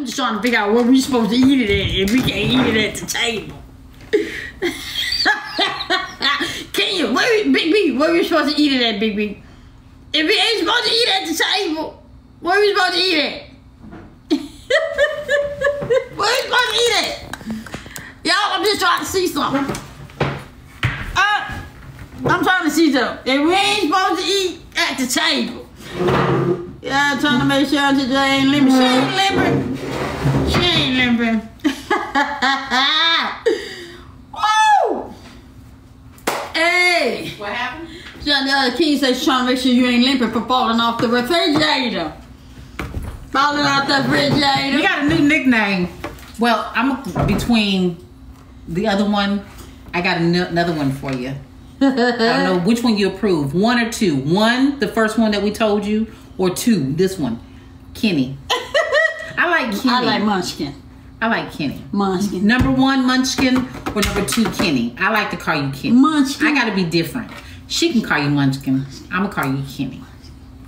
I'm just trying to figure out where we supposed to eat it at if we can't eat it at the table. Can you? Where, Big B, where we supposed to eat it at, Big B? If we ain't supposed to eat at the table, where we supposed to eat it? where we supposed to eat it? Y'all, I'm just trying to see something. Uh, I'm trying to see something. If we ain't supposed to eat at the table. Yeah, I'm trying to make sure today ain't limping. She ain't limping. Woo! Hey! What happened? John, the other king says trying to make sure you ain't limping for falling off the refrigerator. Falling off the refrigerator. You got a new nickname. Well, I'm between the other one. I got another one for you. I don't know which one you approve. One or two. One, the first one that we told you, or two, this one, Kenny. I like Kenny. I like Munchkin. I like Kenny. Munchkin. Number one, Munchkin, or number two, Kenny. I like to call you Kenny. Munchkin. I gotta be different. She can call you Munchkin. I'm gonna call you Kenny.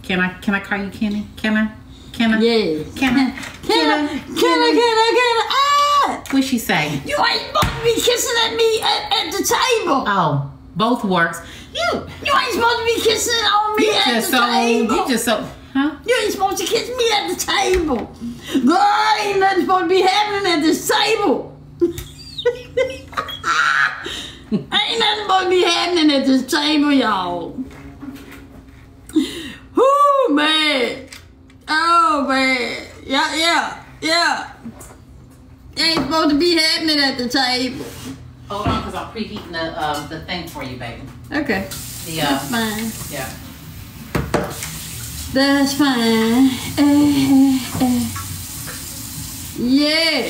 Can I? Can I call you Kenny? Can I? Can I? Yeah. Can I? Can I? Can I? Can I? Can I? Ah! What's she say? You ain't supposed to be kissing at me at, at the table. Oh, both works. You, You ain't supposed to be kissing on me you at just the so, table. you just so, huh? You ain't supposed to kiss me at the table. Girl, ain't nothing supposed to be happening at this table. ain't nothing supposed to be happening at this table, y'all. Whoo, man. Oh, man. Yeah, yeah, yeah. Ain't supposed to be happening at the table. Hold on, cause I'm preheating the um the thing for you, baby. Okay. The That's uh, fine. yeah. That's fine. Eh, eh, eh. Yeah.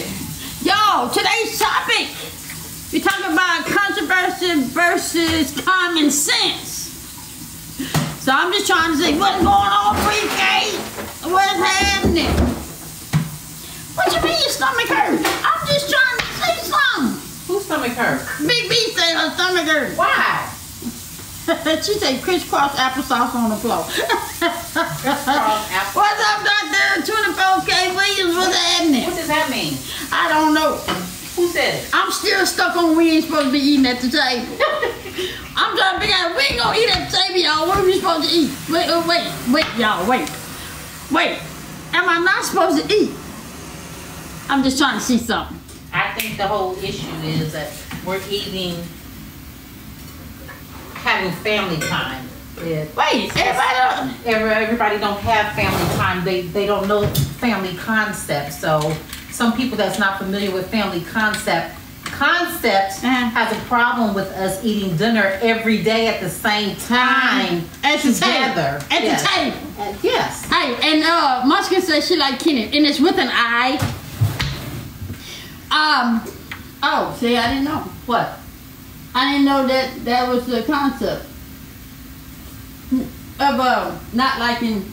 Yo, today's topic. We're talking about controversy versus common sense. So I'm just trying to say what's going on, Pre-K? What's happening? What you mean your stomach hurts? I'm just trying to say something. Whose stomach hurt? Big B said her stomach hurts. Why? she said crisscross applesauce on the floor. What's up, Doctor 24K Williams? What's happening? What does that mean? I don't know. Who said it? I'm still stuck on we ain't supposed to be eating at the table. I'm trying to figure out we ain't gonna eat at the table, y'all. What are we supposed to eat? Wait, oh, wait, wait, y'all, wait. Wait. Am I not supposed to eat? I'm just trying to see something. I think the whole issue is that we're eating, having family time. Yeah. Wait, everybody don't- Everybody don't have family time. They they don't know family concept. So some people that's not familiar with family concept concept Uh-huh. has a problem with us eating dinner every day at the same time At the together. table. At Yes. the table. Uh, yes. Hey, and uh, Munchkin says she like Kenny, and it's with an I. Um, oh, see, I didn't know. What? I didn't know that that was the concept of uh, not liking.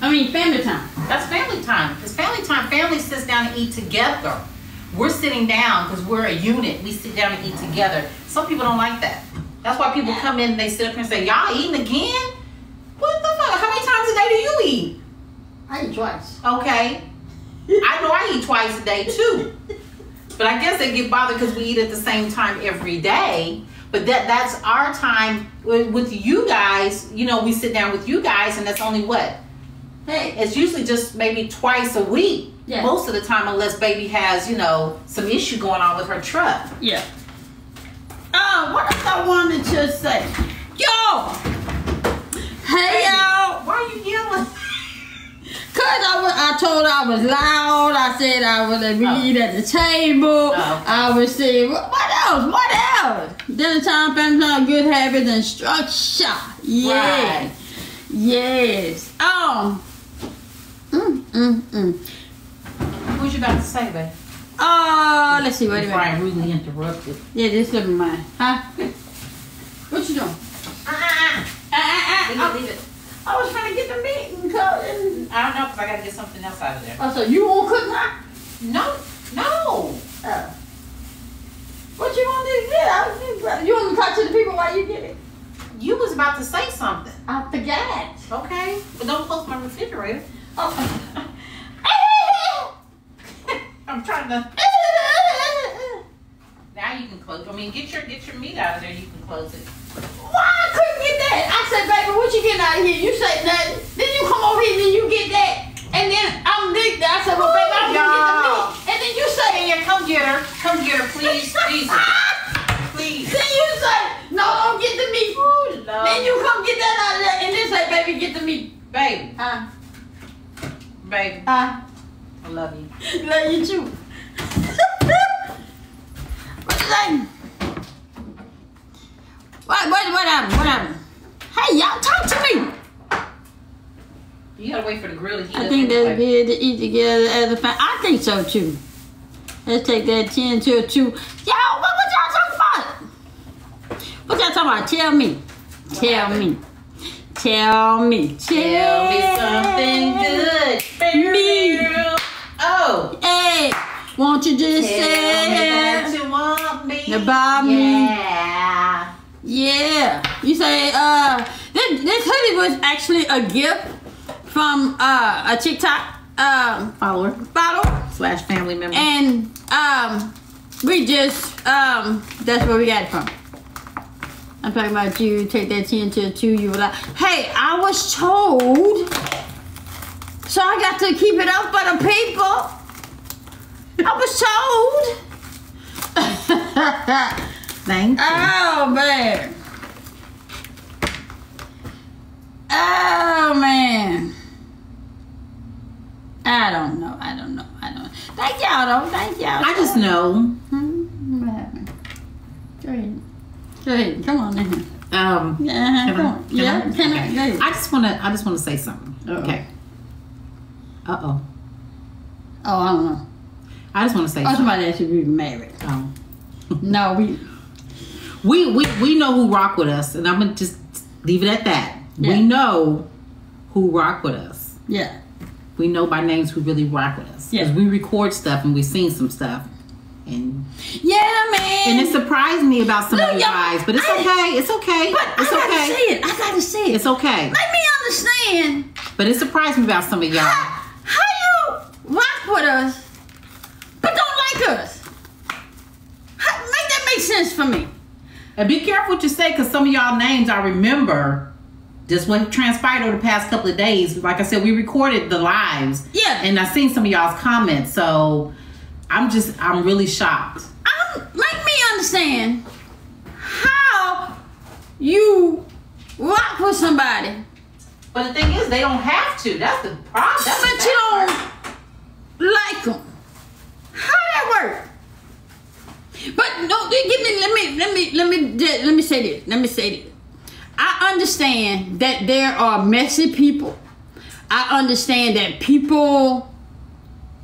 I mean, family time. That's family time. Because family time. Family sits down and eat together. We're sitting down because we're a unit. We sit down and eat together. Some people don't like that. That's why people come in and they sit up and say, Y'all eating again? What the fuck? How many times a day do you eat? I eat twice. Okay. I know I eat twice a day too. But I guess they get bothered because we eat at the same time every day. But that that's our time with, you guys. You know, we sit down with you guys, and that's only what Hey, it's usually just maybe twice a week. Yeah. Most of the time, unless baby has, you know, some issue going on with her truck. yeah. Uh, what else I wanted to say? Yo! Hey, y'all! Why are you yelling? Cause I was, I told her I was loud. I said I was we Oh. at the table. Oh. I was saying what, else? What else? Dinner time, family time, good habits, and structure. Yeah. Right. Yes. Um. Mm, mm, mm. What you about to say, babe? Oh, let's see. Wait a Before minute. I rudely interrupted. Yeah, this is mine. Huh? What you doing? Ah, Uh, uh, leave uh, it, leave it. I was trying to get the meat and cut and. I don't know because I gotta get something else out of there. Oh, so you won't cook now? No, no. Oh. What you want to get? You want to talk to the people while you get it? You was about to say something. I forgot. Okay, but don't close my refrigerator. Oh. I'm trying to. Now you can close. I mean, get your get your meat out of there. You can close it. Why I couldn't get that? I said, baby, what you getting out of here? You said nothing. Then you come over here, then you get that. And then I'm digged. I said, well, baby, I'm gonna get the meat. And then you say, Yeah, come get her. Come get her, please, Jesus, please. Then you say, no, don't get the meat. Lord. Then you come get that out of there. And then say, baby, get the meat. babe, Huh? babe, uh, I love you. love you too. what? What, what, happened? What happened? Hey, y'all, talk to me. You gotta wait for the grill to heat I think that's good to eat together as a family. I think so too. Let's take that 10 to a 2. Y'all, what, what y'all talking about? What y'all talking about? Tell me. Tell me. Tell me. Tell me something good. Me. Oh. Hey, won't you just Tell me that say you want me. about me? Yeah. Yeah. You say, uh, this, this hoodie was actually a gift from uh, a TikTok uh, Follower follower. slash family member. And um, we just um, that's where we got it from. I'm talking about you. Take that ten to a two. You were like, hey, I was told, so I got to keep it up for the people. I was told. Thank you. oh man. Oh man. I don't know. I don't know. I don't know. Thank y'all though. Thank y'all. I just know. Hmm, What happened? Go ahead. Go ahead. Come on in. Um, Yeah, Can come I- on. can yeah, I? can I? Okay. I just wanna I just wanna say something. Uh-oh. Okay. Uh oh. Oh, I don't know. I just wanna say Oh, somebody that should be married. Oh. No, we. We we we know who rock with us, and I'm gonna just leave it at that. Yeah. We know who rock with us. Yeah. We know by names who really rock with us. Yeah. We record stuff and we've seen some stuff. And Yeah, man. and it surprised me about some Look, of you guys. But it's I- okay. It's okay. but it's I gotta okay. say it. I gotta say it. It's okay. Let me understand But it surprised me about some of y'all. how, how you rock with us, us. How, make that make sense for me. And be careful what you say, because some of y'all names I remember just what transpired over the past couple of days. Like I said, we recorded the lives. Yeah. And I seen some of y'all's comments. So I'm just, I'm really shocked. Um, make me understand how you rock with somebody, But the thing is, they don't have to. That's the problem. That's but you don't like them. Work? But no, give me. Let me. Let me. Let me. Let me say this. Let me say this. I understand that there are messy people. I understand that people,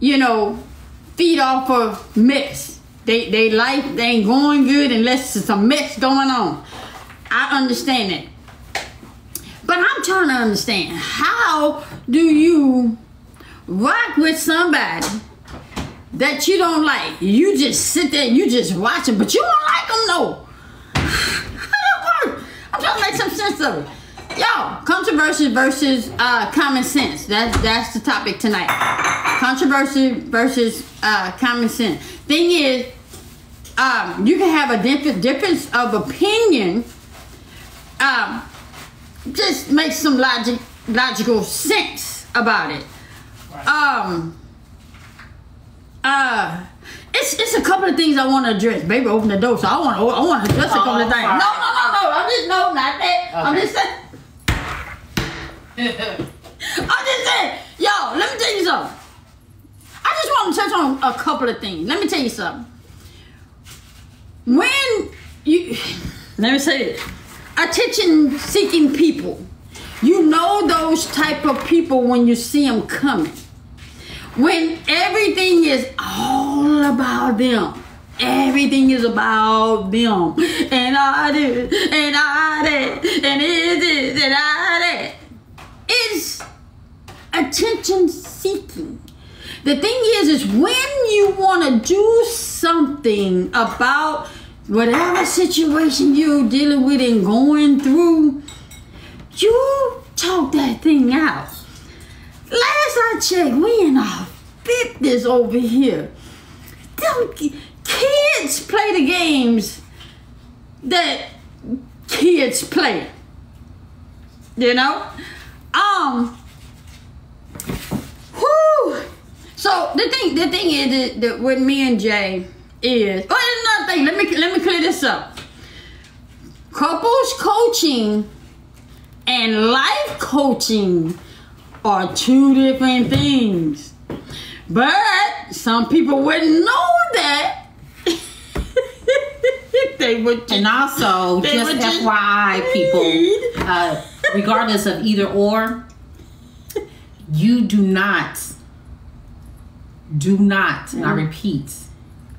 you know, feed off of mess. They they life they ain't going good unless there's some mess going on. I understand that. But I'm trying to understand how do you rock with somebody that you don't like? You just sit there, you just watch them, but you don't like them, no. How? I'm trying to make some sense of it. Yo, controversy versus uh, common sense. That's that's the topic tonight. Controversy versus uh, common sense. Thing is, um, you can have a diff- difference of opinion. Um, just make some logic logical sense about it. Um uh it's it's a couple of things I want to address. Baby, open the door, so I want to I want to address a couple Oh, of things. sorry. No, no, no, no. I'm just no, not that. I'm just saying. I'm just saying. Yo, let me tell you something. I just want to touch on a couple of things. Let me tell you something. When you let me say this, attention seeking people, you know those type of people when you see them coming. When everything is all about them. Everything is about them. And I this, and I that, and it is, and I that. It's attention seeking. The thing is, is when you want to do something about whatever situation you're dealing with and going through, you talk that thing out. Last I checked, we in our fifties over here. ki- kids play the games that kids play. You know? Um whew. So the thing the thing is that, that with me and Jai is oh another thing. Let me let me clear this up. Couples coaching and life coaching are two different things. But some people wouldn't know that. they would And also, just FYI, people, uh, regardless of either or, you do not, do not, and I repeat,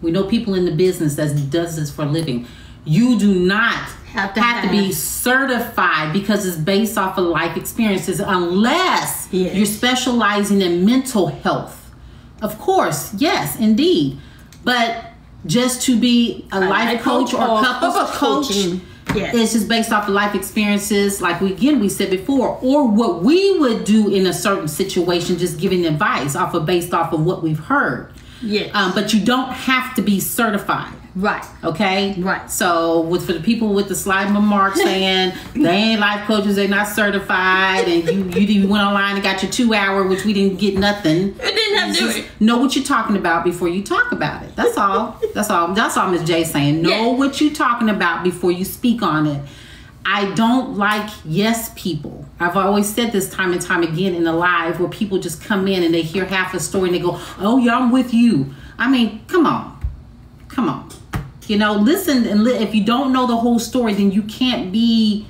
we know people in the business that does this for a living. You do not Have to have to be certified because it's based off of life experiences unless Yes. you're specializing in mental health. Of course, yes, indeed. But just to be a, life life coach, coach or or couples couples coach, coaching, yes. it's just based off of life experiences, like we again we said before, or what we would do in a certain situation, just giving advice off of based off of what we've heard. Yes. Um, but you don't have to be certified. Right. Okay. Right. So with for the people with the slide remarks saying they ain't life coaches, they're not certified, and you you didn't went online and got your two hour, which we didn't get nothing. You didn't have to do it. know what you're talking about before you talk about it. That's all. That's all. That's all Miss Jai saying. Know Yeah. what you're talking about before you speak on it. I don't like yes people. I've always said this time and time again in the live where people just come in and they hear half a story and they go, "Oh yeah, I'm with you." I mean, come on, come on. You know, listen and li- if you don't know the whole story, then you can't be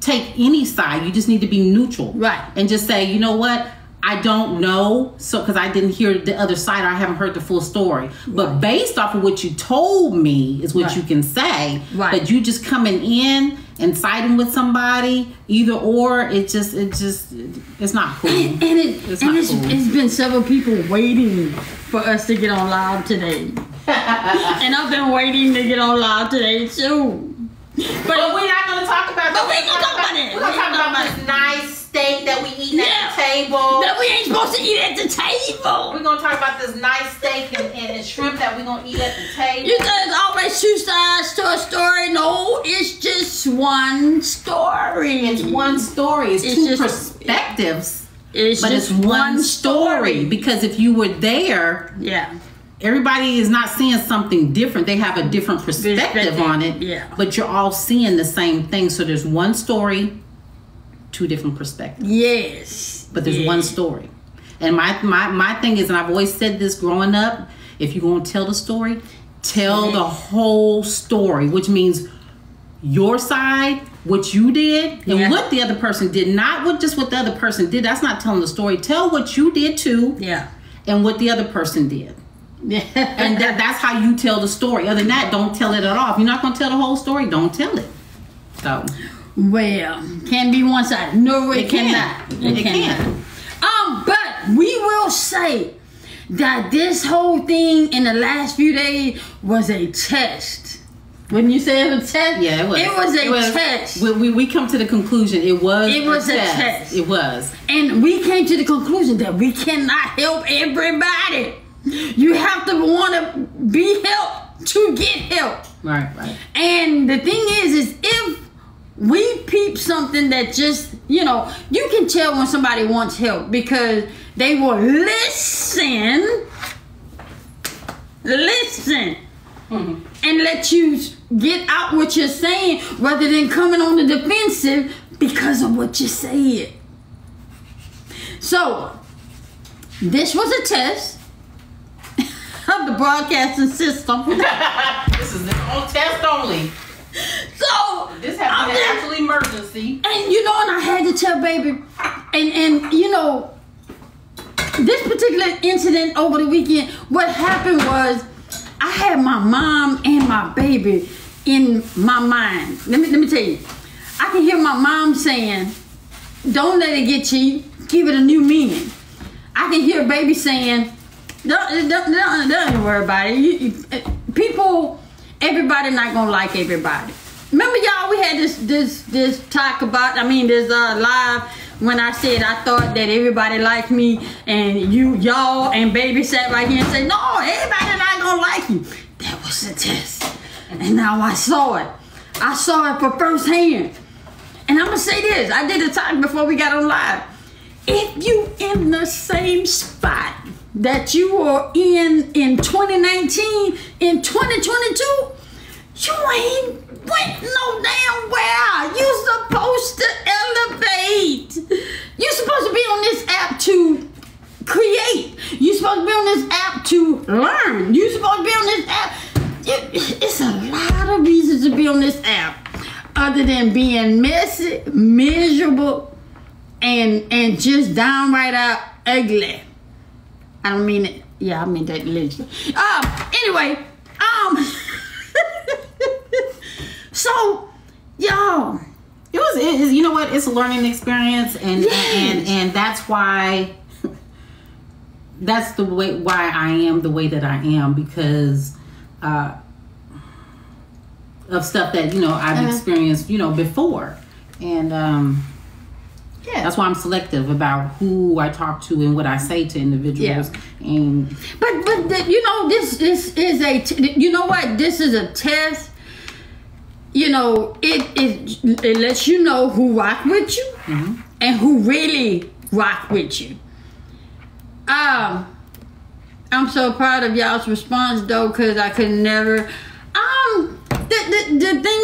take any side. You just need to be neutral, Right. And just say, you know what, I don't know, so because I didn't hear the other side, or I haven't heard the full story. But based off of what you told me, is what Right. you can say. Right. But you just coming in and siding with somebody, either or, it just, it just, it's not cool. And, and it It's and not it's, cool. it's been several people waiting for us to get on live today. and I've been waiting to get on live today too. But, But we're not gonna talk about But that. we ain't gonna talk about it. We're gonna talk ain't about talk this nice steak that we Yeah. Table. that we ain't supposed to eat at the table. We're gonna talk about this nice steak and, and, and shrimp that we're gonna eat at the table. You guys always two sides to a story. No, it's just one story. it's one story. It's, It's two just- perspectives, It's but it's just one story. Because if you were there, Yeah. everybody is not seeing something different. They have a different perspective Perspective, on it. yeah. But you're all seeing the same thing. So there's one story, two different perspectives. Yes. But there's Yeah. one story. And my, my my thing is, and I've always said this growing up, if you're gonna tell the story, tell the whole story, which means your side, what you did, and Yeah. what the other person did. Not what just what the other person did. That's not telling the story. Tell what you did too, Yeah. and what the other person did. Yeah. And that, that's how you tell the story. Other than that, don't tell it at all. If you're not gonna tell the whole story, don't tell it. So Well, can be one side. No, it, It can. cannot. It cannot. can. Um, but we will say that this whole thing in the last few days was a test. Wouldn't you say it was a test? yeah, it was. It was a It was- test. We, we, we come to the conclusion it was. It was a test. It was. And we came to the conclusion that we cannot help everybody. You have to want to be helped to get help. Right, right. And the thing is, is if we peep something that just, you know, you can tell when somebody wants help because they will listen, listen, mm-hmm. and let you get out what you're saying rather than coming on the defensive because of what you said. So, this was a test of the broadcasting system. This is on test only. So This I'm an actual emergency. and you know, and I had to tell baby, and and you know, this particular incident over the weekend, what happened was, I had my mom and my baby in my mind. Let me let me tell you, I can hear my mom saying, "Don't let it get you. Give it a new meaning." I can hear baby saying, "Don't don't, don't, don't worry about it. You, you, people, everybody not gonna like everybody." Remember, y'all, we had this this this talk about. I mean, this uh live when I said I thought that everybody liked me, and you y'all and baby sat right here and said, "No, everybody not gonna like you." That was a test, and now I saw it. I saw it for firsthand. And I'm gonna say this. I did a talk before we got on live. If you in the same spot that you were in in 2019, in 2022, you ain't went no damn where. You supposed to elevate. You supposed to be on this app to create. You supposed to be on this app to learn. You supposed to be on this app. It- It's a lot of reasons to be on this app, other than being messy, miserable, and and just downright out ugly. I don't mean it. Yeah, I mean that literally. Um. Anyway. Um. so, y'all. It was, it is, you know what? It's a learning experience, and Yes. and and that's why. That's the way why I am the way that I am because uh, of stuff that you know I've Uh-huh. experienced you know before, and um, Yeah. that's why I'm selective about who I talk to and what I say to individuals. And But but the, you know this this is a t- you know what this is a test. You know it it, it lets you know who rock with you and who really rock with you. Um, I'm so proud of y'all's response though, cause I could never. Um, the the, the thing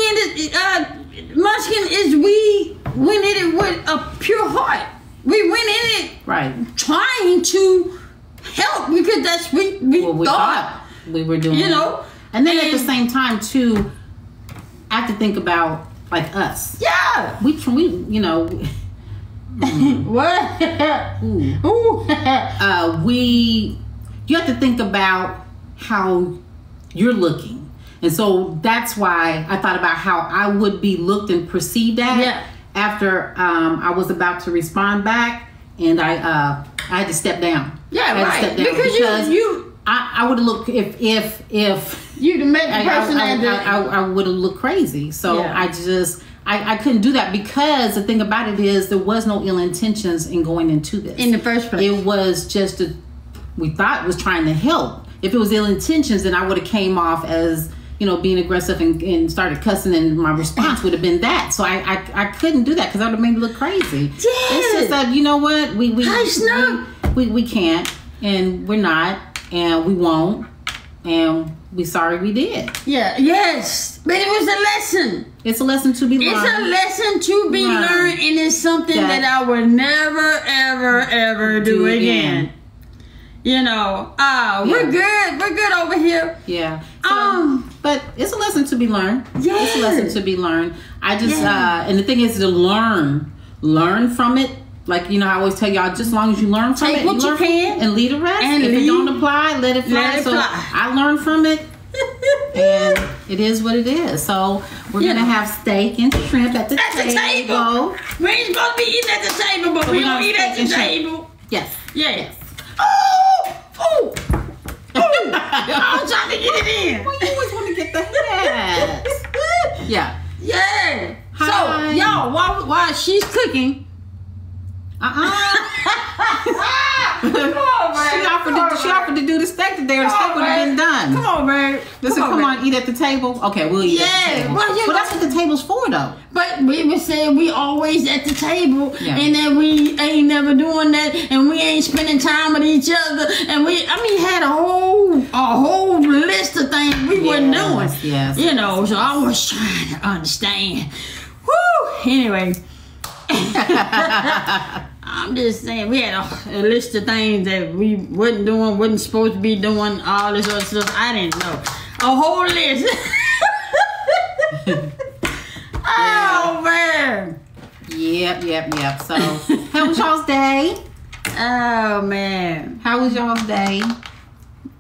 is, uh, Munchkin is we went in it with a pure heart. We went in it right, trying to help because that's we we, what we thought. thought we were doing, You know, and then at the same time too, I have to think about like us. Yeah. We we you know. what? Ooh. Ooh. uh, we you have to think about how you're looking and so that's why i thought about how i would be looked and perceived at Yeah. After um, i was about to respond back and i uh, i had to step down yeah, I had to right. step down Because, you you i, I would have looked if if if you the met the I, person I, that I, I, I would have looked crazy. So Yeah. I just I, I couldn't do that because the thing about it is there was no ill intentions in going into this. in the first place. it was just a we thought was trying to help. If it was ill intentions, then I would have came off as you know being aggressive and, and started cussing, and my response would have been that. So I I, I couldn't do that because I would have made me look crazy. It's just that you know what we we Hi, Snoop. we, we we can't and we're not and we won't and we sorry we did. yeah, yes. But it was a lesson. It's a lesson to be learned. It's a lesson to be Right. learned, and it's something That- that, I will never, ever, ever do, Do again. again. You know, ah, we're good. We're good over here. yeah. So, Um, but it's a lesson to be learned. Yeah, It's a lesson to be learned. I just Yeah. uh and the thing is to learn, learn from it. Like you know, I always tell y'all, just as long as you learn from Take it, what you from can and lead the rest. and if it don't apply, let it fly. Let it so fly. I learned from it, and it is what it is. So we're Yeah. gonna have steak and shrimp at the At the table. we ain't supposed to be eating at the table, but we We're gonna gonna eat at the table. Yes. Yes. Oh, oh, oh! I'm trying to get it in. Well, you always want to get the head. yeah. Yeah. Hi. So, y'all, while, while she's cooking, Uh-uh. Come on, man. She offered, Come on, to, she offered to do the steak today, or the steak would have been done. come on, man. Listen, come, man. on, eat at the table. Okay, we'll eat at Yeah, the table. well, you Well, that's what the table's for, though. But we would say we always at the table, Yeah. and that we ain't never doing that, and we ain't spending time with each other, and we, I mean, had a whole, a whole list of things we weren't doing. Yes, yes. You know, so I was trying to understand. Woo! Anyway. I'm just saying, we had a, a list of things that we wasn't doing, wasn't supposed to be doing, all this other stuff. I didn't know. A whole list. Oh, man. Yep, yep, yep. So, how was y'all's day? Oh, man. How was y'all's day?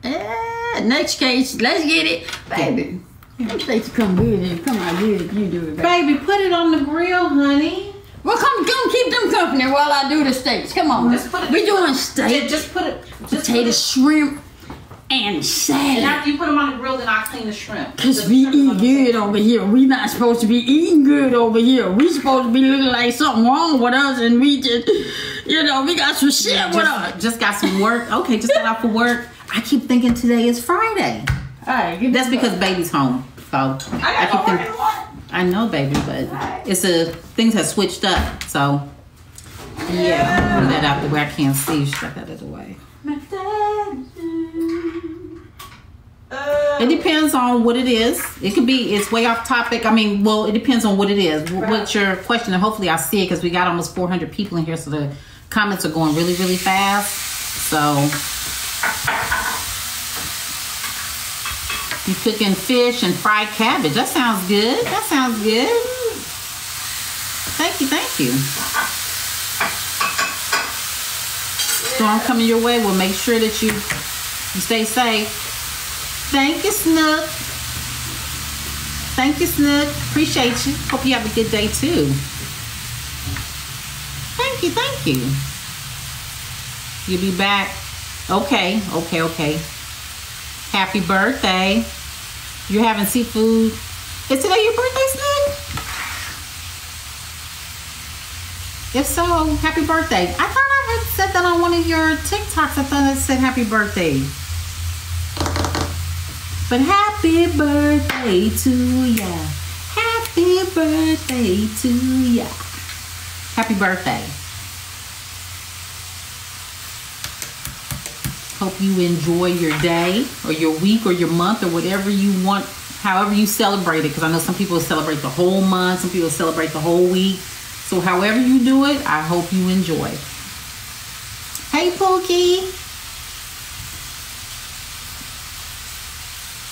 Eh, next case, let's get it. Baby. Them steaks come good. and Come out good if you do it, baby. Baby, put it on the grill, honey. Well, come, come keep them company while I do the steaks. Come on. Just put it- we doing Just, steak, just put it. Just potato, Put shrimp, and salad. and after you put them on the grill, then I'll clean the shrimp. Cause we shrimp is on eat good over here. We not supposed to be eating good over here. We supposed to be looking like something wrong with us, and we just, you know, we got some shit with us. Just, just got some work. Okay, just got off for work. I keep thinking today is Friday. All right, That's because baby's home. So I keep got them- more than one. I know, baby, but it's a things have switched up. So yeah, move that out the way. I can't see. Got that out of the way. It depends on what it is. It could be it's way off topic. I mean, well, it depends on what it is. Wh- What's your question? And hopefully, I see it because we got almost 400 people in here, so the comments are going really, really fast. So, you cooking fish and fried cabbage. That sounds good. That sounds good. Thank you, thank you. Storm coming your way. We'll make sure that you you stay safe. Thank you, Snook. Thank you, Snook. Appreciate you. Hope you have a good day too. Thank you, thank you. You'll be back. Okay, okay, okay. Happy birthday. You're having seafood. Is today your birthday, Snook? If so, happy birthday. I thought I had said that on one of your TikToks. I thought I said happy birthday. But happy birthday to ya. Happy birthday to ya. Happy birthday. Hope you enjoy your day or your week or your month or whatever you want, however you celebrate it. Because I know some people celebrate the whole month, some people celebrate the whole week. So, however you do it, I hope you enjoy. Hey, Pookie.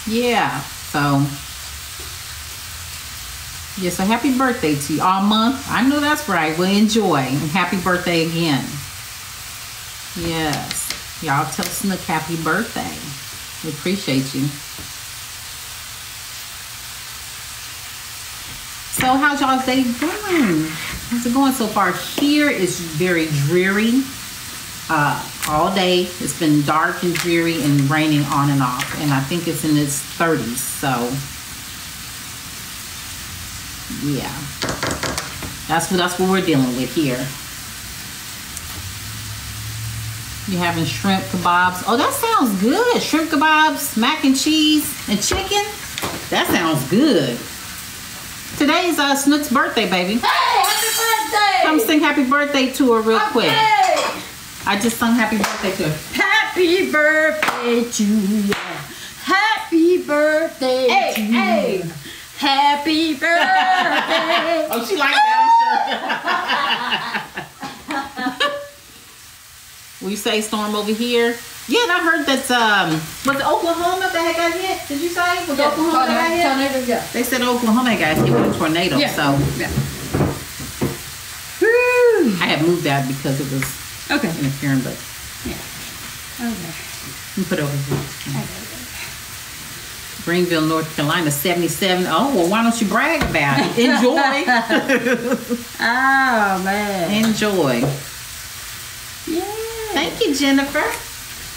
Yeah, so yeah, so happy birthday to you all month. I know that's right. Well, enjoy and happy birthday again. Yes, y'all tell Snook happy birthday. We appreciate you. So, how's y'all's day going? How's it going so far? Here is very dreary uh, all day. It's been dark and dreary and raining on and off, and I think it's in its 30s. So, yeah, that's what that's what we're dealing with here. You having shrimp kebabs? Oh, that sounds good. Shrimp kebabs, mac and cheese, and chicken. That sounds good. Today's uh, Snook's birthday, baby. Hey, happy birthday! Come sing happy birthday to her real quick. I just sung happy birthday to her. Happy birthday to you. Happy birthday Hey, to hey. you. Happy birthday. Oh, she like that, I'm sure. Will you say storm over here? Yeah, and I heard that um was it Oklahoma that had got hit? Did you say? Was it Oklahoma that got hit? Tornado, yeah. They said Oklahoma got hit with a tornado. Yeah. So Yeah. I had moved that because it was Okay. interfering, but yeah. Okay. you put it over here. Greenville, North Carolina, 77. Oh, well, why don't you brag about it? Enjoy. Oh man. Enjoy. Yeah. Thank you, Jennifer.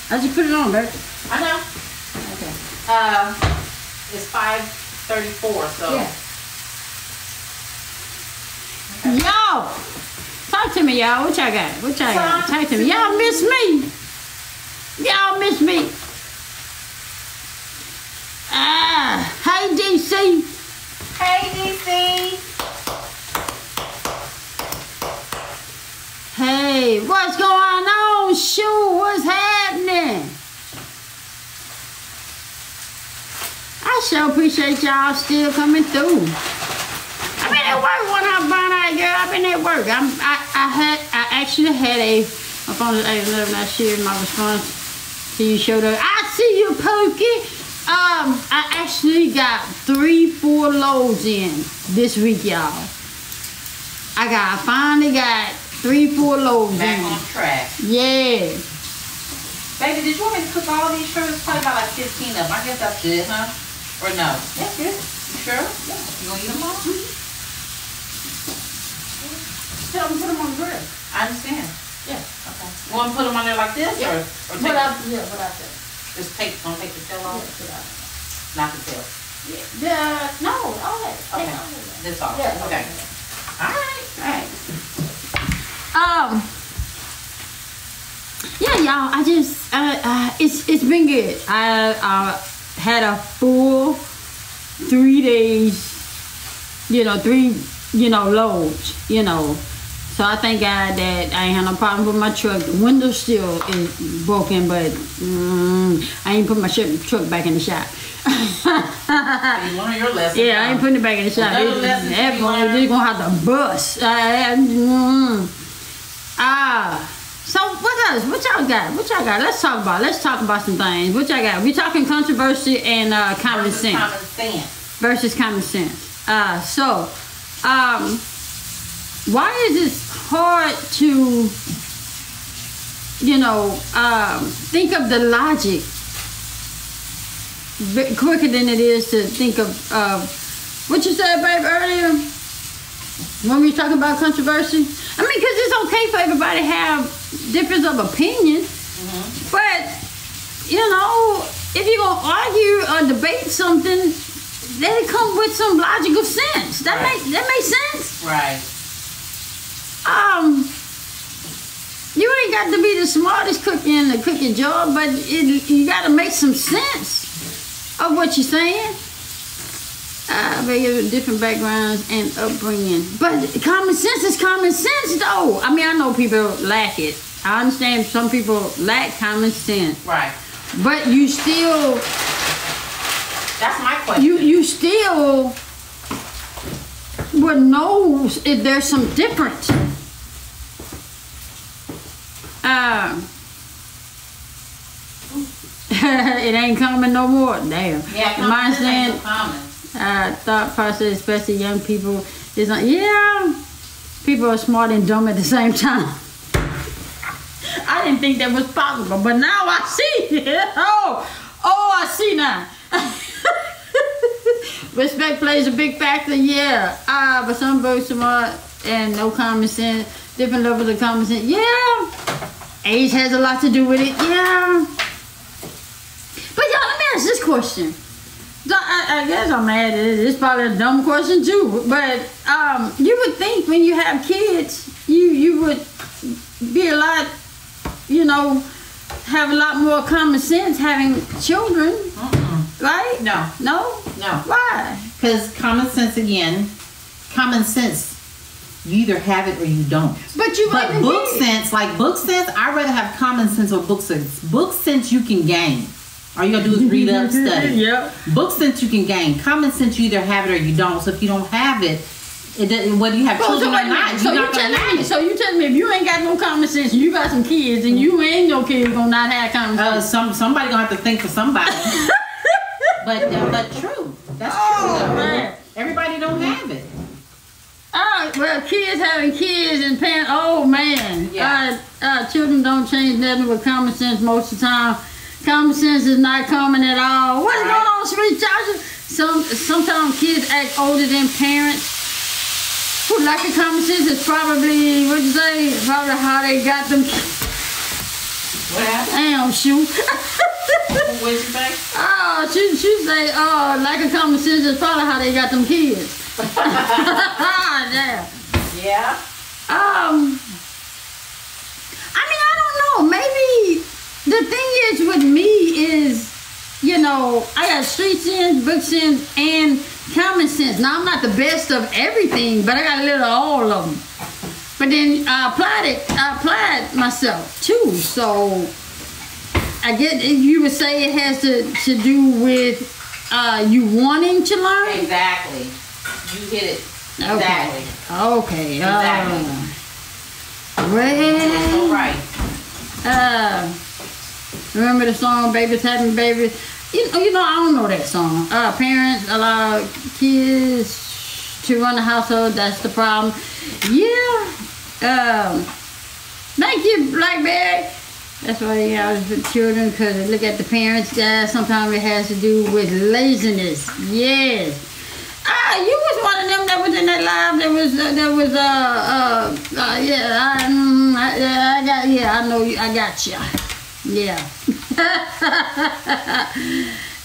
How'd you put it on, babe? I know. Okay. Uh, it's 534, so. Yeah. Yo, talk to me, y'all. What y'all got? What y'all got? Talk to me. Y'all miss me. Y'all miss me. Ah, hey DC. Hey, DC. Hey, what's going on? Shoot, what's happening? I sure appreciate y'all still coming through. I've been at work when I'm burn out, girl. I've been at work. I'm, I, I had, I actually had a, my phone was is 811, I shared my response to you showed up. I see you, Pokey. Um, I actually got three, four loads in this week, y'all. I got, I finally got three, four loaves. Back in. on track. Yeah. Baby, did you want me to cook all these shrimps? Probably about like 15 of them. I guess that's good, huh? Or no? That's good. You sure? Yeah. You gonna eat them all? Mm-hmm. Tell them put them on the grill. I understand. Yeah. Okay. You want to put them on there like this? Yeah. Or, or Put take, out, yeah, put out there. just take, don't take the tail off? Yeah, put out. Not the tail. Yeah. Yeah. No, all that. Okay. Take all that. This off. Yeah. Okay. Alright. Alright. Um. Yeah, y'all. I just uh, uh it's it's been good. I uh had a full three days, you know, three, you know, loads, you know. So I thank God that I ain't had no problem with my truck. The window still is broken, but mm, I ain't put my ship, truck back in the shop. One of your lessons. Yeah, I ain't putting it back in the shop. Another lesson that learned. just gonna have to bust. Uh, mm. Ah, so what else? What y'all got? What y'all got? Let's talk about. Let's talk about some things. What y'all got? We talking controversy and uh, common Versus sense Common sense. versus common sense. Uh, so, um, why is it hard to, you know, um, think of the logic quicker than it is to think of uh, what you said, babe, earlier when we were talking about controversy? I mean, because it's okay for everybody to have difference of opinion, but you know, if you're gonna argue or debate something, let it come with some logical sense. That Right. make that makes sense. Right. Um, you ain't got to be the smartest cook in the cooking job, but it, you got to make some sense of what you're saying. Uh, you have different backgrounds and upbringing. But common sense is common sense, though. I mean, I know people lack it. I understand some people lack common sense, Right. but you still, That's my question. you you still would know if there's some difference. Um, it ain't coming no more. Damn. yeah, common sense ain't so common. Uh, thought process, especially young people, is like, yeah, people are smart and dumb at the same time. I didn't think that was possible, but now I see. oh, oh, I see now. Respect plays a big factor, yeah. Ah, but some folks smart and no common sense, different levels of common sense, yeah. Age has a lot to do with it, yeah. But y'all, let me ask this question. I, I guess I'm mad at it. It's probably a dumb question too. But um, you would think when you have kids, you you would be a lot, you know, have a lot more common sense having children, Mm-mm. right? No. No. No. Why? Because common sense again, common sense. You either have it or you don't. But you But book sense, like book sense, I'd rather have common sense or book sense. Book sense you can gain. All you gotta do is read up, study. yeah. Book sense you can gain. Common sense you either have it or you don't. So if you don't have it, it doesn't, whether you have So, so children wait or not, minute. you're So you not gonna telling have me? it. So you telling me if you ain't got no common sense, you got some kids, and you ain't no kids gonna not have common Uh, sense? some somebody gonna have to think for somebody. but uh, but true. That's Oh, true. though. man. Everybody don't have it. Oh, well, kids having kids and parents. Oh man, Yeah. uh, uh, children don't change nothing with common sense most of the time. Common sense is not common at all. What's going on, sweet Joshua? Some sometimes kids act older than parents. Who lack of common sense is probably what you say, probably how they got them. What happened? Damn, shoot. What'd you say? oh, she she say, oh, lack of common sense is probably how they got them kids. Damn. Yeah. Um, I mean, I don't know. Maybe the thing is with me is, you know, I got street sense, book sense, and common sense. Now I'm not the best of everything, but I got a little of all of them. But then I applied it. I applied myself too. So I get you would say it has to to do with uh, you wanting to learn. Exactly. You hit it. Okay. Exactly. Okay. Exactly. Uh, well. So right. Uh, remember the song "Babies Having Babies"? You know, you know, I don't know that song. Uh, parents allow kids to run the household. That's the problem. Yeah. Um. Thank you, Blackberry. That's why have it for children because look at the parents. Yeah, sometimes it has to do with laziness. Yes. Ah, you was one of them that was in that live. That was uh, that was uh uh, uh yeah. I, mm, I, yeah, I got yeah. I know you. I got you. Yeah.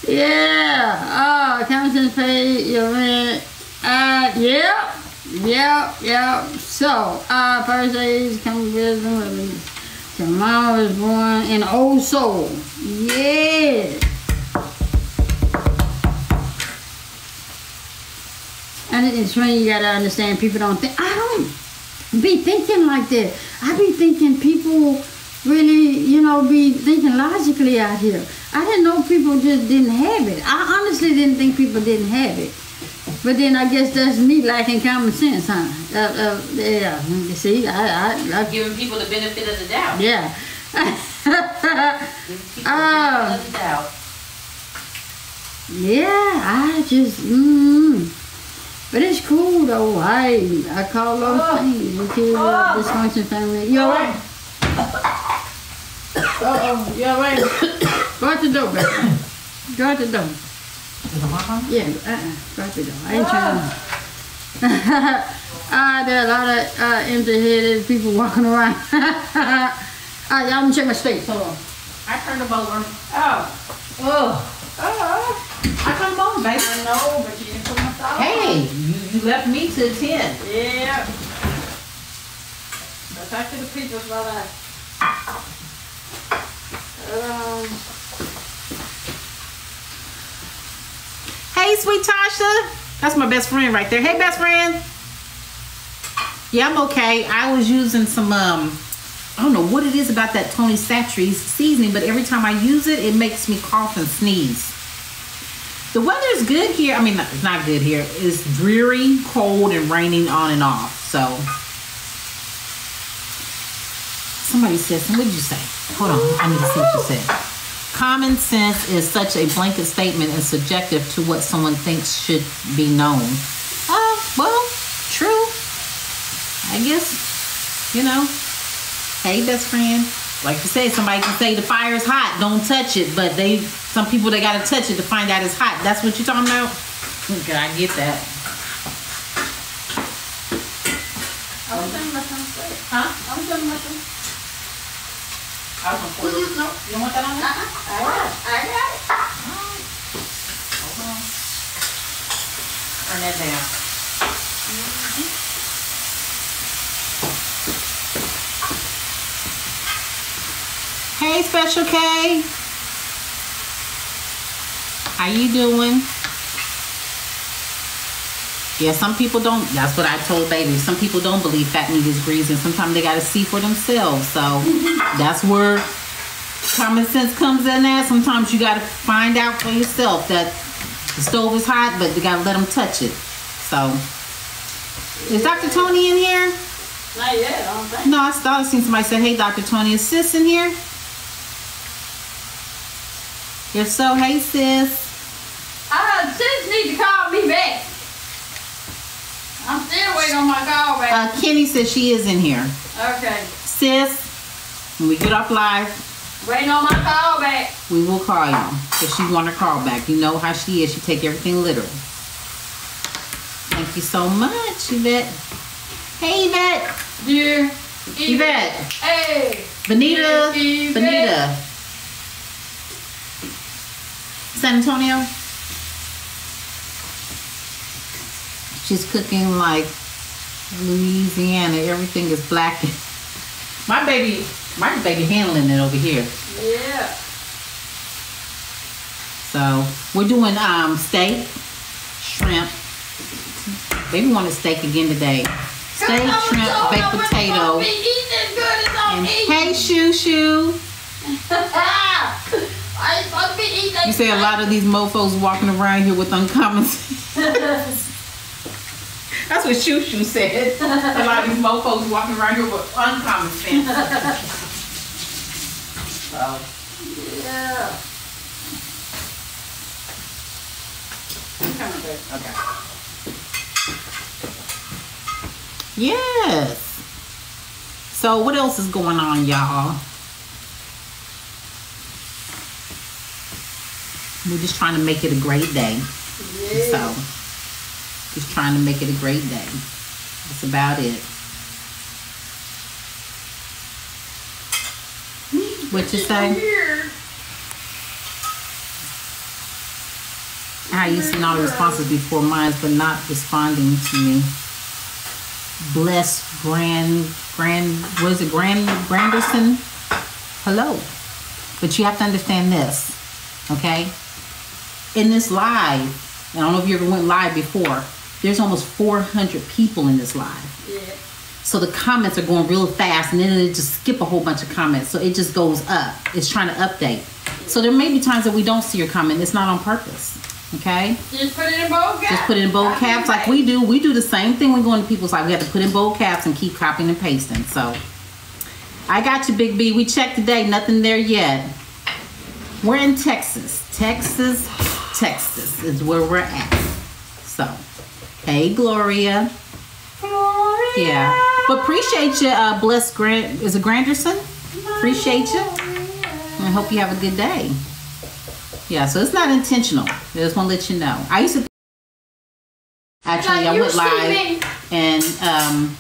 yeah. Oh, common sense pay your rent. Uh, yeah. Yeah, yeah. So, uh, first age, come wisdom. Your mom was born in Old Soul. Yeah. And it's when you gotta understand people don't think. I don't be thinking like that. I be thinking people really, you know, be thinking logically out here. I didn't know people just didn't have it. I honestly didn't think people didn't have it. But then I guess that's me lacking common sense, huh? Uh, uh, yeah, you see, I, I, I Giving people the benefit of the doubt. yeah. People the Oh. benefit of the doubt. Yeah, I just, mm, but it's cool though. I I call those Oh. things because Oh. dysfunction family. You alright? Uh oh, yeah, alright? Go out the door, baby. Go out the door. Is it hot, Mama? Yeah, uh-uh. Go out the door. I ain't trying to. Ah, there are a lot of uh, empty-headed people walking around. Ah, y'all can check my stakes. Hold on. I turned them over. Oh, Oh, oh, I turned them over, baby. I know, but you didn't put my thoughts. Hey, you, you left me to attend. Yeah. So talk to the people about that. Um, Hey, sweet Tasha. That's my best friend right there. Hey, best friend. Yeah, I'm okay. I was using some, um, I don't know what it is about that Tony Chachere's seasoning, but every time I use it, it makes me cough and sneeze. The weather's good here. I mean, it's not good here. It's dreary, cold, and raining on and off. So, somebody said, what did you say? Hold on. I need to see what you said. Common sense is such a blanket statement and subjective to what someone thinks should be known. Oh, well, true. I guess, you know. Hey, best friend. Like you say, somebody can say the fire is hot, don't touch it, but they, some people, they gotta touch it to find out it's hot. That's what you're talking about? Okay, I get that. I was thinking about something. Huh? I was thinking about something. I was gonna pour it. No. You want that on there? Uh-uh. I got it. I got it. Hold on. Turn that down. Hey, Special K. How you doing? Yeah, some people don't. That's what I told baby. Some people don't believe fat meat is greasy, and sometimes they gotta see for themselves. So that's where common sense comes in there. Sometimes you gotta find out for yourself that the stove is hot, but you gotta let them touch it. So, is Dr. Tony in here? Not yet, I don't think. No, I thought I seen somebody say, "Hey, Dr. Tony, is sis in here?" If so, hey sis. Uh, sis need to call me back. I'm still waiting on my call back. Uh, Kenny says she is in here. okay. Sis, when we get off live, Waiting on my call back. we will call you. If she want her call back. You know how she is. She take everything literal. Thank you so much, Yvette. Hey, Yvette. Dear Yvette. Hey. Benita. Yvette. Benita. San Antonio. She's cooking like Louisiana. Everything is black. My baby, my baby handling it over here. Yeah. So we're doing um steak, shrimp. Baby wanted steak again today. Steak, shrimp, baked potato. Be eating as good as I'm And hey, shoo shoo. I ain't supposed to be eating that You say a lot of these mofos walking around here with uncommon sense. That's what Shoo Shoo said. A lot of these mofos walking around here with uncommon sense. So, Yeah. okay. Yes. So what else is going on, y'all? We're just trying to make it a great day. Yeah. So, just trying to make it a great day. That's about it. What you say? I seen all the responses before mine, but not responding to me. Bless Grand Grand was it Grand Granderson? Hello. But you have to understand this, okay? In this live, I don't know if you ever went live before, there's almost 400 people in this live. Yeah. So the comments are going real fast, and then it just skip a whole bunch of comments. So it just goes up. It's trying to update. So there may be times that we don't see your comment. It's not on purpose. Okay. Just put it in bold caps. Just put it in bold caps like we do. We do the same thing when going to people's life. We have to put in bold caps and keep copying and pasting. So I got you, Big B. We checked today. Nothing there yet. We're in Texas. Texas, Texas is where we're at. So, hey, Gloria. Gloria. Yeah. But appreciate you, uh, Bless Grant. Is it Granderson? Appreciate you. I hope you have a good day. Yeah, so it's not intentional. I just want to let you know. I used to actually I went live and um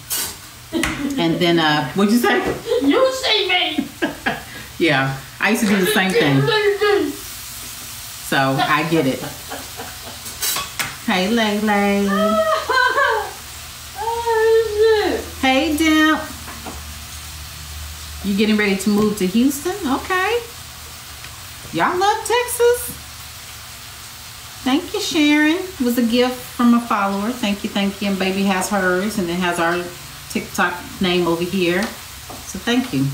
and then uh what'd you say? You see me. Yeah, I used to do the same thing. So I get it. Hey Lele. oh, Hey Dimp. You getting ready to move to Houston? Okay. Y'all love Texas? Thank you, Sharon. It was a gift from a follower. Thank you, thank you. And baby has hers and it has our TikTok name over here. So thank you.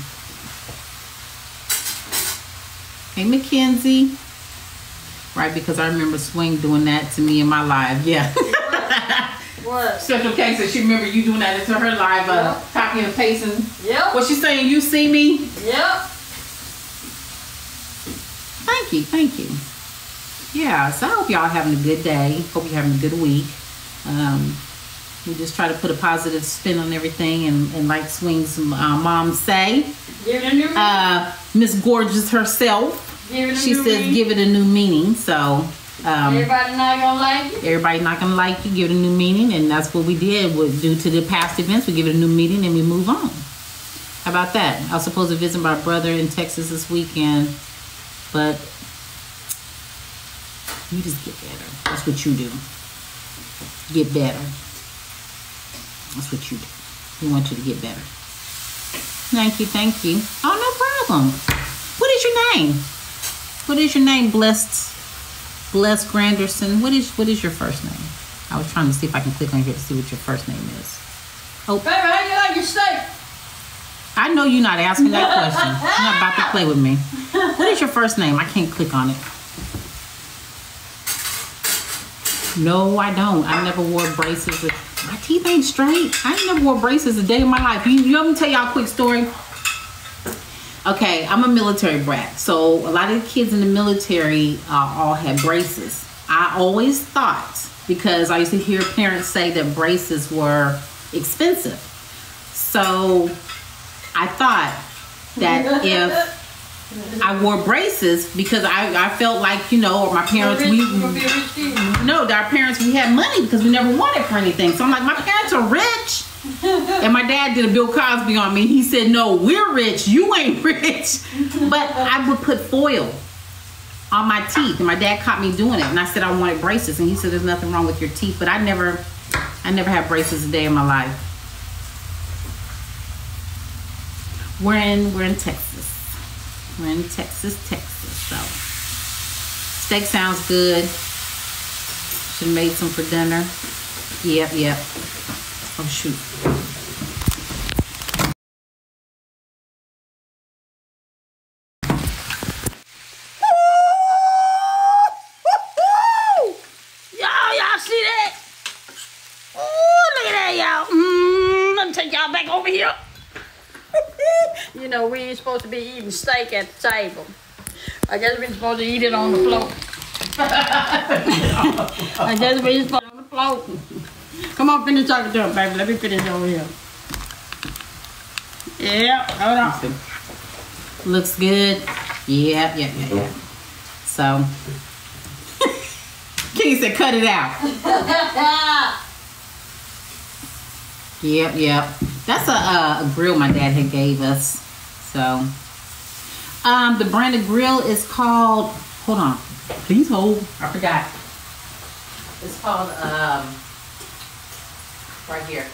Hey Mackenzie. Right, because I remember Swing doing that to me in my live. Yeah. What? Central K said she remember you doing that into her live, uh, copying and pasting. Yep. What she saying? You see me? Yep. Thank you, thank you. Yeah, so I hope y'all having a good day. Hope you're having a good week. Um, we just try to put a positive spin on everything, and, and like Swing's uh, mom say, Give it a new uh, Miss Gorgeous herself, Give it a she says meaning. give it a new meaning. So um, Everybody not gonna like it. everybody not gonna like you, give it a new meaning, and that's what we did. With due to the past events, we give it a new meaning and we move on. How about that? I was supposed to visit my brother in Texas this weekend, but you just get better. That's what you do. Get better. That's what you do. We want you to get better. Thank you, thank you. Oh, no problem. What is your name? What is your name, blessed? Blessed Granderson. What is what is your first name? I was trying to see if I can click on here to see what your first name is. Oh, Baby, how you like your steak? I know you're not asking that question. You're not about to play with me. What is your first name? I can't click on it. No, I don't. I never wore braces. My teeth ain't straight. I ain't never wore braces a day in my life. You, you want me to tell y'all a quick story? Okay, I'm a military brat. So a lot of the kids in the military uh, all had braces. I always thought, because I used to hear parents say that braces were expensive. So I thought that if I wore braces because I, I felt like, you know, or my parents, we, You gonna be a rich kid. no, our parents, we had money because we never wanted for anything. So I'm like, my parents are rich. And my dad did a Bill Cosby on me. He said, no, we're rich. You ain't rich. But I would put foil on my teeth. And my dad caught me doing it. And I said I wanted braces. And he said, there's nothing wrong with your teeth. But I never, I never had braces a day in my life. We're in, we're in Texas. We're in Texas, Texas. So steak sounds good. Should have made some for dinner. Yep, yep. Oh shoot. Y'all, back over here. you know, we ain't supposed to be eating steak at the table. I guess we're supposed to eat it on the floor. I guess we're supposed to on the floor. Come on, finish talking to him, baby. Let me finish over here. Yeah, hold on. Looks good. Yep, yep, yep, yep. So King said cut it out. Yep, yep. That's a, uh, a grill my dad had gave us. So, um, the brand of grill is called. Hold on, please hold. I forgot. It's called um, right here.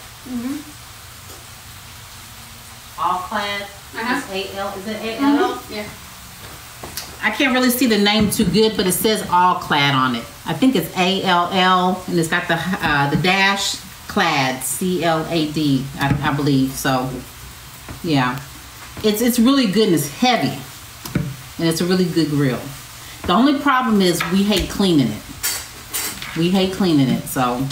All clad. Uh-huh. Is A L? Is it A L? Yeah. I can't really see the name too good, but it says All Clad on it. I think it's A L L, and it's got the uh, the dash Clad C L A D, I, I believe. So, yeah, it's it's really good and it's heavy, and it's a really good grill. The only problem is we hate cleaning it. We hate cleaning it, so.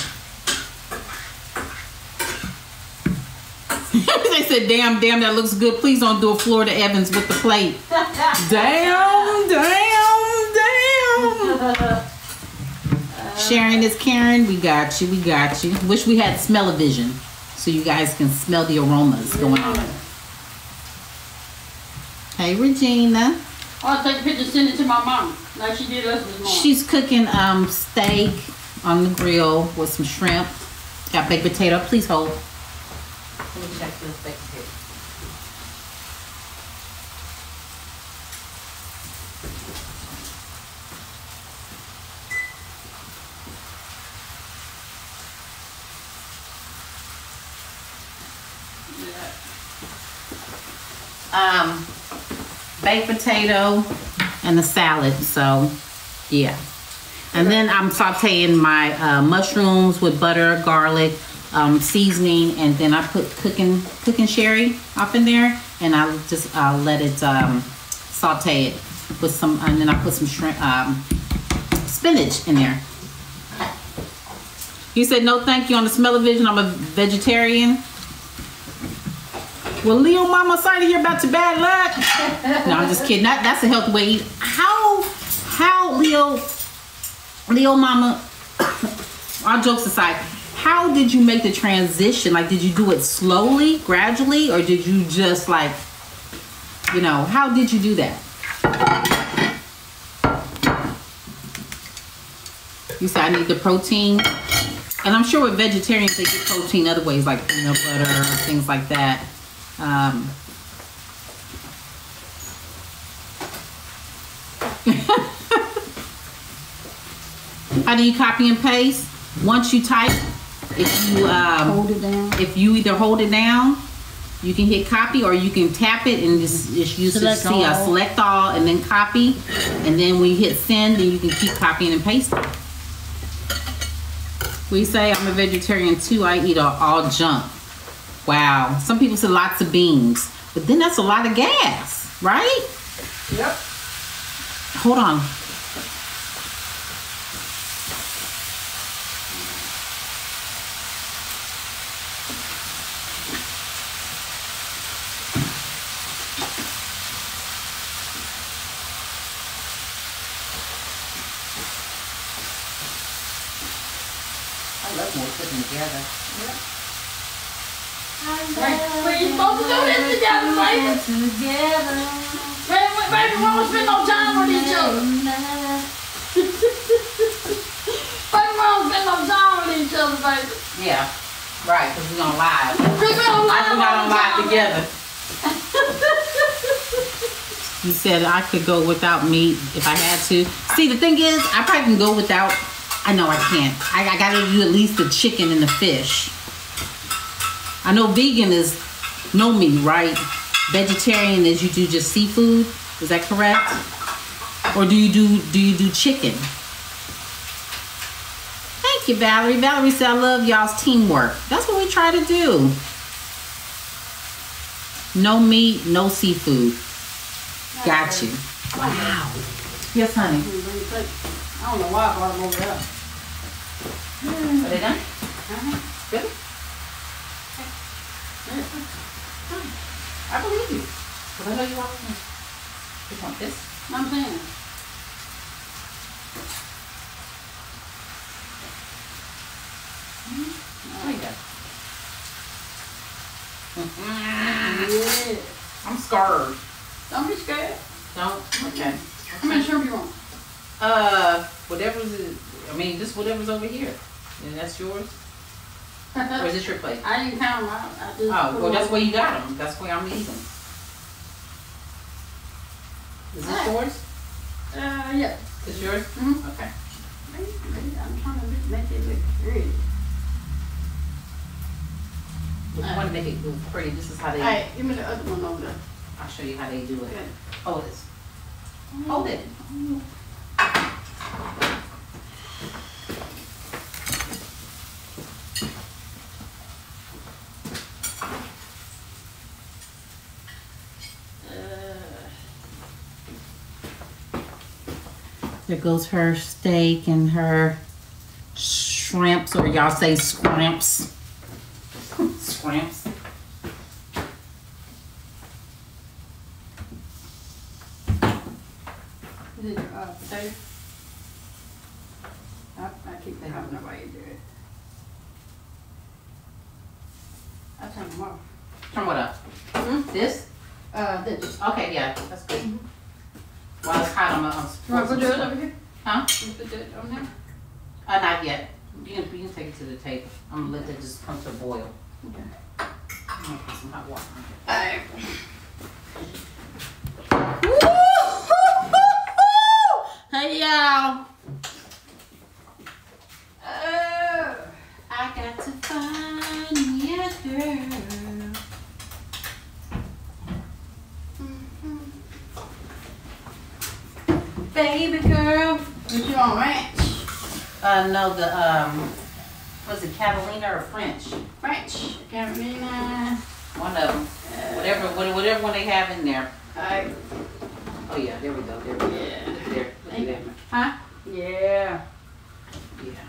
they said, "Damn, damn, that looks good. Please don't do a Florida Evans with the plate." damn, damn, damn. Sharon is Karen. We got you. We got you. Wish we had smell-o-vision so you guys can smell the aromas going on. Hey, Regina. I'll take a picture, send it to my mom, like she did us this morning. She's cooking um steak on the grill with some shrimp. Got baked potato. Please hold. Let me check this baked potato. Um, baked potato and the salad. So, yeah. And then I'm sauteing my uh, mushrooms with butter, garlic, um, seasoning, and then I put cooking cooking sherry up in there, and I just uh, let it um, saute it with some, and then I put some shrimp, um, spinach in there. You said no, thank you on the smell-o-vision. I'm a vegetarian. Well, Leo Mama, sorry to hear about your bad luck. no, I'm just kidding. That, that's a healthy way. How, how, Leo, Leo Mama, all jokes aside, how did you make the transition? Like, did you do it slowly, gradually, or did you just like, you know, how did you do that? You said I need the protein. And I'm sure with vegetarians, they get protein other ways, like peanut butter, things like that. Um, how do you copy and paste? Once you type, if you um, Hold it down. if you either hold it down, you can hit copy, or you can tap it and just, just use it to Select see a all. select all, and then copy, and then when you hit send, then you can keep copying and pasting. We say I'm a vegetarian too. I eat all, all junk. Wow. Some people say lots of beans, but then that's a lot of gas, right? Yep. Hold on. I love more cooking together. Right. We ain't supposed to do this together, baby. Baby, we- baby, we don't spend no time with each other. Baby, we don't spend no time with each other, baby. Yeah, right, because we're on live. Cause we don't I lie we not all on the time. together. You said I could go without meat if I had to. See, the thing is, I probably can go without. I know I can't. I, I gotta do at least the chicken and the fish. I know vegan is no meat, right? Vegetarian is you do just seafood. Is that correct? Or do you do do you do chicken? Thank you, Valerie. Valerie said I love y'all's teamwork. That's what we try to do. No meat, no seafood. Got you. Wow. Yes, honey. I don't know why I brought them over there. Are they done? Uh-huh. Good. I believe you. Because I know you want this. You want this? I'm mm-hmm. saying. There you go. Yeah. I'm scared. Don't be scared. Don't. Okay. How many shrimp you want? Uh, whatever's. I mean, just whatever's over here. And that's yours. Or is this your plate? I didn't count them out. I just Oh, well, that's where you got them. That's where I'm eating. Is this yours? Uh, yeah. Is yours? Mhm. Okay. Maybe- maybe I'm trying to make it look pretty. We want to make it look pretty. This is how they. Hey, give me the other one over there. I'll show you how they do it. Okay. Hold this. Hold it. There goes her steak and her shrimps, or y'all say scrimps. Scrimps. Is it uh, potato? I, I keep having the way you do it. I turn them off. Turn what up? Hmm? This? Uh, this. Okay, yeah, that's good. While it's hot, I'm gonna. You want to put yours over here? Huh? You put that on there? Uh, not yet. You can, you can take it to the table. I'm gonna let that just come to a boil. Okay. I'm gonna put some hot water on it. Alright. Hey y'all. Oh. I got to find me a girl. Baby girl. What you on ranch? Uh, no, the, um, was it Catalina or French? French, Catalina. One of them. Whatever, whatever one they have in there. Alright. Oh yeah, there we go, there we go. Yeah. There, look at. Huh? Yeah. Yeah.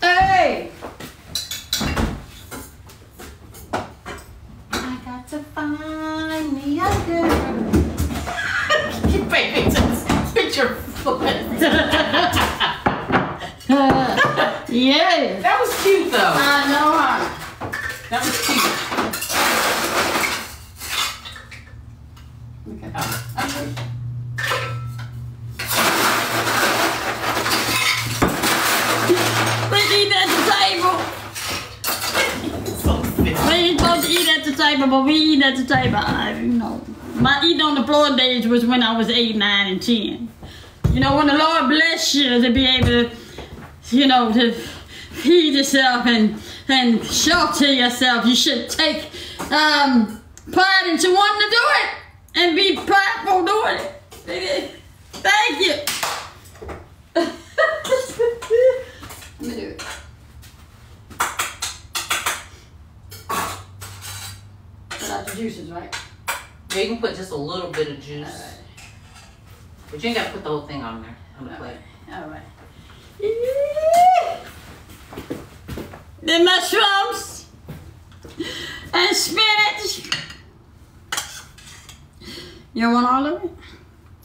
Hey! I got to find me a girl. Baby, just picture yeah. That was cute though. I know her. That was cute. We eat at the table. so fit. We ain't supposed to eat at the table, but we eat at the table. I, you know, my eating on the floor days was when I was eight, nine, and ten. You know, when the Lord bless you to be able to, you know, to feed yourself and and shelter yourself, you should take um, pride into wanting to do it and be prideful doing it. Thank you. Let me do it. Put out the juices, right? Yeah, you can put just a little bit of juice. Alright. But you ain't gotta put the whole thing on there on the plate. All right. The mushrooms and spinach. You don't want all of it?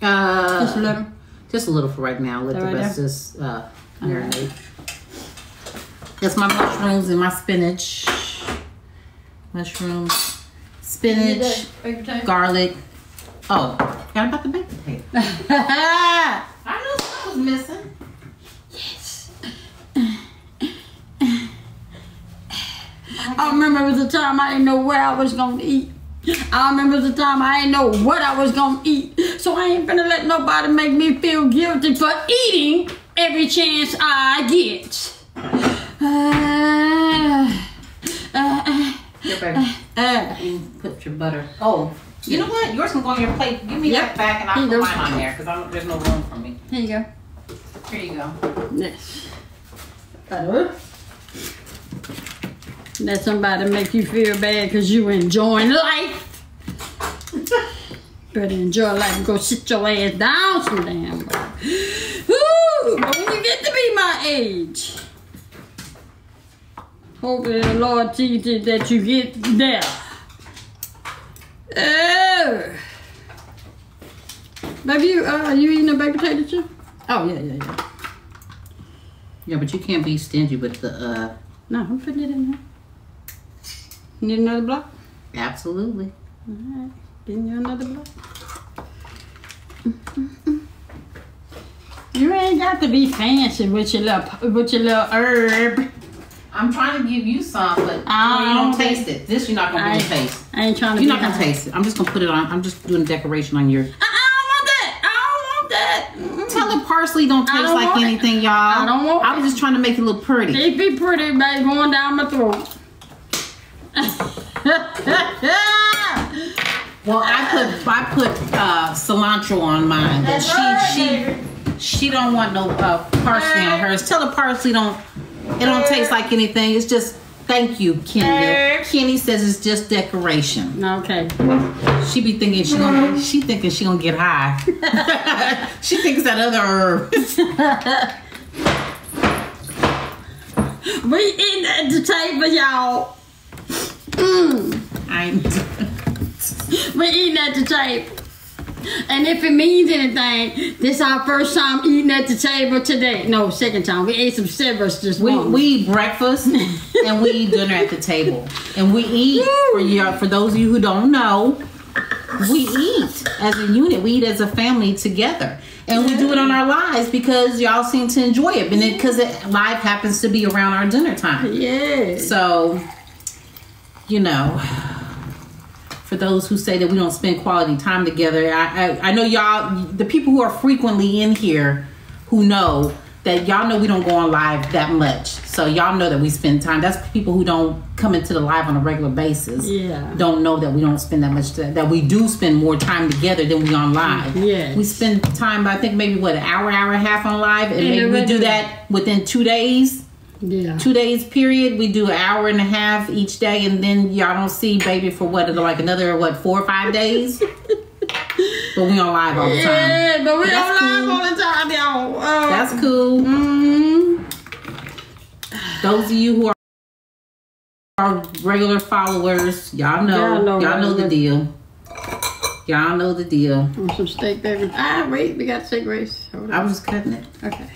Uh, Just a little. Just a little for right now. Let That the right rest just uh, marinate. That's my mushrooms and my spinach. Mushrooms, spinach, garlic. Oh, forgot about the baked potato. I knew something was missing. yes. I remember it was a time I didn't know where I was gonna eat. I remember the time I didn't know what I was gonna eat. So I ain't gonna let nobody make me feel guilty for eating every chance I get. Uh, uh, uh, You put your butter. Oh, you know what? Yours can go on your plate. Give me Yep. that back and I'll put mine on there because there's no room for me. here you go. Here you go. Yes. Butter. Let somebody make you feel bad because you enjoying life. Better enjoy life and go sit your ass down some damn well. But when you get to be my age, hopefully the Lord teaches that you get there. Oh. Baby, you, uh, you eating a baked potato chip? Oh, yeah, yeah, yeah. Yeah, but you can't be stingy with the, uh, No, I'm putting it in there. Need another block? absolutely. Alright, getting you another block. You ain't got to be fancy with your little with your little herb. I'm trying to give you some, but I you don't don't taste it. This you're not gonna I, really taste. I ain't trying to. You're not gonna high. taste it. I'm just gonna put it on. I'm just doing decoration on your. I, I don't want that. I don't want that. Tell the parsley don't I taste don't like want it. anything, y'all. I don't want I was just trying to make it look pretty. It be pretty, baby, going down my throat. Well, I put I put uh, cilantro on mine, but she she she don't want no uh, parsley on hers. Tell her parsley don't it don't taste like anything. It's just thank you, Kenny. Kenny says it's just decoration. Okay. She be thinking she gonna she thinking she gonna get high. she thinks that other herb. We eating at the table, y'all. Mm. I ain't- We eating at the table. And if it means anything, this our first time eating at the table today. No, second time. We ate some Cerberus just we morning. we eat breakfast and we eat dinner at the table, and we eat for you for those of you who don't know. We eat as a unit. We eat as a family together, and we do it on our lives because y'all seem to enjoy it, and because live happens to be around our dinner time. Yes. So, you know, for those who say that we don't spend quality time together, I, I, I know y'all, the people who are frequently in here who know that y'all know we don't go on live that much. So y'all know that we spend time. That's people who don't come into the live on a regular basis. Yeah. Don't know that we don't spend that much, that we do spend more time together than we on live. Yes. We spend time, I think maybe what, an hour, hour and a half on live, and In maybe we do that within two days Yeah. two days period. We do an hour and a half each day, and then y'all don't see baby for what like another what four or five days. but we on live all the time. Yeah, but we That's don't live cool. all the time, y'all. Uh, That's cool. mm, Those of you who are, are regular followers, y'all know, Y'all know y'all know the deal. Y'all know the deal. some steak, baby. Ah, wait, we got steak race. I on. was just cutting it, Okay.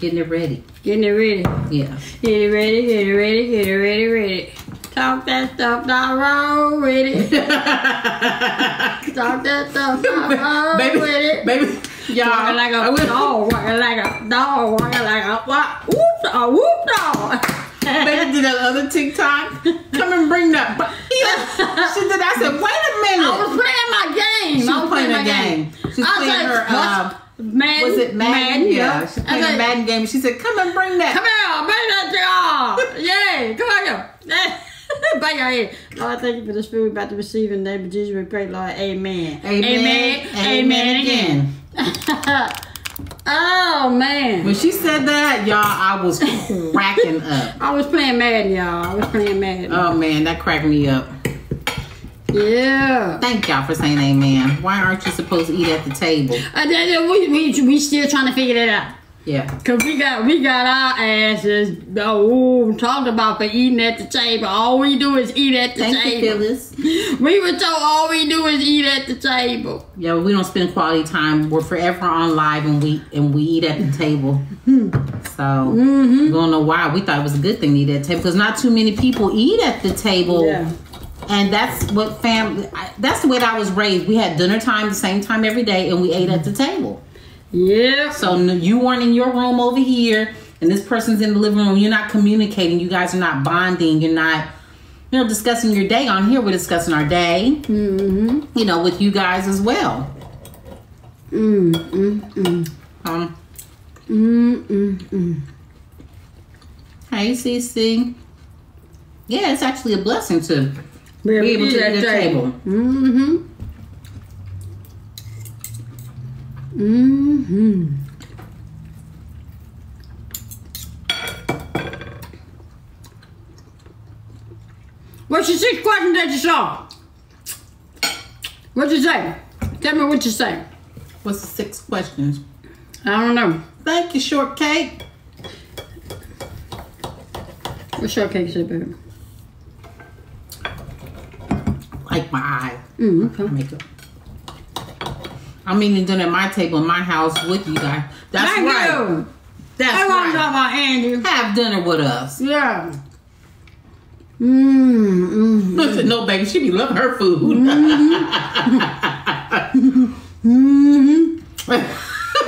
Getting it ready. Getting it ready. Yeah. Get it ready, get it ready, get it ready, ready. Talk that stuff, not wrong with it. Talk that stuff, not wrong baby, with it. baby, y'all. Walking like a dog, walking like a dog, walking like a what? Whoop dog, whoop dog. Baby did that other TikTok. Come and bring that. Yeah, she did. I said, wait a minute. I was playing my game. She I was playing my a game. She was I playing her, uh, Madden, Was it Madden? Yeah, she's I playing a Madden game. She said, "Come and bring that." Come here, bring that to y'all. Yeah, come on, yo. Bang your head. Lord, thank you for this food about to receive in the name of Jesus. We pray, Lord. Amen. Amen. Amen again. oh man. When she said that, y'all, I was cracking up. I was playing Madden, y'all. I was playing Madden. Oh man, that cracked me up. Yeah. Thank y'all for saying amen. Why aren't you supposed to eat at the table? And then then we, we, we still trying to figure that out. Yeah. Cause we got we got our asses oh talked about for eating at the table. All we do is eat at the Thank you, table. Phyllis. We were told all we do is eat at the table. Yeah, we don't spend quality time. We're forever on live and we and we eat at the table. So Mm we don't know why. We thought it was a good thing to eat at the table because not too many people eat at the table. Yeah. And that's what family. That's the way that I was raised. We had dinner time the same time every day, and we ate at the table. Yeah. So you weren't in your room over here, and this person's in the living room. You're not communicating. You guys are not bonding. You're not, you know, discussing your day. On here, we're discussing our day. Mm-hmm. You know, with you guys as well. Mm, mm, mm. Um. Mm, mm, mm. Hey, CC. Yeah, it's actually a blessing to Be be able to eat at the table. Mm-hmm. Mm-hmm. What's your six question that you saw? What you say? Tell me what you say. What's the six questions? I don't know. Thank you, shortcake. What shortcake say, baby? Like my eye. Mm, okay. Makeup. I'm eating dinner at my table in my house with you guys. That's Thank right. you. That's I want to talk right. about Andy. Have dinner with us. Yeah. Mmm. Mm, Listen, no, baby, she be loving her food. mm-hmm.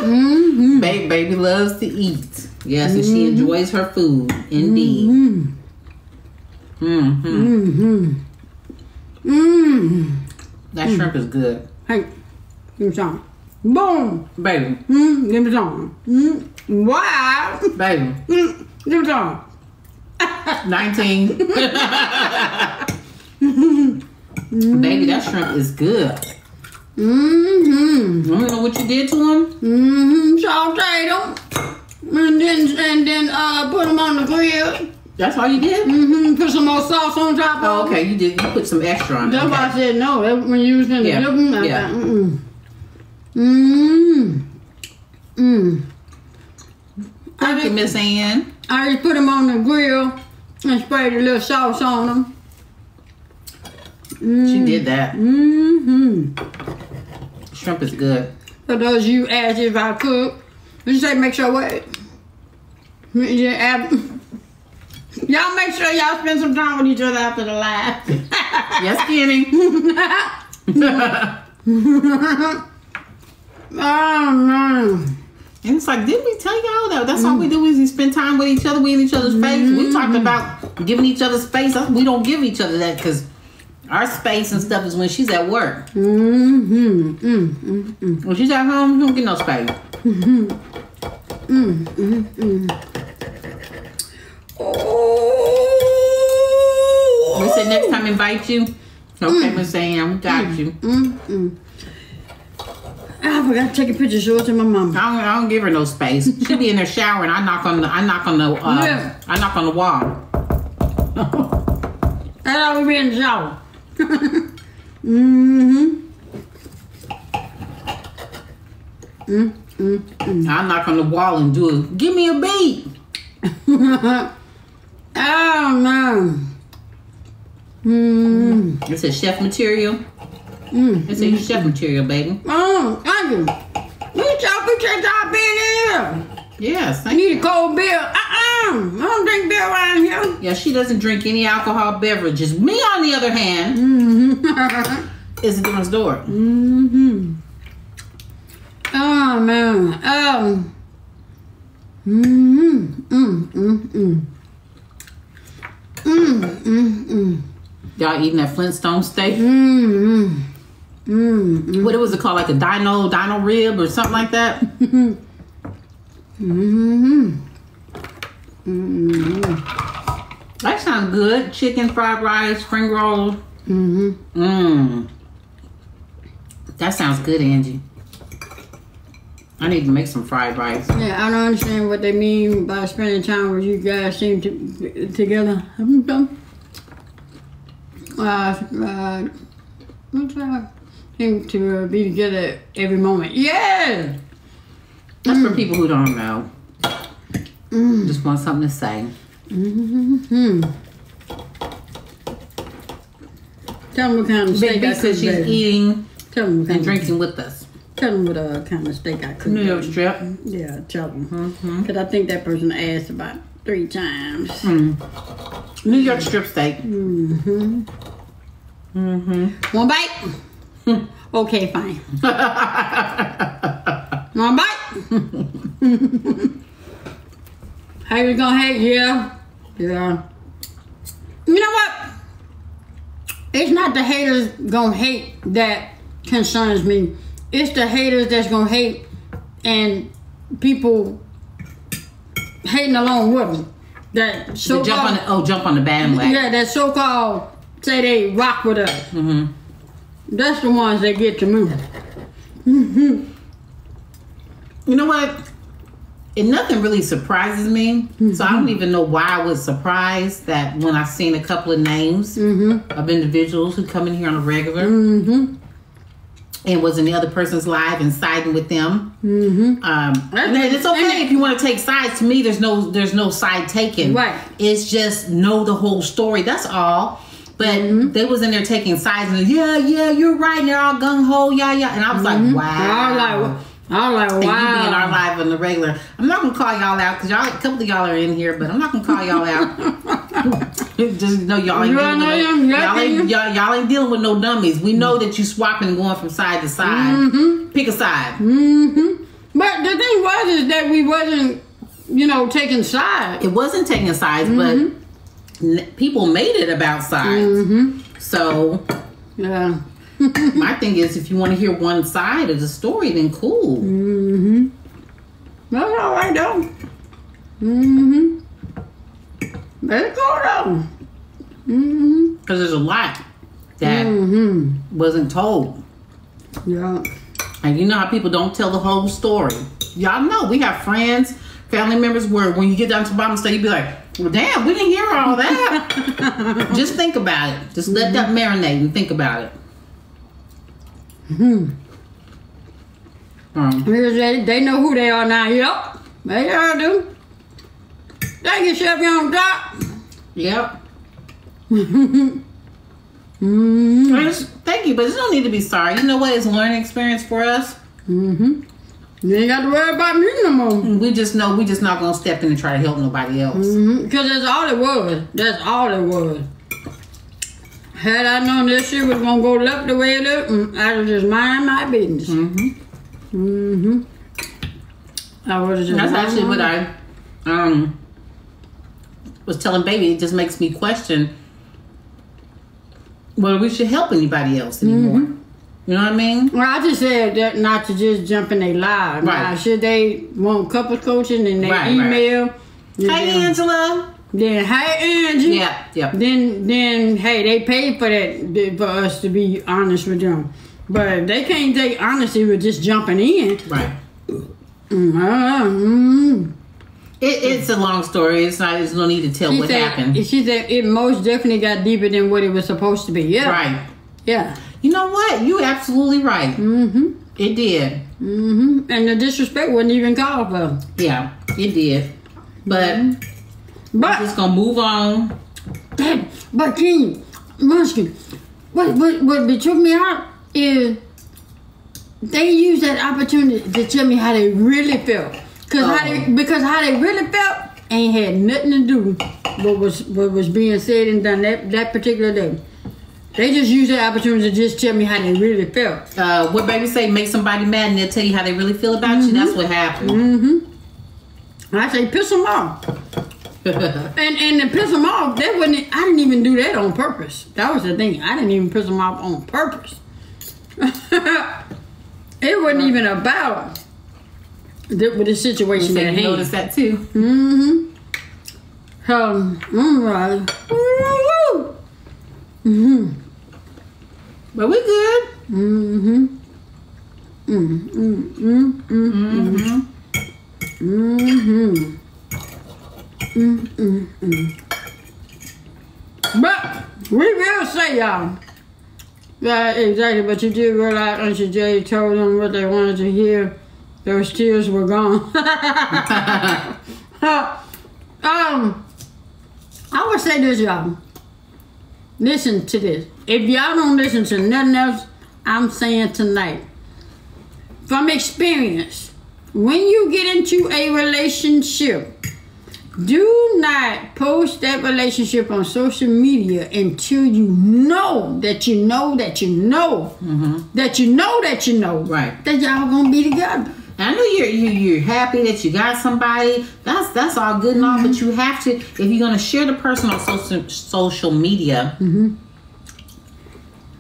Mm-hmm. baby, baby loves to eat. Yes, and she enjoys her food. Indeed. Mm-hmm. Mm-hmm. Mm-hmm. Mm. That shrimp is good. Hey, give me some. Boom. Baby, Mm, give me some. Mm. Wow. baby. Mm, give me some. 19. Baby, that shrimp is good. Mm-hmm. You know what you did to them? Mm-hmm. Sauteed them. And then, and then uh, put them on the grill. That's all you did? Mm-hmm. Put some more sauce on top Oh, okay. You did. You put some extra on it. That's why I said no. That when you was in the Yeah, 'em, I yeah. was like, mm-mm. Mm. Mm. I Thank you, Miss Ann. I just put them on the grill and sprayed a little sauce on them. She did that. Mm-hmm. Shrimp is good. For those of you asked if I cook, just say make sure what. Yeah, ab- Y'all make sure y'all spend some time with each other after the laugh. Yes, Kenny. oh man. And it's like, didn't we tell y'all that? That's all we do is we spend time with each other. We in each other's face. We talked mm-hmm. about giving each other space. We don't give each other that because our space and stuff is when she's at work. Mm-hmm. Mm-hmm. mm-hmm. When she's at home, she don't get no space. Mm-hmm. Oh. We said next time invite you. Okay, mm. Miss Ann, got mm. you. Mm-mm. I forgot to take a picture, show it to my mom. I don't, I don't give her no space. She be in there showering. I knock on the I knock on the uh, Yeah. I knock on the wall. That's how we be in the shower. mm-hmm. Mm, I knock on the wall and do it. Give me a beat. oh no. Mm. It says chef material. Mm. It says chef material, baby. Oh, thank you. Y'all put your top in here. Yes. I Thank you. need a cold beer. Uh-uh. I don't drink beer around here. Yeah, she doesn't drink any alcohol beverages. Me, on the other hand, Mm-hmm. is a different story. mm-hmm. Oh man. Um. Mm-hmm. Mm-hmm. Mm-hmm. Y'all eating that Flintstone steak? Mm-hmm. Mm-hmm. What it was it called? Like a dino, dino rib or something like that? Mm-hmm. Mm-hmm. That sounds good. Chicken, fried rice, spring rolls. Mm-hmm. Mmm. That sounds good, Angie. I need to make some fried rice. Yeah, I don't understand what they mean by spending time with you guys seem to together. Uh, uh, what's that? Seem to be together every moment. Yeah. That's for people who don't know. Mm. Just want something to say. Mm-hmm. Tell them what kind of steak B I says cooked. she's baby. eating Tell them what and drinking with us. Tell them what uh, kind of steak I cooked. New York baby. strip. Yeah, tell them. Mm-hmm. Because I think that person asked about three times. Mm. New York strip steak. Mm-hmm. Mm-hmm. One bite? okay, fine. One bite? How you gonna hate? Yeah. Yeah. You know what? It's not the haters gonna hate that concerns me. It's the haters that's gonna hate and people hating along with them. That so jump on the, oh, jump on the bandwagon. yeah, that so called say they rock with us. Mm-hmm. That's the ones that get to move. You know what? And nothing really surprises me. So I don't even know why I was surprised that when I seen a couple of names Mm-hmm. of individuals who come in here on a regular Mm-hmm. And was in the other person's life and siding with them. Mm-hmm. Um, and it's okay if you want to take sides. To me, there's no there's no side taken. Right. It's just know the whole story. That's all. But they was in there taking sides and yeah, yeah, you're right. And they're all gung ho, yeah, yeah. And I was like, wow. I was like, like, And you be in our wow. live on the regular. I'm not gonna call y'all out because y'all, a couple of y'all are in here, but I'm not gonna call y'all out. Just know y'all ain't dealing with no, y'all, ain't, y'all, y'all ain't dealing with no dummies. We know that you swapping and going from side to side. Mm-hmm. Pick a side. Mm-hmm. But the thing was is that we wasn't, you know, taking sides. It wasn't taking sides, but people made it about sides. Mm-hmm. So Yeah. My thing is, if you want to hear one side of the story, then cool. Mm-hmm. That's all right though. Mm-hmm. Let it go though. Mm-hmm. Because there's a lot that Mm-hmm. wasn't told. Yeah. And you know how people don't tell the whole story. Y'all know we have friends, family members where when you get down to the bottom stage, you be like, well, damn, we didn't hear all that. Just think about it. Just let that marinate and think about it. Hmm. Um, Because they, they know who they are now. Yep. They sure do. Thank you, Chef Young Doc. yep. Just- Thank you, but you don't need to be sorry. You know what? It's a learning experience for us. Mm-hmm. You ain't got to worry about me no more. We just know we just not gonna step in and try to help nobody else. Mm-hmm. Because that's all it was. That's all it was. Had I known this shit was going to go left the way it mm, I'd have just mind my business. Mm-hmm. Mm-hmm. I would have just That's actually what I um was telling baby. It just makes me question whether we should help anybody else anymore. Mm-hmm. You know what I mean? Well, I just said that not to just jump in their lives. Right. Now, should they want couples coaching and they Right, right. email, Hey, then, Angela. Then hey Angie, Yeah, yeah. then then hey they paid for that for us to be honest with them, but they can't take honesty with just jumping in. Right. Mm, uh, mm. It, it's a long story. It's not. There's no need to tell She what said, happened. She said it most definitely got deeper than what it was supposed to be. Yeah, Right. Yeah. You know what? You absolutely right. Mm-hmm. It did. Mm-hmm. And the disrespect wasn't even called for. Yeah, it did. But Mm-hmm. But just gonna move on. but King Munchkin, what what what took me out is they used that opportunity to tell me how they really felt. Cause how they Oh. because how they really felt ain't had nothing to do what was what was being said and done that that particular day. They just used that opportunity to just tell me how they really felt. Uh, what baby say? Make somebody mad and they'll tell you how they really feel about you. That's what happened. Mm-hmm. I say piss them off. And and to piss them off, that wasn't. I didn't even do that on purpose. That was the thing. I didn't even piss them off on purpose. it wasn't even about the, with the situation at hand. noticed that too. Mm-hmm. Um. All right. Mm-hmm. But we good. Mm-hmm. Mm-hmm. Mm-hmm. Mm-hmm. Mm-hmm. Mm, mm, mm. But we will say, um, y'all. Yeah, exactly. But you did realize Auntie Jay told them what they wanted to hear. Those tears were gone. Uh, um, I would say this, y'all. Listen to this. If y'all don't listen to nothing else I'm saying tonight, from experience, when you get into a relationship, do not post that relationship on social media until you know that you know that you know mm-hmm. that you know that you know Right. that y'all gonna be together. I know you're you, you're happy that you got somebody. That's that's all good and all, but mm-hmm. you have to if you're gonna share the person on social social media. Mm-hmm.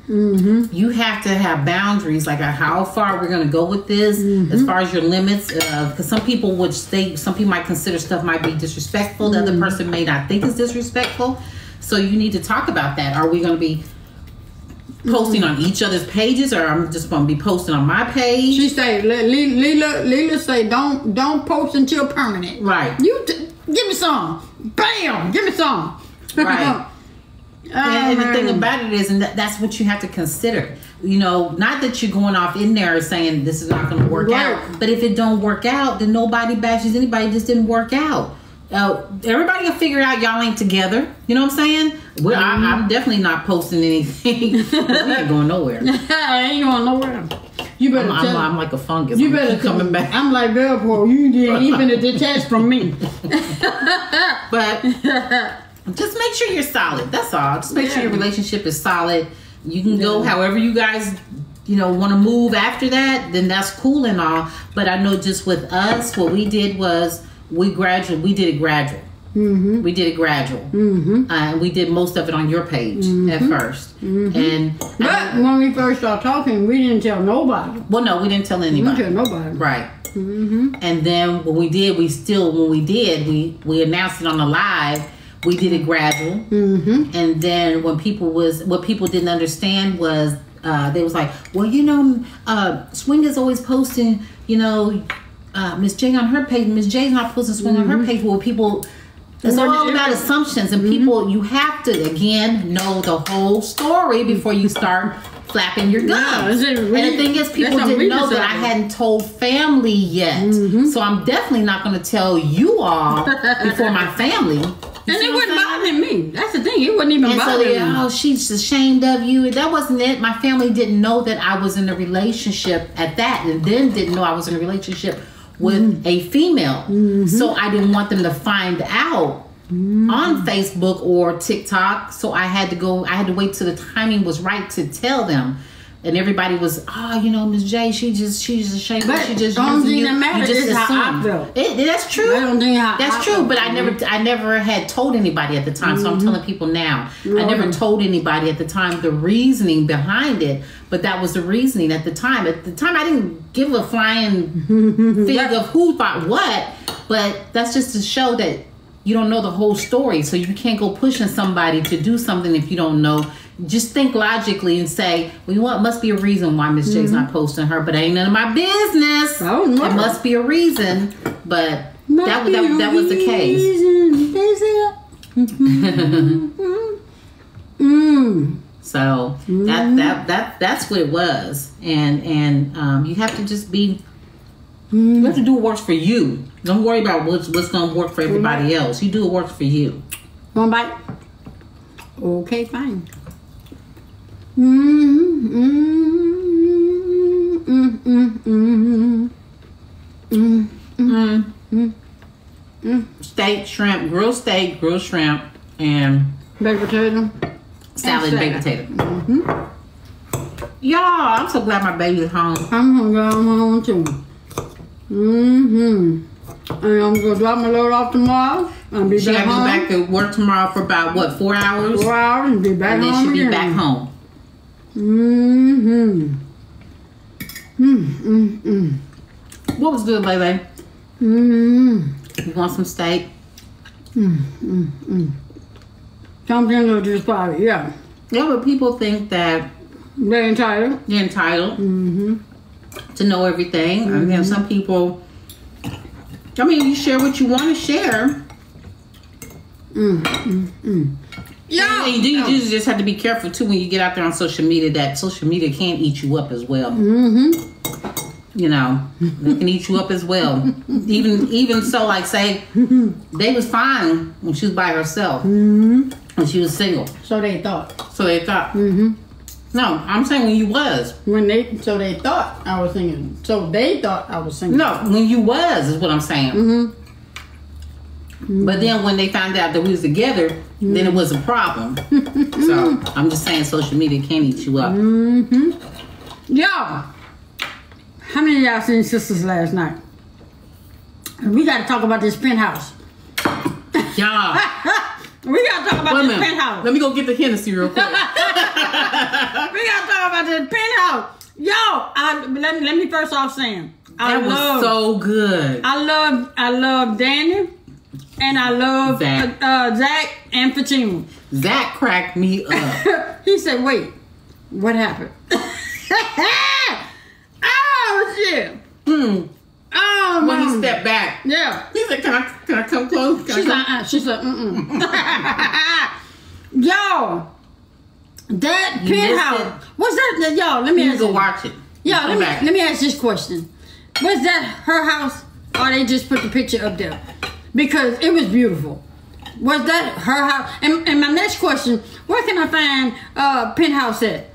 Mm-hmm. You have to have boundaries, like uh, how far we're gonna go with this, as mm-hmm. far as your limits. Because some people would say, some people might consider stuff might be disrespectful. The other mm-hmm. person may not think it's disrespectful. So you need to talk about that. Are we gonna be posting on each other's pages, or I'm just gonna be posting on my page? She say, Leela, Leela say, don't don't post until permanent. Right. You t- give me some. Bam, give me some. Right. And, and the thing about it is, and that, that's what you have to consider. You know, not that you're going off in there saying this is not going to work Right. out, but if it don't work out, then nobody bashes anybody. It just didn't work out. Uh, everybody will figure out y'all ain't together. You know what I'm saying? Well, I, I'm definitely not posting anything. we ain't going nowhere. I ain't going nowhere. You better I'm, I'm, I'm like a fungus. You I'm better coming back. I'm like Velcro. You didn't even detach from me. But just make sure you're solid. That's all. Just make sure your relationship is solid. You can go however you guys, you know, want to move after that. Then that's cool and all. But I know just with us, what we did was we gradual. We did it gradual. Mm-hmm. We did it gradual. Mm-hmm. Uh, and we did most of it on your page at 1st Mm-hmm. And But when we first started talking, we didn't tell nobody. well, no, we didn't tell We didn't anybody. tell nobody. Right. Mm-hmm. And then when we did, we still when we did, we we announced it on the live. We did it gradual. Mm-hmm. And then when people was what people didn't understand was uh, they was like, well, you know, uh, Swing is always posting, you know, uh, Miss Jai on her page. Miss Jai's not posting Swing on her page. Well, people. It's all about assumptions, and people. You have to again know the whole story before you start flapping your gums. it and the thing is, people didn't know that I hadn't told family yet, Mm-hmm. so I'm definitely not going to tell you all before my family. You And it wasn't bothering me. That's the thing. It wasn't even And so bothering they, me. oh, she's ashamed of you. That wasn't it. My family didn't know that I was in a relationship at that, and then didn't know I was in a relationship with mm. a female. Mm-hmm. So I didn't want them to find out mm. on Facebook or TikTok. So I had to go. I had to wait till the timing was right to tell them. And everybody was, oh, you know, Miss Jai, she just, she's ashamed. But she just only using you. that matters you just is how I feel. It, that's true. I don't think how That's I true, felt. but I never, I never had told anybody at the time. So I'm mm-hmm. telling people now. I never told anybody at the time the reasoning behind it, but that was the reasoning at the time. At the time, I didn't give a flying fig of who thought what, but that's just to show that you don't know the whole story. So you can't go pushing somebody to do something if you don't know. Just think logically and say, well, you know what? Must be a reason why Miss Jai's not posting her, but it ain't none of my business. I don't know. It must be a reason, but Must that, that, that was the case. reason. They Mm. So that that that that's what it was, and and um, you have to just be. You have to do what works for you. Don't worry about what's what's gonna work for everybody else. You do what works for you. One bite. Okay, fine. Mm, mm, mm, mm, mm, mm. Mm. Steak, shrimp, grilled steak, grilled shrimp, and Baked potato. salad, And baked potato. Y'all, I'm so glad my baby's home. I'm gonna go home too. Mm-hmm. And I'm gonna drop my load off tomorrow. I'll be She back to home. be back to work tomorrow for about what four hours, Four hours and be back and then home she'll be back home. Mm-hmm. Mm-mm-mm. What was good, Lele? Mm-hmm. You want some steak? Mm-mm. Something to this body, yeah. Yeah, but people think that Very entitled. you're entitled Mm-hmm. to know everything. And then some people, I mean, you share what you want to share. Yeah. And you, do, you do just have to be careful too when you get out there on social media that social media can eat you up as well. Mm-hmm. You know, they can eat you up as well. even even so, like say, they was fine when she was by herself Mm-hmm. when she was single. So they thought. So they thought, Mm-hmm. No, I'm saying when you was. When they, so they thought I was singing. So they thought I was singing. No, when you was is what I'm saying. Mm-hmm. But then when they found out that we was together, then it was a problem. so I'm just saying social media can eat you up. Mm-hmm. Y'all, how many of y'all seen Sistas last night? We got to talk about this penthouse. Y'all, we got to talk about wait a this penthouse. Let me go get the Hennessy real quick. we got to talk about this penthouse. Yo, I, let, me, let me first off saying, I That was love, so good. I love, I love Danny, and I love Zach. Uh, uh, Zach and Fatima. That cracked me up. he said, "Wait, what happened?" oh shit! Hmm. Oh When he stepped back, Yeah. he said, "Can I, can I come close?" Can She's like, uh, she's like, mm-mm. Yo, that You penthouse. What's that? Yo, let me You ask you. watch it. Yo, let me back. let me ask this question. Was that her house, or they just put the picture up there? Because it was beautiful. Was that her house? And, and my next question: Where can I find uh penthouse at?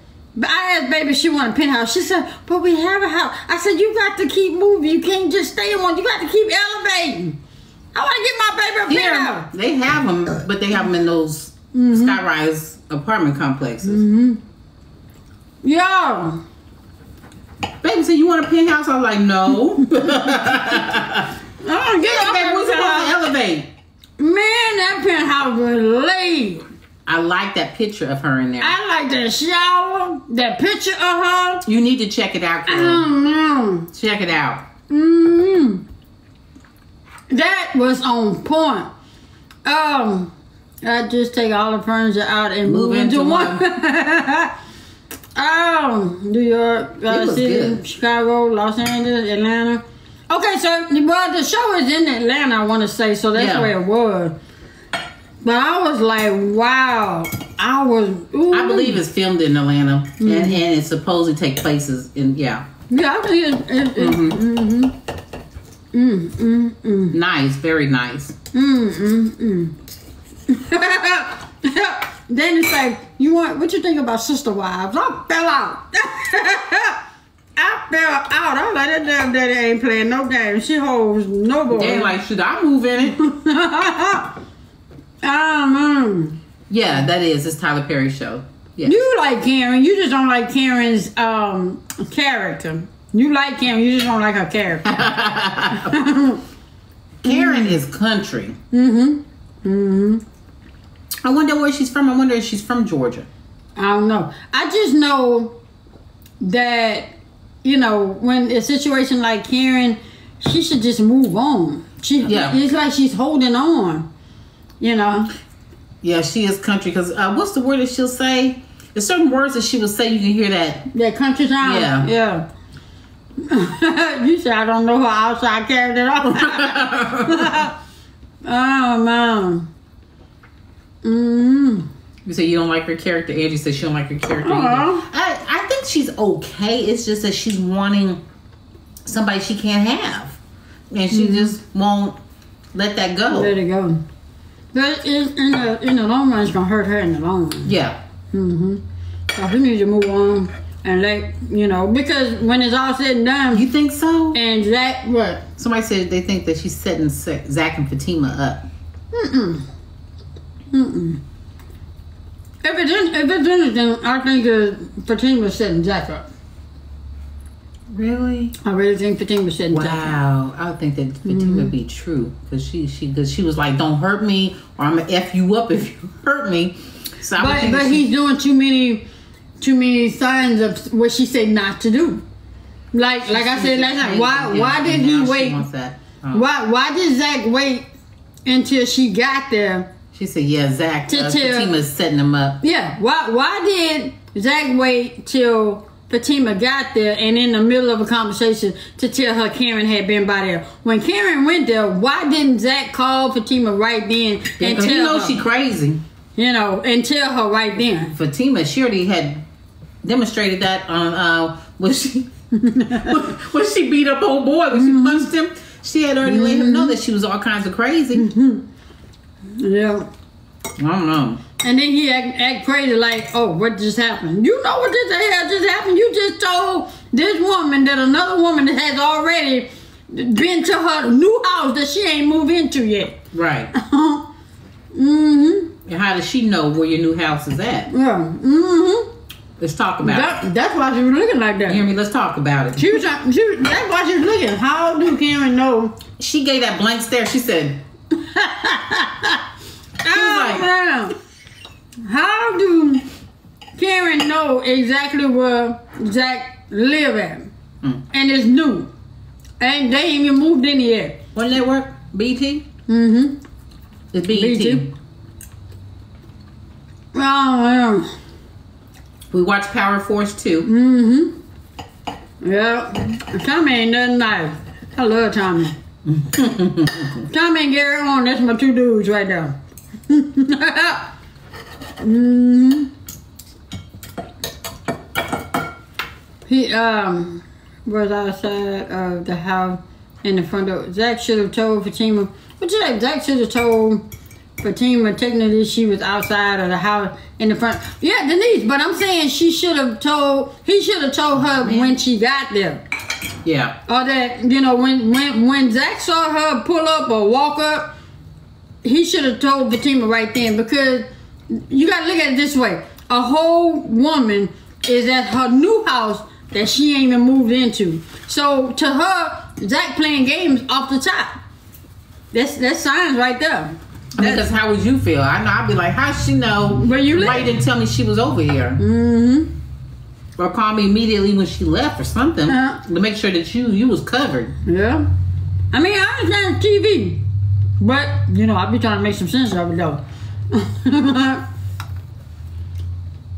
I asked baby, she want a penthouse. She said, "But we have a house." I said, "You got to keep moving. You can't just stay in One. You got to keep elevating." I want to get my baby a Here, penthouse. they have them, but they have them in those Mm-hmm. skyrise apartment complexes. Yeah. Baby said, "You want a penthouse?" I was like, "No." I want to get Yeah, baby, we're supposed to elevate. Man, that penthouse was laid. I like that picture of her in there. I like that shower, that picture of her. you need to check it out, girl. Mm, check it out. mm. That was on point. Um, I just take all the furniture out and move, Move into, into one. oh, New York, uh, City, good. Chicago, Los Angeles, Atlanta. Okay, so well, the show is in Atlanta. I want to say so. That's Yeah. where it was. But I was like, wow. I was. Ooh. I believe it's filmed in Atlanta, and, and it's supposed to take places in yeah. Yeah, I think it. it, it mm-hmm. Mm, mm, mm. Nice, very nice. Mm, mm, mm. then it's like, you want what you think about sister wives? I fell out. I fell out. I was like, that damn daddy ain't playing no game. She holds no boy. They like, should I move in it? um, yeah, that is. It's Tyler Perry show. Yeah. you like Karen. You just don't like Karen's um character. You like Karen. You just don't like her character. Karen is country. mm-hmm. Mm-hmm. I wonder where she's from. I wonder if she's from Georgia. I don't know. I just know that you know when a situation like Karen, she should just move on. She, Yeah. it's like she's holding on. You know, Yeah, she is country. Cause uh, what's the word that she'll say? There's certain words that she will say. You can hear that. that country town. Yeah. yeah. you said I don't know her outside character at all. oh man. Mm. You say you don't like her character. Angie says she don't like her character. Uh-huh. I I think she's okay. It's just that she's wanting somebody she can't have, and she just won't let that go. Let it go. But it, in the in the long run, it's gonna hurt her in the long run. Yeah. Mm-hmm. So we need to move on and let you know because when it's all said and done, You think so? and Zach what? Somebody said they think that she's setting Zach and Fatima up. Mm-mm. Mm-mm. If it's in, if it's anything, I think uh, Fatima setting Zach up. Really? I really think Fatima Zach up. Wow. I would think that Fatima would be true because she she because she was like, "Don't hurt me, or I'm gonna f you up if you hurt me." So But but she- he's doing too many too many signs of what she said not to do. Like like I said last night, why Yeah, why did he wait? Oh. Why why did Zach wait until she got there? She said, "Yeah, Zach. To Uh, tell- Fatima's setting him up." Yeah, why why did Zach wait till Fatima got there and in the middle of a conversation to tell her Karen had been by there? When Karen went there, why didn't Zach call Fatima right then and tell you know her? she crazy. you know, and tell her right then. Fatima, she already had demonstrated that on uh, when she when she beat up old boy when Mm-hmm. she punched him. She had already let him know that she was all kinds of crazy. Mm-hmm. Yeah. I don't know. And then he act, act crazy like, oh, what just happened? You know what this hell just happened? You just told this woman that another woman has already been to her new house that she ain't moved into yet. Right. mm-hmm. And how does she know where your new house is at? Yeah. Mm-hmm. Let's talk about it. That, that's why she was looking like You hear that. me? Let's talk about it. She was, she was, that's why she was looking. How do Karen know? She gave that blank stare. She said, Oh, like- man. How do Karen know exactly where Zach live at? Mm. And it's new. And they ain't even moved in yet. "What network? BET? Mm-hmm. It's BET. BET. Oh, man. We watched Power Force 2. Mm-hmm. Yeah. Tommy ain't nothing nice. I love Tommy. Tommy and Gary on, that's my two dudes right there. mm-hmm. He um was outside of the house in the front door. Zach should have told Fatima what you say? Zach should have told Fatima technically she was outside of the house in the front. Yeah, Denise, but I'm saying she should have told he should have told her when she got there. Yeah. Or that, you know, when when when Zach saw her pull up or walk up, he should have told Fatima right then because you gotta look at it this way. A whole woman is at her new house that she ain't even moved into. So to her, Zach playing games off the top. That's that's signs right there. I mean, because how would you feel? I know I'd be like, how she know? Where you Why live? you didn't tell me she was over here? Mm-hmm. Or call me immediately when she left or something Uh. to make sure that you you was covered. Yeah. I mean, I understand TV, but you know, I'd be trying to make some sense of it though.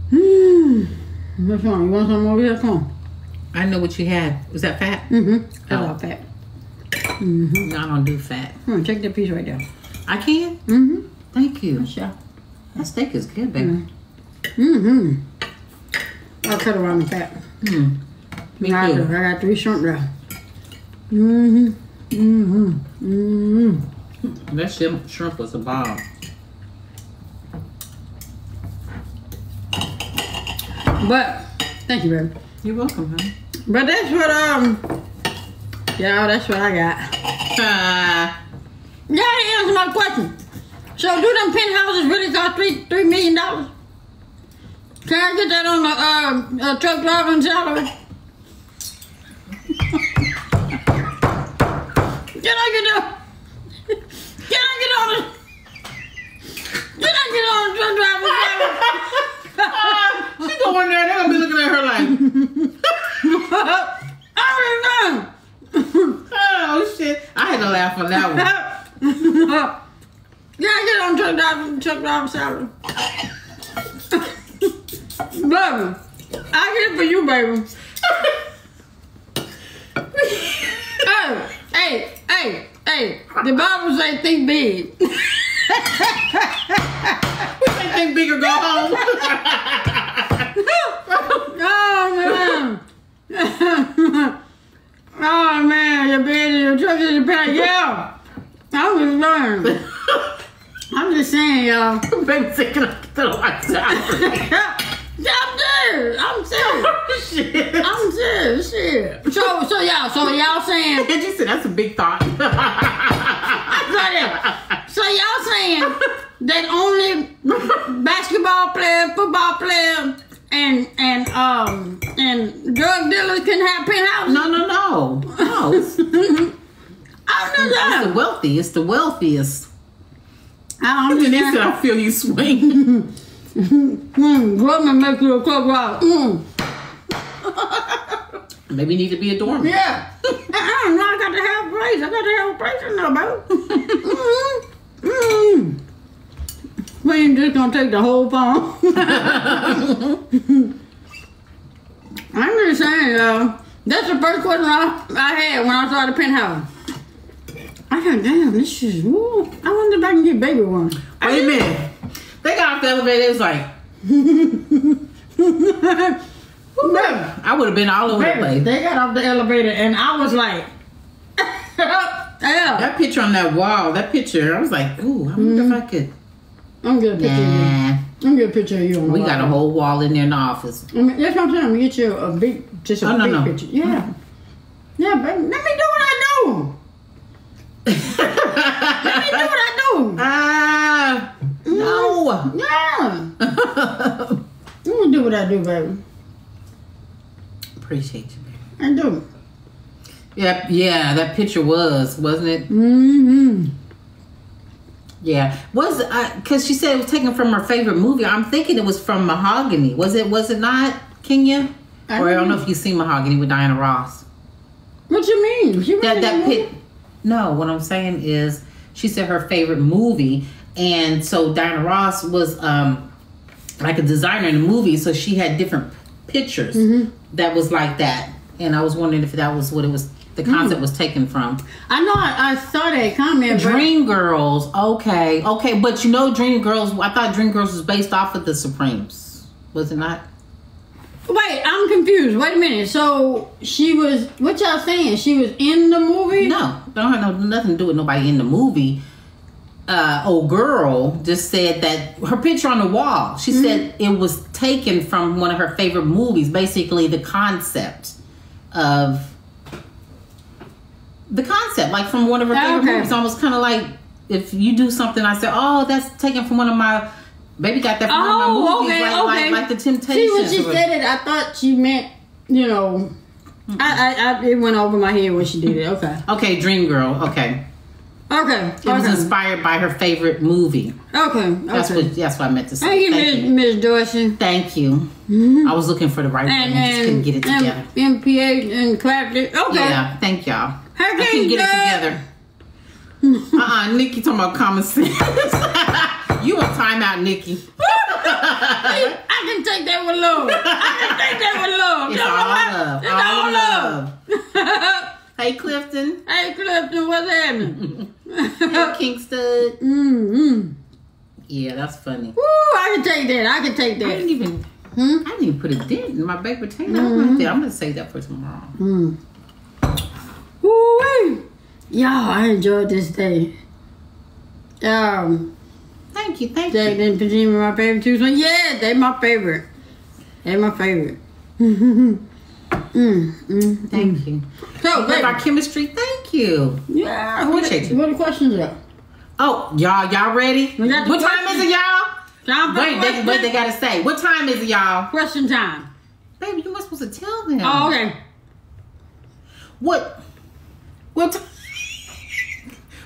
Hmm. Which one? You want some here? Come on. I know what you had. Was that fat? Mm-hmm. That's Oh. all fat. No, I don't do fat. On, check that piece right there. I can. Mm-hmm. Thank you. Sure. That steak is good, baby. Mm-hmm. I'll cut around the fat. Mm. Me I, too. got, I got three shrimp there. Mm-hmm. Mm-hmm. Mm-hmm. That shrimp, shrimp was a bomb. But thank you, baby. You're welcome, honey. But that's what um yeah, that's what I got. Ah, You gotta answer my question. So do them penthouses really cost three three million dollars? Can I get that on the uh, uh truck driving salary? Can I get that? Can I get on the Can I get on the truck driving salary? she going there. They're gonna be looking at her like, I don't know. oh shit. I had to laugh on that one. don't know. Can I get on truck driving truck driving salary? baby, I get it for you, baby. hey, hey, hey, hey. The Bible say think big. I think bigger go home. oh man. oh man, in your truck in the back. Yeah. I was learning. I'm just saying, y'all. Baby, taking a the lifestyle. I'm serious. I'm serious. shit. I'm serious. Shit. So, so y'all, so y'all saying, Did you say that's a big thought? so y'all saying that only basketball player, football player, and and um and drug dealers can have penthouses? no, no, no, no. It's, I don't know It's the wealthy. It's the wealthiest. I don't know. "I feel you swing." Mm, what man make you a rock? Mm. Maybe you need to be a doorman. Yeah. I don't know. I got to have praise. I got to have praise in there, baby. mm-hmm. mm We ain't just gonna take the whole phone. I'm just saying, y'all. That's the first question I, I had when I saw the penthouse. I thought, damn, this is, woo. I wonder if I can get baby one. Wait a minute. They got off the elevator. It was like I would have been all over the baby, place. they got off the elevator and I was like, yeah, That picture on that wall, that picture, I was like, ooh, I wonder if I mm-hmm. could. I'm gonna get a picture of you. I'm gonna picture you we got a whole wall in there in the office. I mean, that's what I'm saying. Get you a big, just a Oh, no, big no. picture. Yeah. Yeah, baby. Let me do what I do. Let me do what I do. Ah, no. Yeah. I'm gonna do what I do, baby. Appreciate you, baby. I do. Yeah, yeah, that picture was, wasn't it? Mm-hmm. Yeah, was I because she said it was taken from her favorite movie. I'm thinking it was from Mahogany. Was it? Was it not Kenya? I or I don't know if you've seen Mahogany with Diana Ross. What you mean? She That that pit. No, what I'm saying is she said her favorite movie, and so Diana Ross was um like a designer in the movie, so she had different pictures Mm-hmm. that was like that, and I was wondering if that was what it was. The Mm. concept was taken from. I know. I, I saw that comment. Dream Girls, okay, okay, but you know, Dream Girls. I thought Dream Girls was based off of the Supremes, was it not? Wait, I'm confused. Wait a minute. So she was. What y'all saying? She was in the movie? No, don't have no, nothing to do with nobody in the movie. Uh, old girl just said that her picture on the wall. She said it was taken from one of her favorite movies. Basically, the concept of the concept, like from one of her ah, favorite Okay. movies. Almost kind of like if you do something, I say, "Oh, that's taken from one of my." Baby got that from one of Oh, my movies, okay, like, okay. like, like the Temptations. See, when she said it, I thought she meant, you know, I, I, I, it went over my head when she did it. Okay, okay, Dream Girl. Okay, okay, it was inspired by her favorite movie. okay. That's okay. what that's what I meant to say. Thank you, Thank Miss you. Miss Dorsey. Thank you. Mm-hmm. I was looking for the right And one. I just couldn't get it together. and MPA and Clapton. Okay. Yeah, thank y'all. I Hurricane couldn't get Dad. it together. uh-uh, Nikki talking about common sense. You on timeout, Nikki. I can take that with love. I can take that with love. It's all love. It's All all love. love. Hey, Clifton. hey, Clifton, what's happening? Hey, Kingston. mm-hmm. Yeah, that's funny. Woo, I can take that. I can take that. I didn't even. Hmm? I didn't even put a dent in my baked potato. Mm-hmm. I'm, gonna, I'm gonna save that for tomorrow. Mm. Woo, Y'all, I enjoyed this day. Um, Thank you, thank Jack you. and Pajama, my favorite too. So yeah, they my favorite. They my favorite. mm, mm. Thank you. So, baby, our chemistry. Thank you. yeah, what, Appreciate you. what are the questions are? Oh, y'all, y'all ready? What time is it, y'all? Time Wait, they, wait, they gotta say. What time is it, y'all? question time. Baby, you weren't supposed to tell them. Oh, okay. What? What?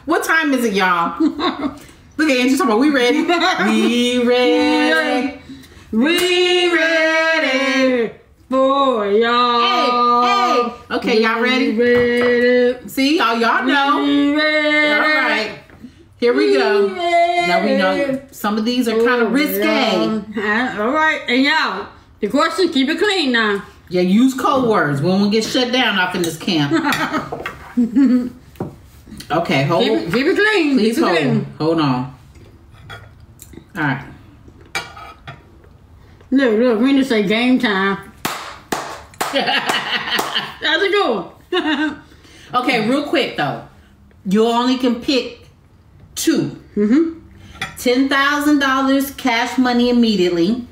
What time is it, y'all? Look at Angie talking about we ready. we ready. We ready for y'all. Hey, hey. Okay, y'all ready? Ready. See, all y'all know. We ready. All right. Here we go. Now we know some of these are kind of risque. Uh, All right, and y'all, the question, keep it clean now. Yeah, use code words. We won't get shut down off in this camp. Okay, hold. Keep, it- keep it clean. Please keep hold. clean. Hold on. All right. Look, look, we need to say game time. How's it going? Okay, real quick though. You only can pick two. mm-hmm. Ten thousand dollars cash money immediately.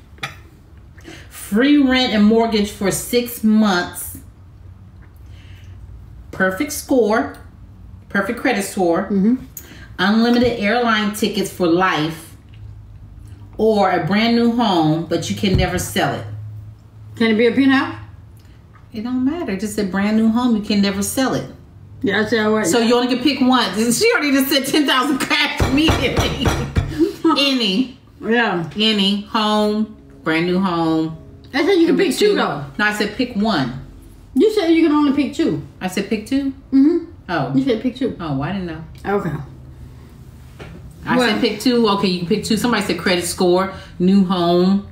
Free rent and mortgage for six months. Perfect score. Perfect credit score. Mm-hmm. Unlimited airline tickets for life. Or a brand new home, but you can never sell it. Can it be a penthouse? It don't matter. Just a brand new home, you can never sell it. Yeah, I said right. So you only can pick one. She already just said ten thousand cash immediately. any, yeah. any home, brand new home. I said you can pick two though. No, I said pick one. You said you can only pick two. I said pick two. Mm-hmm. Oh, You said pick two. oh, I didn't know. Okay. I Well- said pick two. Okay, you can pick two. Somebody said credit score, new home,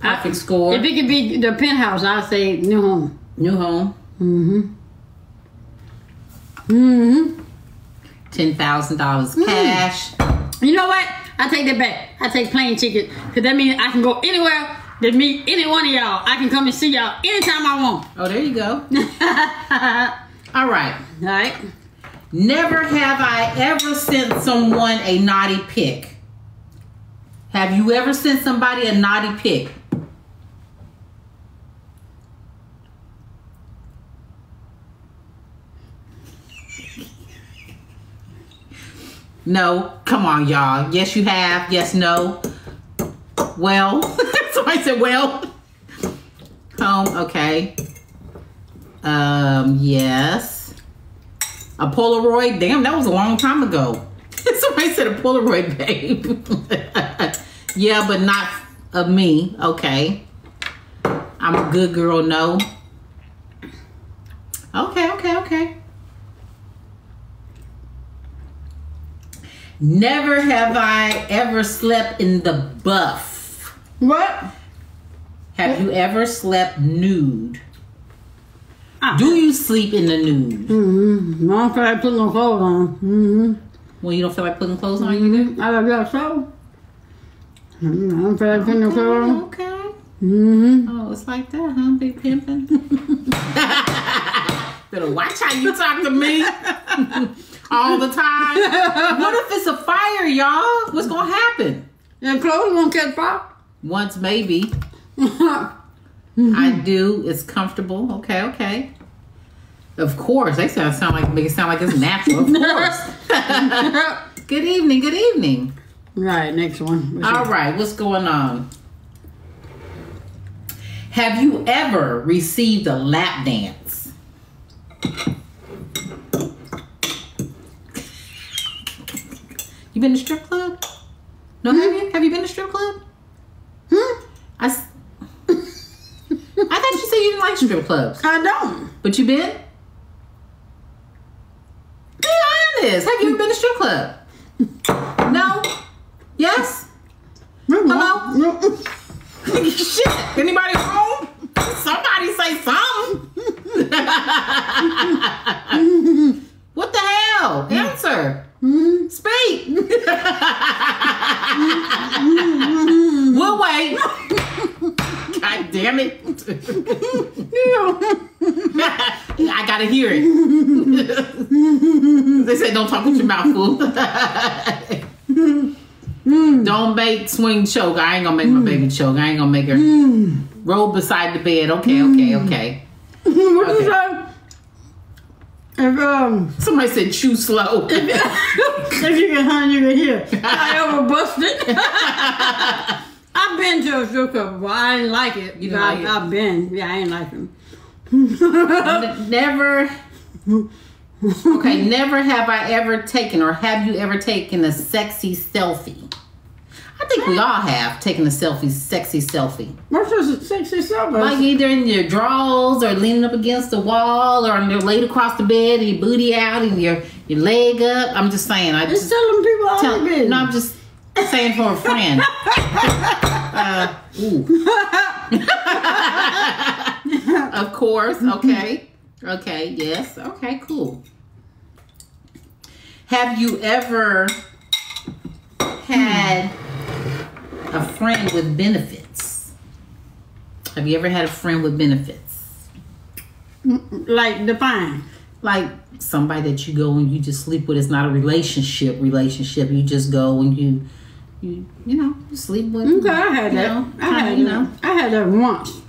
perfect I- score, If it could be the penthouse, I'd say new home. new home, Mm-hmm. Mm-hmm. ten thousand dollars Hmm. cash. You know what? I take that back. I take plane ticket because that means I can go anywhere to meet any one of y'all. I can come and see y'all anytime I want. Oh, there you go. All All right. right. Never have I ever sent someone a naughty pic. Have you ever sent somebody a naughty pic? No. Come on, y'all. Yes, you have. Yes, no. Well, somebody said, well. Home, okay. Um, yes. A Polaroid? Damn, that was a long time ago. Somebody said a Polaroid, babe. yeah, but not of me. Okay. I'm a good girl, no. Okay, okay, okay. Never have I ever slept in the buff. What? Have you ever slept nude? Ah. Do you sleep in the nude? Mm-hmm. I don't feel like putting no clothes on. Mm-hmm. Well, you don't feel like putting clothes on either? I love that so. Mm, I don't feel like putting no clothes on. Okay. Mm-hmm. Oh, it's like that, huh? Big pimping. Better watch how you talk to me all the time. What if it's a fire, y'all? What's gonna happen? Your clothes won't catch fire. Once, maybe. I do. It's comfortable. Okay, okay. Of course, they sound sound like make it sound like it's natural. Of course. good evening. Good evening. right, next one. All right, what's going on? Have you ever received a lap dance? You been to strip club? No, have you? Have you been to strip club? Hmm? I, I thought you said you didn't like strip clubs, I don't. but you been? Be honest. Have you ever been to strip club? No. Yes? Hello? Shit. Anybody home? Somebody say something. what the hell? Answer. Speak. we'll wait. God damn it. I gotta hear it. they said don't talk with your mouth full. Don't make swing choke. I ain't gonna make my baby mm. choke. I ain't gonna make her mm. roll beside the bed. Okay, okay, mm. okay. what you Okay. If um, Somebody said chew slow. if you can hunt, you can hear. I ever busted. I've been to a strip club, but I didn't like it. You didn't I, like it? I've been. Yeah, I ain't like them. never. Okay, never have I ever taken or have you ever taken a sexy selfie? I think we all have taken a selfie, sexy selfie. What's this sexy selfie? Like either in your drawers or leaning up against the wall or you're laid across the bed and your booty out and your your leg up. I'm just saying. I It's just telling people all tell, no, I'm just saying for a friend. uh, of course. Okay. Okay. Yes. Okay. Cool. Have you ever had a friend with benefits? Have you ever had a friend with benefits? like define. Like somebody that you go and you just sleep with. It's not a relationship. Relationship. You just go and you, you, you know, you sleep with. Okay, I had you that. know, I had you that. know. I had that once.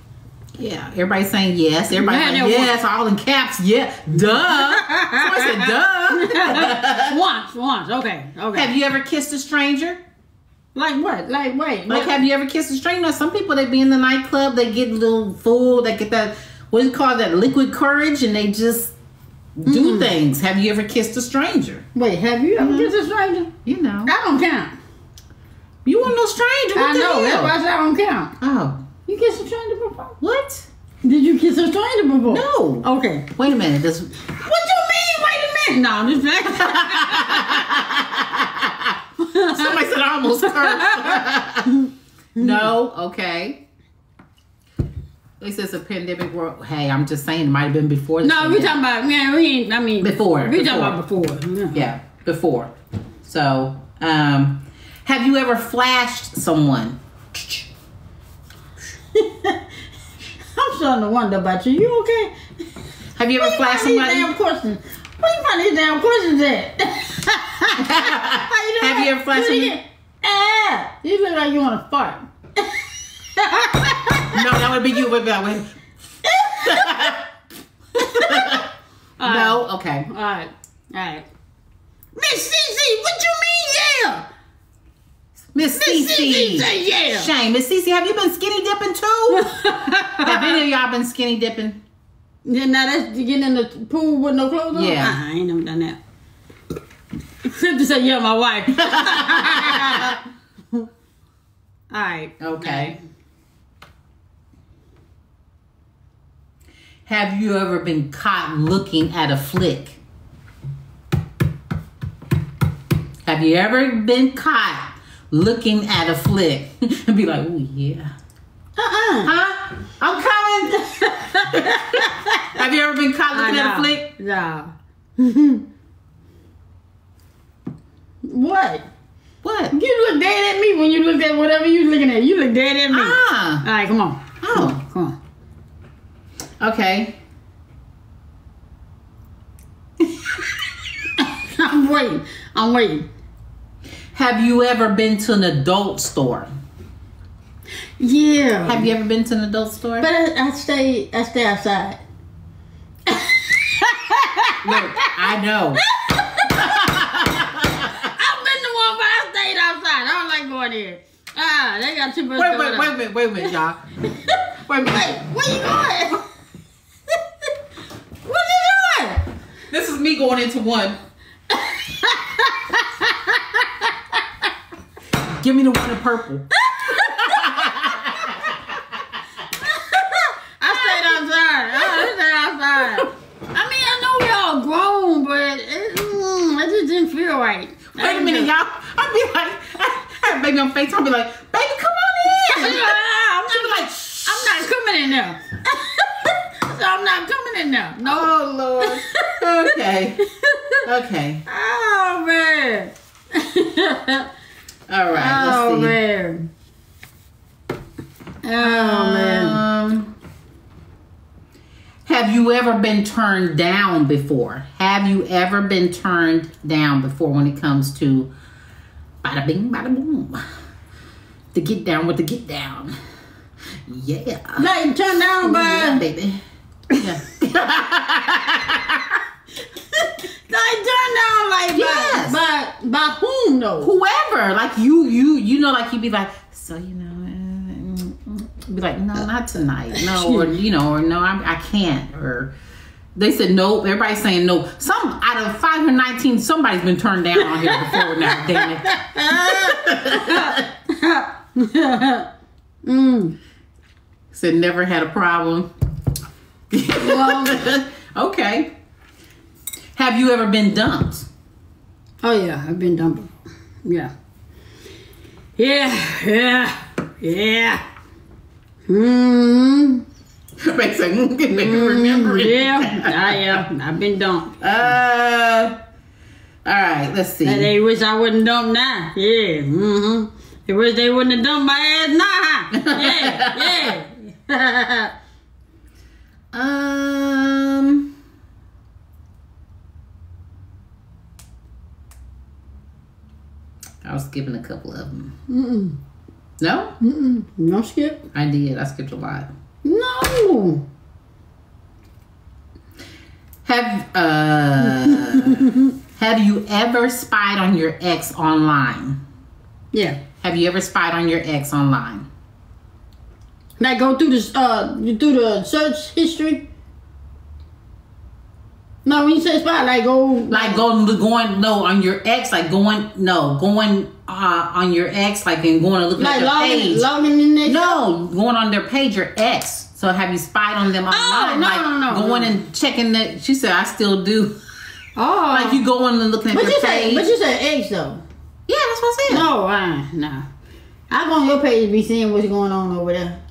Yeah, everybody's saying yes. Like, they yes, all in caps. Yeah, duh. Somebody said, duh. once, once. Okay, okay. have you ever kissed a stranger? like what? Like wait. Like, what? have you ever kissed a stranger? Some people, they be in the nightclub, they get a little full, they get that, what do you call that, liquid courage, and they just do things. Have you ever kissed a stranger? wait, have you Mm-hmm. ever kissed a stranger? You know. I don't count. You want no stranger? What I the know. hell? That's why I don't count. Oh, You kissed a stranger before? what? Did you kiss a stranger before? No. Okay. Wait a minute. This, What do you mean? Wait a minute. No, I'm just. Somebody said I almost cursed. no, okay. It says a pandemic world. Hey, I'm just saying it might have been before. the No, we talking about man. We ain't. I mean, Before, We before. talking about before. Yeah. Yeah, before. So, um, have you ever flashed someone? I'm starting to wonder about you. You okay? Have you ever flashed these damn somebody? questions? Where you find these damn questions at? You? Have you ever flashed somebody? Ah, you look like you want to fart. No, that would be you. with that way. No, okay. All right, all right. Miss Cece, what you mean? Yeah. Miss Cece yeah. Shame, Miss Cece, have you been skinny dipping too? have any of y'all been skinny dipping? Yeah, now that's getting in the pool with no clothes on. Yeah. Uh-uh, I ain't never done that. Except to say, yeah, my wife. All right. Okay. Have you ever been caught looking at a flick? Have you ever been caught looking at a flick and be like, oh yeah, Uh-uh. huh? I'm coming. Have you ever been caught looking at a flick? Nah. what? What? You look dead at me when you look at whatever you're looking at. You look dead at me. All Ah, right, come on. oh, Come on. okay. I'm waiting. I'm waiting. Have you ever been to an adult store? Yeah. Have you ever been to an adult store? But I, I stay. I stay outside. Look, I know. I've been the one, but I stayed outside. I don't like going there. Ah, they got too much. Wait, wait, on. wait a minute, wait a minute, y'all. Wait a Wait, minute. where you going? what you doing? This is me going into one. Give me the one in purple. I stayed outside. I stayed outside. I mean, I know we all grown, but it, mm, it just didn't feel right. Wait a minute, y'all. I'd be like, I baby on FaceTime, I'd be like, baby, come on in. I'm She be not, like, I'm not coming in there. So I'm not coming in there. No. oh Lord. Okay. Okay. Oh man. All right. oh let's see. man. Oh man. Um, have you ever been turned down before? Have you ever been turned down before when it comes to bada bing, bada boom? The get down with the get down. Yeah. Like turn down Yeah, baby. Yeah. like turn down like Yes. by, by by whom though? Whoever, like you, you, you know, like you'd be like, so you know, uh, mm, mm," be like, no, not tonight, no, or you know, or no, I'm, I can't, or they said nope. Everybody's saying no. Some out of 519, somebody's been turned down on here before now. Damn it. mm. Said never had a problem. Well- okay. Have you ever been dumped? Oh yeah, I've been dumped. Yeah. Yeah, yeah, yeah. Hmm. Makes sense. remember it. Yeah, I yeah, I've been dumped. Uh, all right. Let's see. And they wish I wouldn't dump now. Yeah. Mm-hmm. They wish they wouldn't have dumped my ass now. Yeah, yeah. Um. I was skipping a couple of them. Mm-mm. No, Mm-mm. No skip. I did. I skipped a lot. No. Have uh Have you ever spied on your ex online? Yeah. Have you ever spied on your ex online? Like go through this uh you do the search history. No, when you say spot, like go Like going going no on your ex, like going no going uh on your ex, like and going and looking like at their logging, page. logging in there. No, going on their page, your ex. So have you spied on them online? Oh, no, like no, no, going no. and checking that. She said, I still do. Oh, Like you going and looking at But their you page. but you said eggs though. yeah, that's what I said. No, uh, no. I go on your page to be seeing what's going on over there.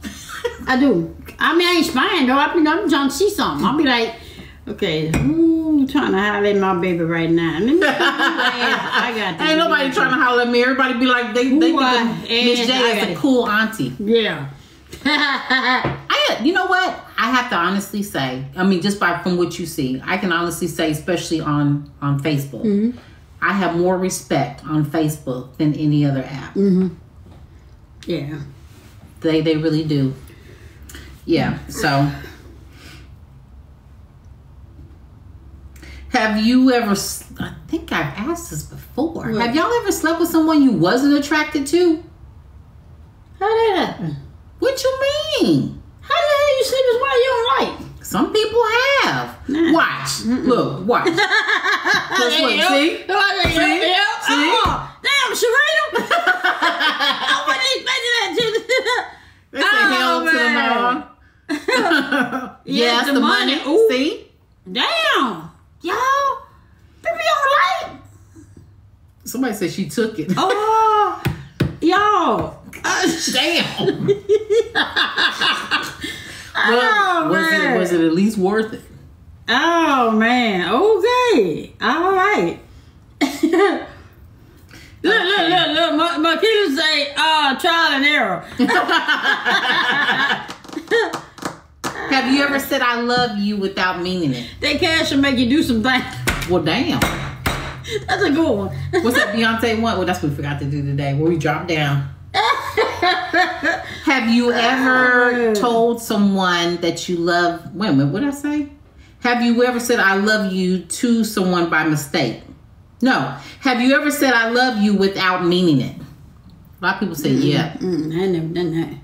I do. I mean, I ain't spying though. I be, I'm trying to see something. I'll be like, okay, who trying to holler at my baby right now? I got. this Ain't nobody trying to holler at me. Everybody be like, they, they think I Miss am, is a cool auntie. Yeah. I, you know what? I have to honestly say. I mean, just by from what you see, I can honestly say, especially on on Facebook, Mm-hmm. I have more respect on Facebook than any other app. mm-hmm. Yeah. They they really do. Yeah. So, have you ever? I think I've asked this before. What? Have y'all ever slept with someone you wasn't attracted to? How did that happen? What you mean? How the hell you sleep with somebody you don't like? Some people have. Nah. Watch. Look. Watch. Yeah. See. See? See? Yeah. See? Oh, damn, Sharita. I wasn't expecting that. They say Oh, hell to the oh, man. Yeah, yes, the the, money. money. Ooh. See. Damn. Y'all. People don't like. Somebody said she took it. Oh. Y'all. Damn. Oh, was man. it was it at least worth it? Oh man. Okay. All right. look, look, look, look. My, my kids say, uh, trial and error. Have you ever said I love you without meaning it? They cash and make you do some things. Well, damn. That's a good one. What's that Beyonce one? Well, that's what we forgot to do today, where we drop down. Have you ever told someone that you love? Wait a minute, what did I say? Have you ever said I love you to someone by mistake? No. Have you ever said I love you without meaning it? A lot of people say yeah. Mm, I ain't never done that.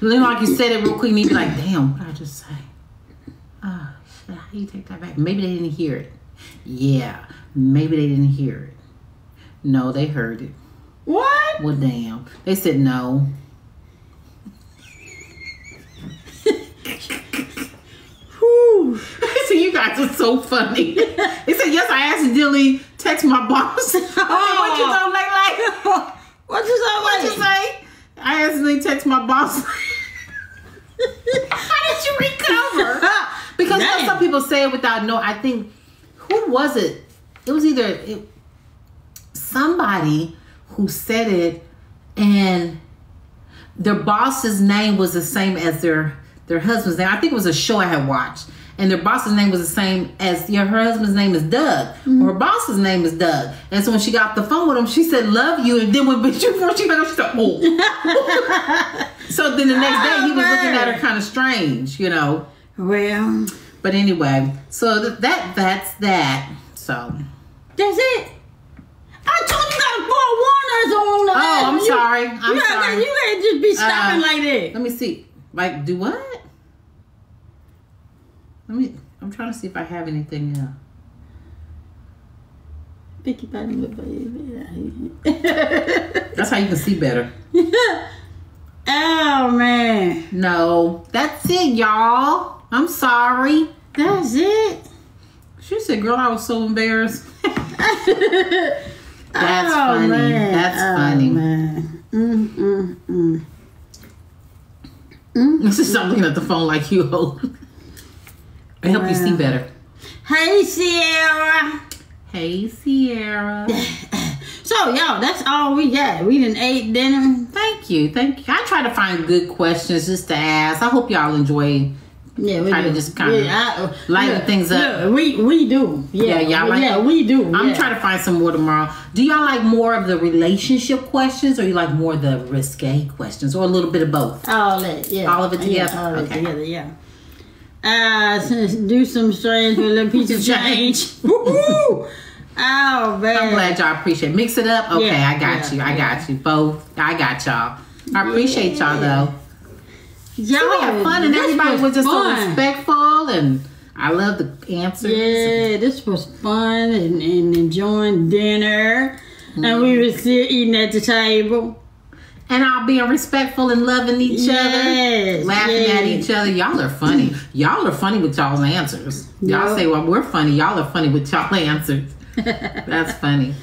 Then like you said it real quick, and you'd be like, "Damn, what did I just say?" Oh, shit, how you take that back? Maybe they didn't hear it. Yeah, maybe they didn't hear it. No, they heard it. What? Well, damn. They said no. Whew. so you guys are so funny. They said yes. I accidentally text my boss. Mean, what you Oh. gonna like? What you say? What you say? I accidentally text my boss. How did you recover? because some people say it without no. I think who was it? It was either it, somebody who said it, and their boss's name was the same as their their husband's name. I think it was a show I had watched, and their boss's name was the same as yeah, her husband's name is Doug. Her boss's name is Doug, and so when she got the phone with him, she said "love you," and then when but you before she hung up, she said "oh." so then the next day he was looking at her kind of strange, you know. Well, But anyway, so th- that that's that. So that's it. I told you got to forewarn us on the Oh, I'm you, sorry. I'm you gotta- sorry. You can't just be stopping Uh, like that. let me see. Like do what? Let me. I'm trying to see if I have anything else. Pick your body up, baby. That's how you can see better. oh man, No, that's it, y'all. I'm sorry. that's it. She said, "Girl, I was so embarrassed." That's oh, funny. Man. That's oh, funny. Man. Mm, mm, mm. This is I'm looking at the phone like you hold. I help you see better. Hey Sierra. Hey, Sierra. So y'all, that's all we got. We didn't ate dinner. Thank you. Thank you. I try to find good questions just to ask. I hope y'all enjoy. Yeah, we Try to just kinda yeah, I- uh, lighten look, things up. look, we we do. Yeah, Yeah, y'all like- yeah, we do. I'm yeah. trying to find some more tomorrow. Do y'all like more of the relationship questions or you like more of the risque questions or a little bit of both? all that. Yeah, All of it Yeah, together? all of it Okay. together. Yeah. Uh, do some strange with a little piece of change. Woo-hoo! Oh man. I'm glad y'all appreciate it. Mix it up. Okay, Yeah, I got yeah, you. I yeah. got you. Both. I got y'all. I appreciate y'all though. Y'all we had fun and everybody was just so respectful and I love the answers. Yeah, this was fun and, and enjoying dinner. And we were still eating at the table. And all being respectful and loving each Yes, other. Laughing at each other. Y'all are funny. Y'all are funny with y'all's answers. Y'all Yep. say, well, we're funny. Y'all are funny with y'all answers. That's funny.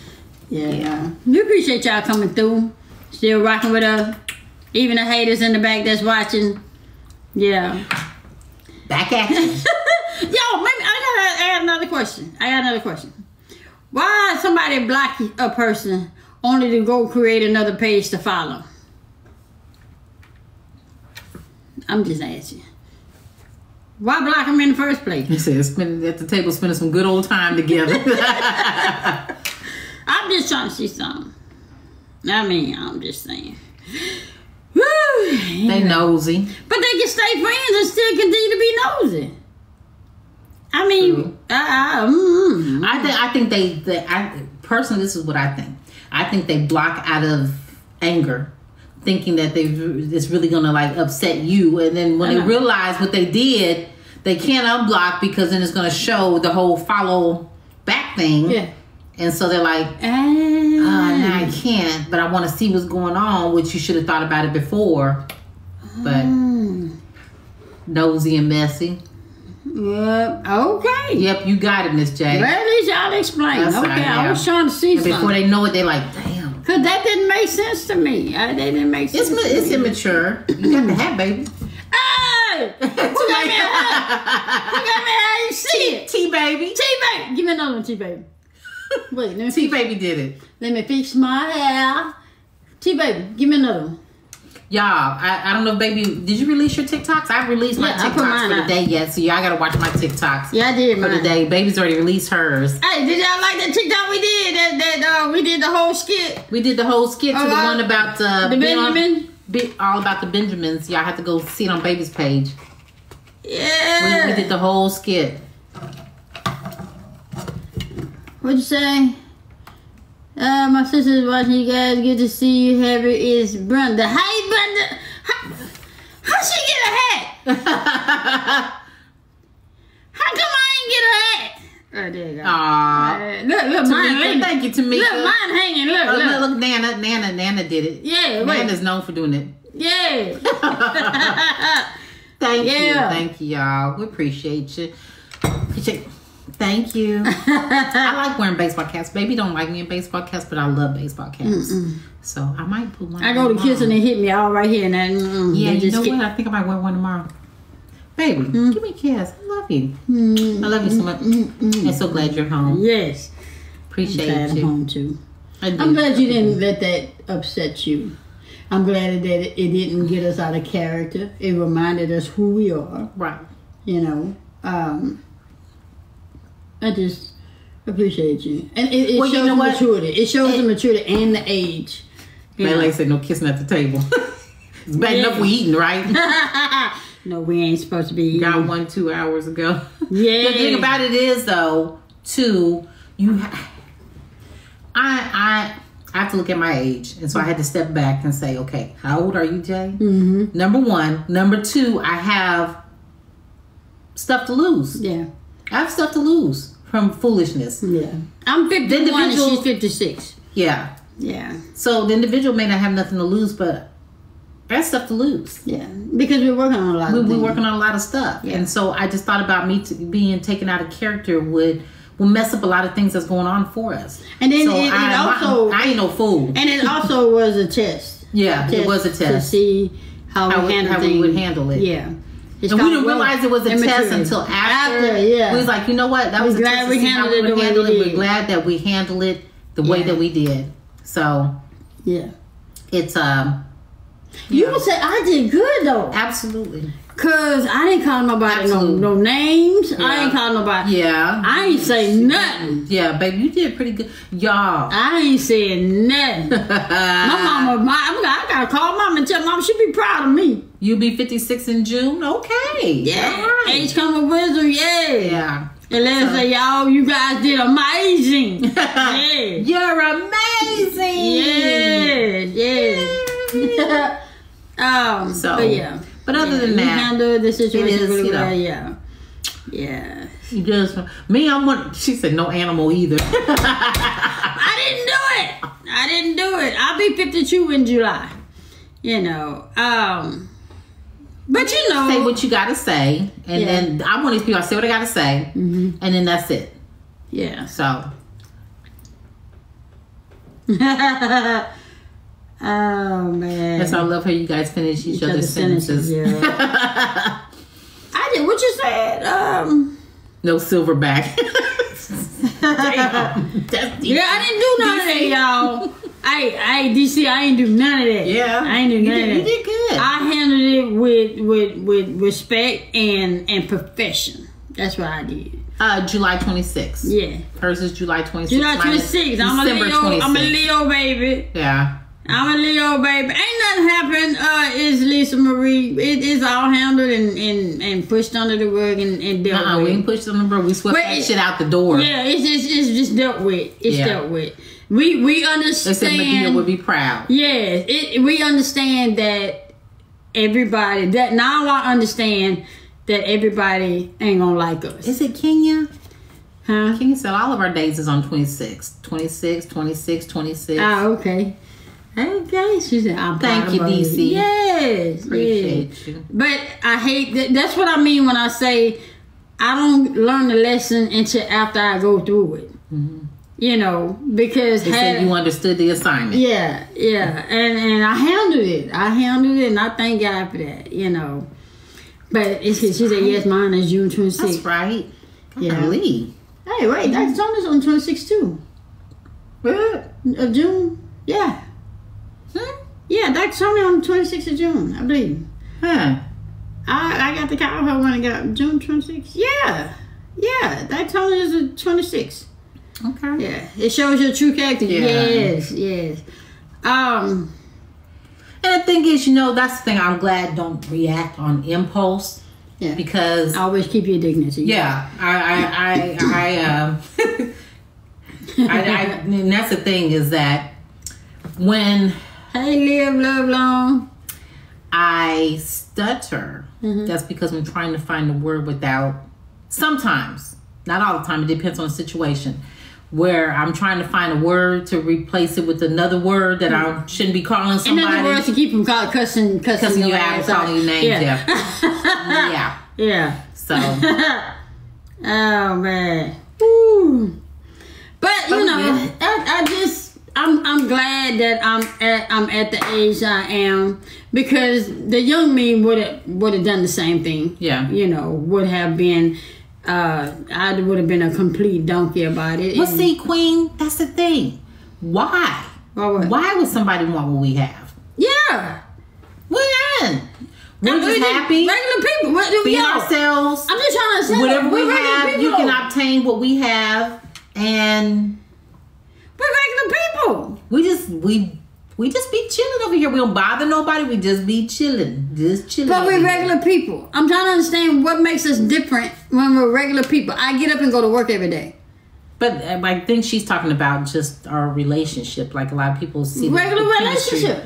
Yeah. Yeah. We appreciate y'all coming through. Still rocking with us. Even the haters in the back that's watching. Yeah. Back at you. Yo, maybe I gotta add another question. I got another question. Why somebody block a person only to go create another page to follow? I'm just asking. Why block them in the first place? He said, spending at the table, spending some good old time together. I'm just trying to see something. I mean, I'm just saying. Woo! they nosy. But they can stay friends and still continue to be nosy. I mean, True. I, I, mm, I think I think they, they I personally this is what I think. I think they block out of anger, thinking that they it's really gonna like upset you, and then when they realize what they did, they can't unblock because then it's gonna show the whole follow back thing, yeah. and so they're like, Ah. uh, I can't, but I want to see what's going on, which you should have thought about it before, but Mm. nosy and messy. Yep. Okay. Yep, you got it, Miss Jai. Well, at least y'all explain. That's okay, right, I was trying to see And before they know it, they're like. Cause that didn't make sense to me. Uh, that didn't make sense. It's it's immature. You got the hat, baby. Hey! Who got me a? Who got me a? You see it? T baby. T baby, give me another one, T baby. Wait, let me T baby did it. let me fix my hair. T baby, give me another one. Y'all, I, I don't know, baby. Did you release your TikToks? I released my Yeah, TikToks mine for the day yet, so y'all gotta watch my TikToks Yeah, I did, for man. the day. Baby's already released hers. Hey, did y'all like that TikTok we did? That that uh, we did the whole skit. We did the whole skit to Oh, the I- one about uh, the Benjamin? be, all about the Benjamins. Y'all have to go see it on Baby's page. We, Yeah. we did the whole skit. What'd you say? My sister's watching you guys. Good to see you. Happy is Brenda. Hey, Brenda. How, how she get a hat? How come I ain't get a hat? Oh, there you go. Aw. Uh, look, look, mine Tamika, hanging. thank you, Tamika. Look, mine hanging. Look, look. look, look, Nana, Nana, Nana did it. Yeah, wait. Nana's known for doing it. Yeah. Thank you, thank you, y'all. We appreciate you. Appreciate. Thank you. I like wearing baseball caps. Baby don't like me in baseball caps, but I love baseball caps. So I might put one. I go to kiss and they hit me all right here, and then mm, Yeah, you know get, what? I think I might wear one tomorrow. Baby, Hmm? give me a kiss. I love you. I love you so much. I'm so glad you're home. Yes, Appreciate glad I'm you. home too. I'm glad you didn't let that upset you. I'm glad that it, it didn't get us out of character. It reminded us who we are. Right. You know, um, I just appreciate you, and it, it Well, you shows know the what? maturity. It shows the maturity and the age. You Man, like I said, no kissing at the table. it's bad enough we eating, right? no, we ain't supposed to be. Got eating. one two hours ago. Yeah. The thing about it is, though, too, you. Ha- I I I have to look at my age, and so I had to step back and say, okay, how old are you, Jai? Mm-hmm. Number one. Number two, I have stuff to lose. Yeah, I have stuff to lose from foolishness. yeah. I'm 51 and she's 56. Yeah. Yeah, So the individual may not have nothing to lose, but I have stuff to lose. yeah. Because we're working on a lot we, of we're working on a lot of stuff Yeah. and so i just thought about me to, being taken out of character would will mess up a lot of things that's going on for us And then so it- it I, also- I, ain't no fool And it also was a test. yeah it was a test to see how, how, we we, handle how we would handle it Yeah. It's and we didn't growth realize it was a and test until after. After, yeah. We was like, you know what? That We're was a glad test we handled it the way handle we it. did. We're glad that we handled it the way that we did. So yeah. it's um You Yeah. would say I did good though. absolutely Cause I didn't call nobody no, Absolutely. no names. I Yeah. ain't call nobody. yeah I ain't say nothing. yeah baby you did pretty good y'all. I ain't saying nothing. my mama, my, I'm, gotta call mama and tell mama she be proud of me. You be 56 in June? Okay. Yeah. Right. Age come with wisdom, yeah. Yeah. And let's say, y'all, you guys did amazing. yeah. You're amazing. Yeah, yeah. um, So, but yeah. But other Yeah, than that, handled the situation it is, really you know. well. Yeah, yeah. You just me. I'm one. She said no animal either. I didn't do it. I didn't do it. I'll be 52 in July. You know. Um. But you know. say what you gotta say, and Yeah. then I'm one of these people. I say what I gotta say, Mhm. and then that's it. Yeah. So oh man. that's why I love how you guys finish each, other's sentences. Yeah. I did. What you said? Um. no silverback. Damn. That's. Yeah, I didn't do none of that, y'all. I, I, DC, I ain't do none of that. Yeah. I ain't do none did- of you did good. I handled it with with with respect and and profession. That's what I did. Uh, July 26th. Yeah. Hers is July 26th. July 26th. I'm a Leo. I'm a Leo baby. Yeah. I'm a Leo baby. Ain't nothing happened. Uh, is Lisa Marie? It is all handled and and, and pushed under the rug and, and dealt Uh-uh, with. we didn't push on the bro. We swept Wait, that shit out the door. Yeah, it's just it's just dealt with. It's Yeah. dealt with. We we understand. They said Madea would be proud. Yes, it, we understand that everybody that now I understand that everybody ain't gonna like us, Is it Kenya? huh? Kenya said all of our days is on 26. 26, 26, 26. Ah, okay, okay. She said, "I'm Thank you, of you." DC. Yes, Appreciate yes. you. But I hate that. That's what I mean when I say I don't learn the lesson until after I go through it. You know, because Mm-hmm. They had- said you understood the assignment. Yeah, yeah, and and I handled it. I handled it, and I thank God for that. You know, but it's she said yes, mine is June twenty That's sixth. right. Yeah. Golly. Hey, wait, that's on twenty sixth too of June. Yeah? Yeah, that's only on the twenty sixth of June, I believe. Huh. I I got the call her when I got June twenty sixth. Yeah, yeah, that's only is the twenty sixth. Okay. Yeah, it shows your true character. Yeah. Yes, yes. Um. And the thing is, you know, that's the thing. I'm glad don't react on impulse Yeah. because, I Always keep your dignity. yeah, I, I, I, I, um, I, I, and that's the thing is that when Hey, live, love long. I stutter, Mm-hmm. that's because I'm trying to find a word without. Sometimes, not all the time. It depends on the situation. Where I'm trying to find a word to replace it with another word that I shouldn't be calling In somebody. other words, to keep from call, cussing, cussing, Cussing you your out, ass calling you names, Yeah. yeah. yeah. So oh man. Woo. But you know, good. I, I just I'm I'm glad that I'm at I'm at the age I am because the young me would have would have done the same thing. Yeah. You know, would have been uh I would have been a complete donkey about it. But and- see, Queen, that's the thing. Why? Why what? Why would somebody want what we have? Yeah. When? We're I just happy Regular people. What, being yo, ourselves. I'm just trying to say Whatever we we're have, people. you can obtain what we have, and We're regular people. we just we we just be chilling over here. We don't bother nobody. We just be chilling, just chilling. But we're regular people. I'm trying to understand what makes us different when we're regular people. I get up and go to work every day. But uh, I think she's talking about just our relationship. Like a lot of people see Regular relationship.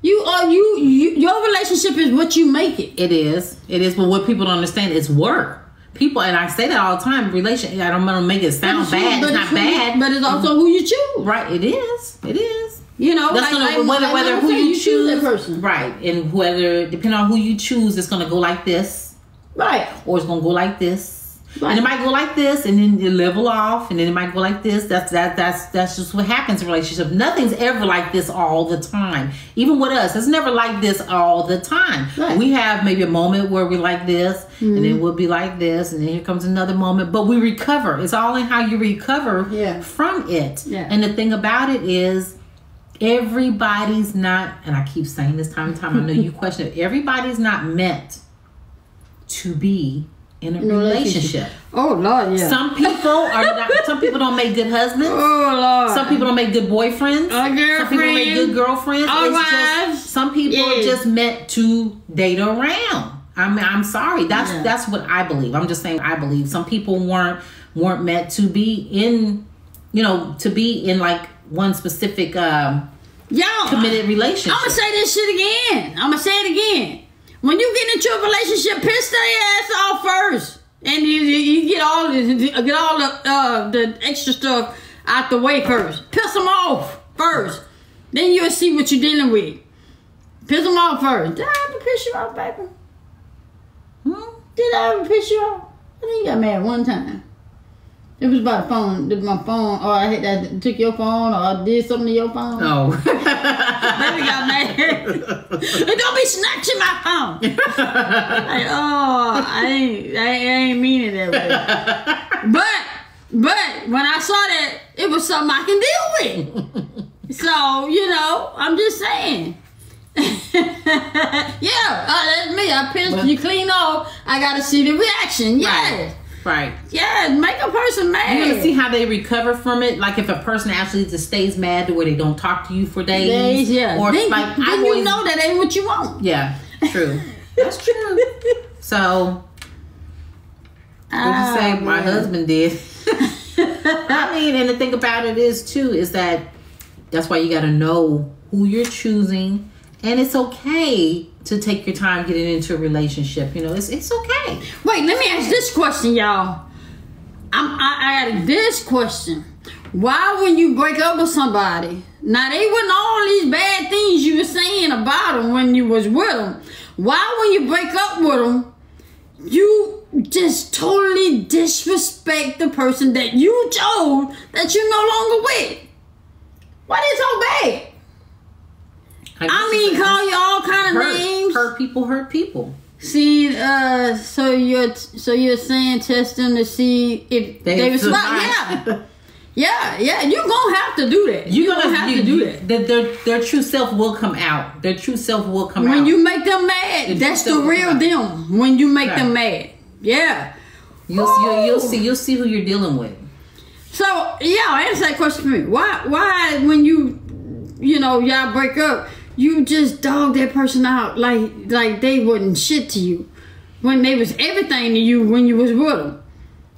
You are you, you your relationship is what you make it. It is. It is. But what people don't understand is work. People, and I say that all the time. Relation. I don't want to make it sound But bad. but It's not who bad. But it's also who you choose. right. It is. It is. You know, That's like, gonna like, whether like whether who you, choose, that person. right, and whether depending on who you choose, it's gonna go like this, Right. or it's gonna go like this, Right. and it might go like this, and then it level off, and then it might go like this. That's that that's that's just what happens in relationship. Nothing's ever like this all the time. Even with us, it's never like this all the time. Right. We have maybe a moment where we like this, and Mm-hmm. then we'll be like this, and then here comes another moment. But we recover. It's all in how you recover Yeah. from it. Yeah. And the thing about it is everybody's not and i keep saying this time and time i know you question it everybody's not meant to be in a In a relationship. relationship Oh Lord, yeah. some people are not some people don't make good husbands oh Lord. some people don't make good boyfriends some people make good girlfriends. Or it's wives. just some people are Yeah. just meant to date around i mean i'm sorry that's Yeah. that's what i believe i'm just saying i believe some people weren't weren't meant to be in you know to be in like one specific um committed relationship. I'm gonna say this shit again. I'm gonna say it again. When you get into a relationship, piss their ass off first, and you, you, get all get all the uh, the extra stuff out the way first. Piss them off first, then you'll see what you're dealing with. Piss them off first. Did I ever piss you off, baby? Hmm? Did I ever piss you off? I think you got mad one time. It was about the phone. Did my phone, or I hit that, took your phone, or I did something to your phone. No. Baby got mad. and don't be snatching my phone. like, oh, I ain't, I ain't, I ain't mean it that way. But, but when I saw that, it was something I can deal with. So you know, I'm just saying. yeah, uh, that's me. I pissed Well- you clean off. I gotta see the reaction. Yes, right. Yes. Make a person mad. You're gonna see how they recover from it. Like if a person actually just stays mad to where they don't talk to you for days. Days, yeah. Or then like then I you always, know that ain't what you want. Yeah, true. That's true. So what you say Ah, my husband did. I mean, and the thing about it is too is that that's why you got to know who you're choosing, and it's okay to take your time getting into a relationship. You know, it's it's okay. Wait, let me ask this question, y'all. I'm, I, I got this question. Why, when you break up with somebody, now they wasn't all these bad things you were saying about them when you was with them. Why, when you break up with them, you just totally disrespect the person that you told that you're no longer with? Why they so bad? I mean, call you all kind of hurt, names. hurt people hurt people. See, uh, so you're so you're saying test them to see if they, They respond? Yeah, yeah, yeah. You're gonna have to do that. You're You're gonna have you, to do you- that. Their, their, their true self will come out. Their true self will come out. When you make them mad, If that's the real them. When you make Right. them mad, yeah. you'll, you'll, you'll see you'll see who you're dealing with. So yeah, answer that question for me. Why? Why when you, you know, y'all break up, you just dog that person out like like they wasn't shit to you, when they was everything to you when you was with them.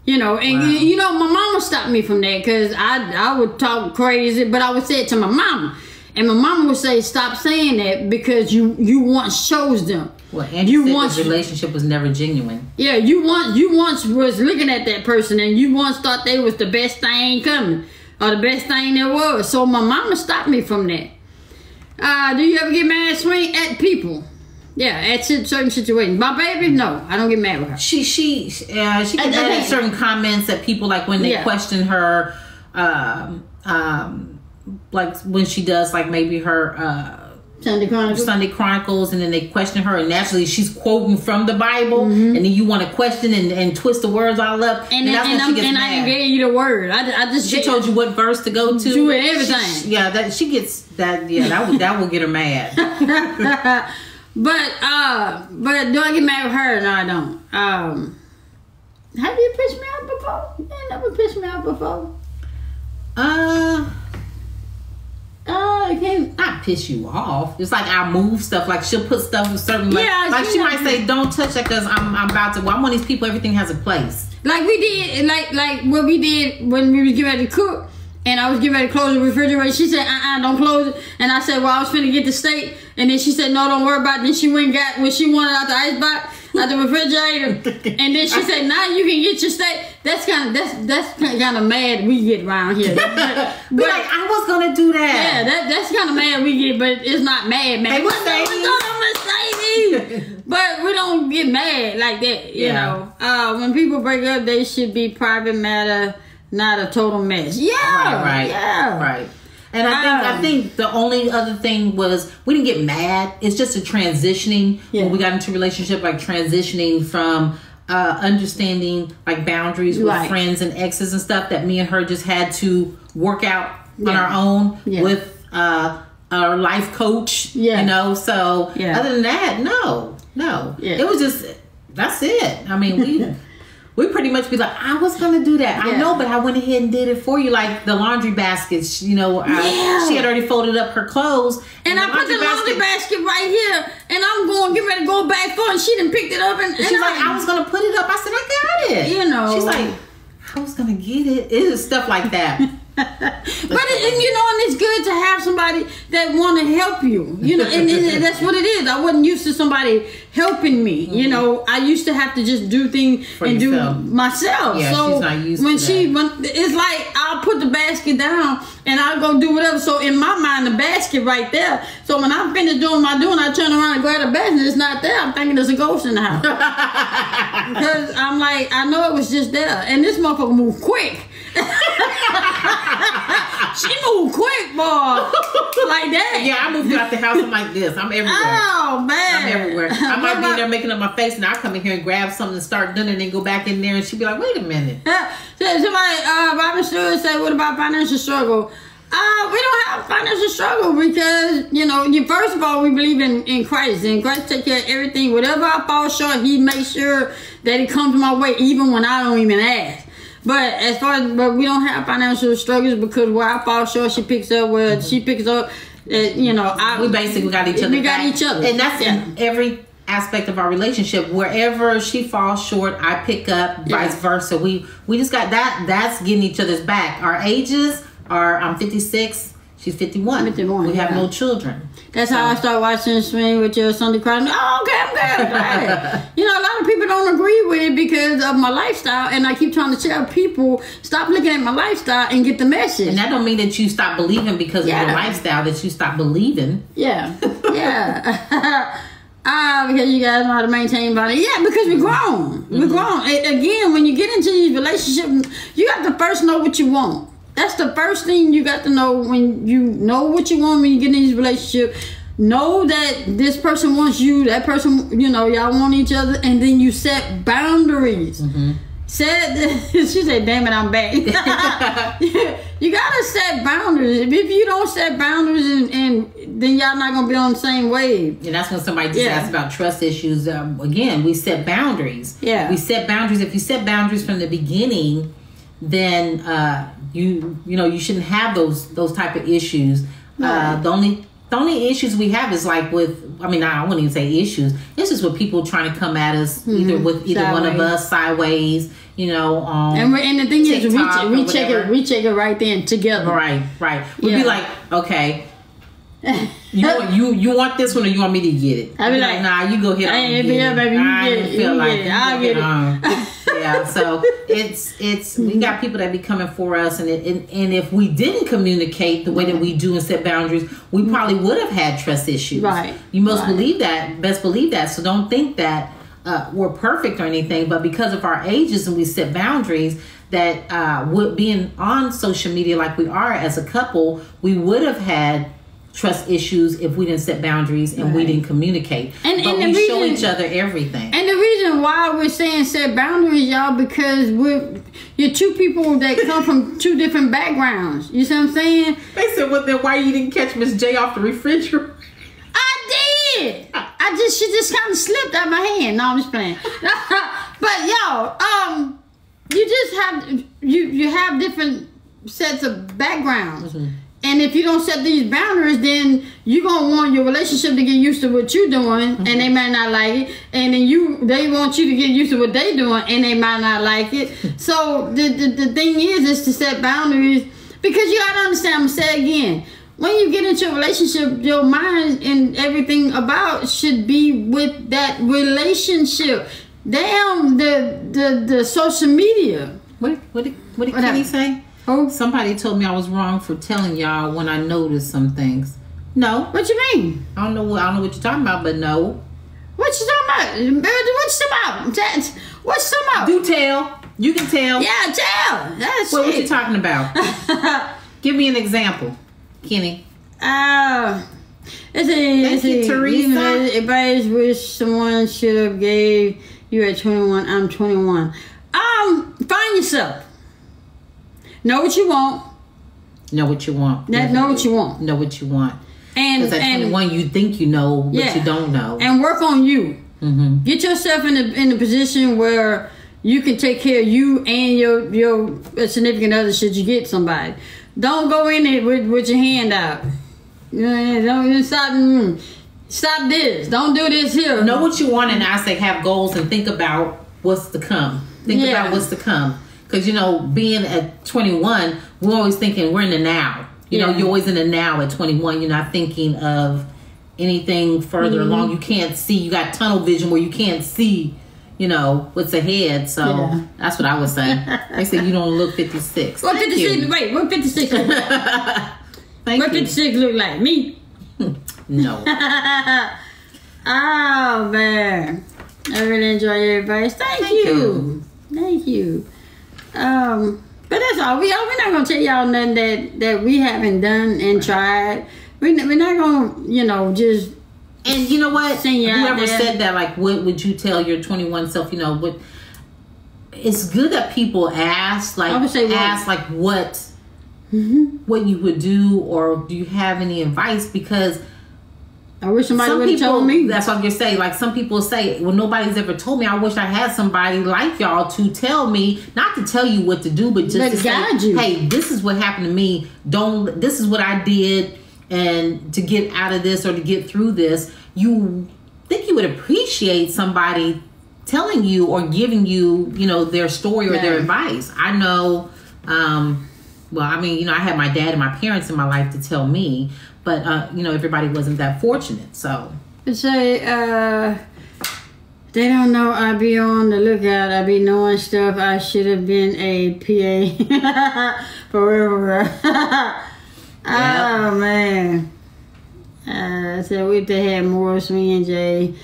You know, and Wow. you know, my mama stopped me from that because I I would talk crazy, but I would say it to my mama, and my mama would say, "Stop saying that because you you once chose them." Well, Angie You the relationship was never genuine. Yeah, you once you once was looking at that person and you once thought they was the best thing coming or the best thing there was. So my mama stopped me from that. Uh, do you ever get mad swing at people? Yeah, at certain situations. My baby, no, I don't get mad with her. She she uh, she can mad at certain comments that people like when they Yeah. question her, um, um, like when she does like maybe her uh, Sunday Chronicles. Sunday Chronicles, and then they question her, and naturally she's quoting from the Bible, Mm-hmm. and then you want to question and, and twist the words all up, And, that's and, she gets and I didn't gave you the word. I, I just She told you what verse to go to. Do everything. She- yeah, that she gets that. Yeah, that would that will get her mad. but uh, but do I get mad with her? No, I don't. Um, have you pissed me off before? You never pissed me off before. Uh, Uh, I can't. not piss you off. It's like I move stuff. Like she'll put stuff in certain. Like, Yeah, like she might say, "Don't touch that," because I'm I'm about to. Well, I'm one of these people. Everything has a place. Like we did, like like what we did when we was getting ready to cook, and I was getting ready to close the refrigerator. She said, "Uh, uh don't close it." And I said, "Well, I was finna get the steak," and then she said, "No, don't worry about it." Then she went and got what she wanted out the ice box, out the refrigerator, and then she said, "Now you can get your steak." That's kind of that's that's kind of mad we get around here. But, but- like, I was gonna do that. yeah, that. that that's kind of mad we get, but it's not mad, man. Hey, What's up, Mercedes. what's Mercedes? but we don't get mad like that, you Yeah. know. Uh, when people break up, they should be private matter, not a total mess. Yeah, right, right, yeah, right. And I think I Um, think the only other thing was we didn't get mad. It's just a transitioning Yeah. when we got into a relationship, like transitioning from uh, understanding like boundaries with Right. friends and exes and stuff that me and her just had to work out on our own Yeah. with uh, our life coach. Yeah. you know. So Yeah. other than that, no, no. Yeah. It was just that's it. I mean, we. We pretty much be like, I was gonna do that. I know, but I went ahead and did it for you. Like the laundry baskets, you know, uh, I- she had already folded up her clothes, And I put the laundry basket right here, and I'm going to get ready to go back for it. And she done picked it up, and, and She's like, I was gonna put it up. I said, I got it. You know. She's like, I was gonna get it. It is stuff like that. but it, and you know, and it's good to have somebody that want to help you. You know, and, and that's what it is. I wasn't used to somebody helping me. You mm-hmm. know, I used to have to just do things For and yourself. do myself. Yeah, so she's not used when she when it's like I'll put the basket down and I'll go do whatever. So in my mind, the basket right there. So when I'm finished doing my doing, I turn around and grab the basket. It's not there. I'm thinking there's a ghost in the house. Because I'm like, I know it was just there. And this motherfucker moved quick. she moved quick, boy. Like that. yeah, I moved out the house. I'm like this. I'm everywhere. Oh, man. I'm everywhere. I might be there making up my face, and I come in here and grab something and start doing it, and then go back in there, and she'd be like, "Wait a minute." So Somebody, uh, Robin Stewart said, what about financial struggle? Uh, we don't have financial struggle because, you know, you, first of all, we believe in, in Christ, and Christ take care of everything. Whatever I fall short, he makes sure that it comes my way, even when I don't even ask. But as far as, but we don't have financial struggles because where I fall short, she picks up, where she picks up, uh, you know, I, we basically got each other. We got back. each other. and that's Yeah. in every aspect of our relationship. Wherever she falls short, I pick up. Yeah. Vice versa. We we just got that. That's getting each other's back. Our ages are. I'm 56. She's 51. 51, We have no children. That's how I start watching Swing with your Sunday Chronicles. Oh, okay, I'm good. Right. you know, a lot of people don't agree with it because of my lifestyle, and I keep trying to tell people stop looking at my lifestyle and get the message. And that don't mean that you stop believing because of your lifestyle. That you stop believing. yeah, yeah. Ah, because you guys know how to maintain body. Yeah, because we're grown. We're grown. Again, when you get into these relationships, you have to first know what you want. That's the first thing you got to know when you know what you want when you get in these relationship. Know that this person wants you, that person, you know, y'all want each other, and then you set boundaries. Said she said, "Damn it, I'm back." you gotta set boundaries. If you don't set boundaries, and, and then y'all not gonna be on the same wave. And that's when somebody just Yeah. asks about trust issues. Um, again, we set boundaries. Yeah. We set boundaries. If you set boundaries from the beginning, then uh, you you know you shouldn't have those those type of issues. Uh, the only the only issues we have is like with I mean I wouldn't even say issues. It's just with people trying to come at us either with either one of Mm-hmm. Us sideways. You know. Um, And, and the thing is, we, TikTok we check it, we check it right then together. Right, right. We'd Yeah. be like, okay, you want you you want this one or you want me to get it? I'd be You'd like, nah, you go ahead. Hey, on and baby, get yeah, it. baby, you I get it, feel you like get it, I'll get it. on. yeah. So it's it's we got people that be coming for us, and it, and and if we didn't communicate the way that we do and set boundaries, we probably would have had trust issues. Right. You must Right. believe that. Best believe that. So don't think that uh, we're perfect or anything, but because of our ages and we set boundaries. That uh, would being on social media like we are as a couple, we would have had trust issues if we didn't set boundaries and we didn't communicate. And- but and we show each other everything. And the reason why we're saying set boundaries, y'all, because we're you're two people that come from two different backgrounds. You see what I'm saying? They said, "Well, then why you didn't catch Miss Jai off the refrigerator?" I did. I just she just kind of slipped out my hand. No, I'm just playing. but y'all, um, you just have you you have different sets of backgrounds. And if you don't set these boundaries, then you're gonna want your relationship to get used to what you're doing, and they might not like it. And then you, they want you to get used to what they're doing, and they might not like it. so the, the the thing is, is to set boundaries because you gotta understand. I'm gonna say again. When you get into a relationship, your mind and everything about should be with that relationship. Damn the the the social media. What what did, what did What Kenny say? Oh, Somebody told me I was wrong for telling y'all when I noticed some things. No, what you mean? I don't know what I don't know what you're talking about, but no. What you talking about? What's about? What's about? Do tell. You can tell. Yeah, tell. That's What, what you talking about? Give me an example, Kenny. Uh, it's a, Thank it's you, a, Teresa. Advice which someone should have gave you at 21. I'm 21. Um, find yourself. Know what you want. Know what you want. That know what you want. Know what you want. And at and 21, you think you know, but Yeah. you don't know. and work on you. hmm Get yourself in a in a position where you can take care of you and your your significant other should you get somebody. Don't go in it with, with your hand out. Don't stop. mm, Stop this. Don't do this here. Know what you want, and I say have goals and think about what's to come. Think Yeah. about what's to come. Because, you know, being at 21, we're always thinking we're in the now. You know, you're always in the now at 21. You're not thinking of anything further Mm-hmm. along. You can't see. You got tunnel vision where you can't see, you know, what's ahead. So Yeah. that's what I was saying. they said you don't look 56. What Thank 56? you. Wait, what 56 look like? Thank What you. 56 look like? Me? No. oh, man. I really enjoy your advice. Thank, Thank you. you. Thank you. Um, but that's all. We are. we're not gonna tell y'all nothing that that we haven't done and tried. We we're not gonna you know just And you know what? Send you out Whoever said that, like, what would you tell your 21 self? You know, what? It's good that people ask, like, I would say what? ask, like, what, Mm-hmm. what you would do, or do you have any advice? Because I wish somebody some would have told me. that's what I'm gonna say. Like, some people say, well, nobody's ever told me. I wish I had somebody like y'all to tell me, not to tell you what to do, but just But to guide say, you. hey, this is what happened to me. Don't. This is what I did, and to get out of this or to get through this, you think you would appreciate somebody telling you or giving you, you know, their story or their advice. I know. um well, I mean, you know, I had my dad and my parents in my life to tell me, but uh, you know, everybody wasn't that fortunate. So say, uh, they don't know I'd be on the lookout. I'd be knowing stuff. I should have been a PA forever. Oh man. Uh, so we they had more me and Jai.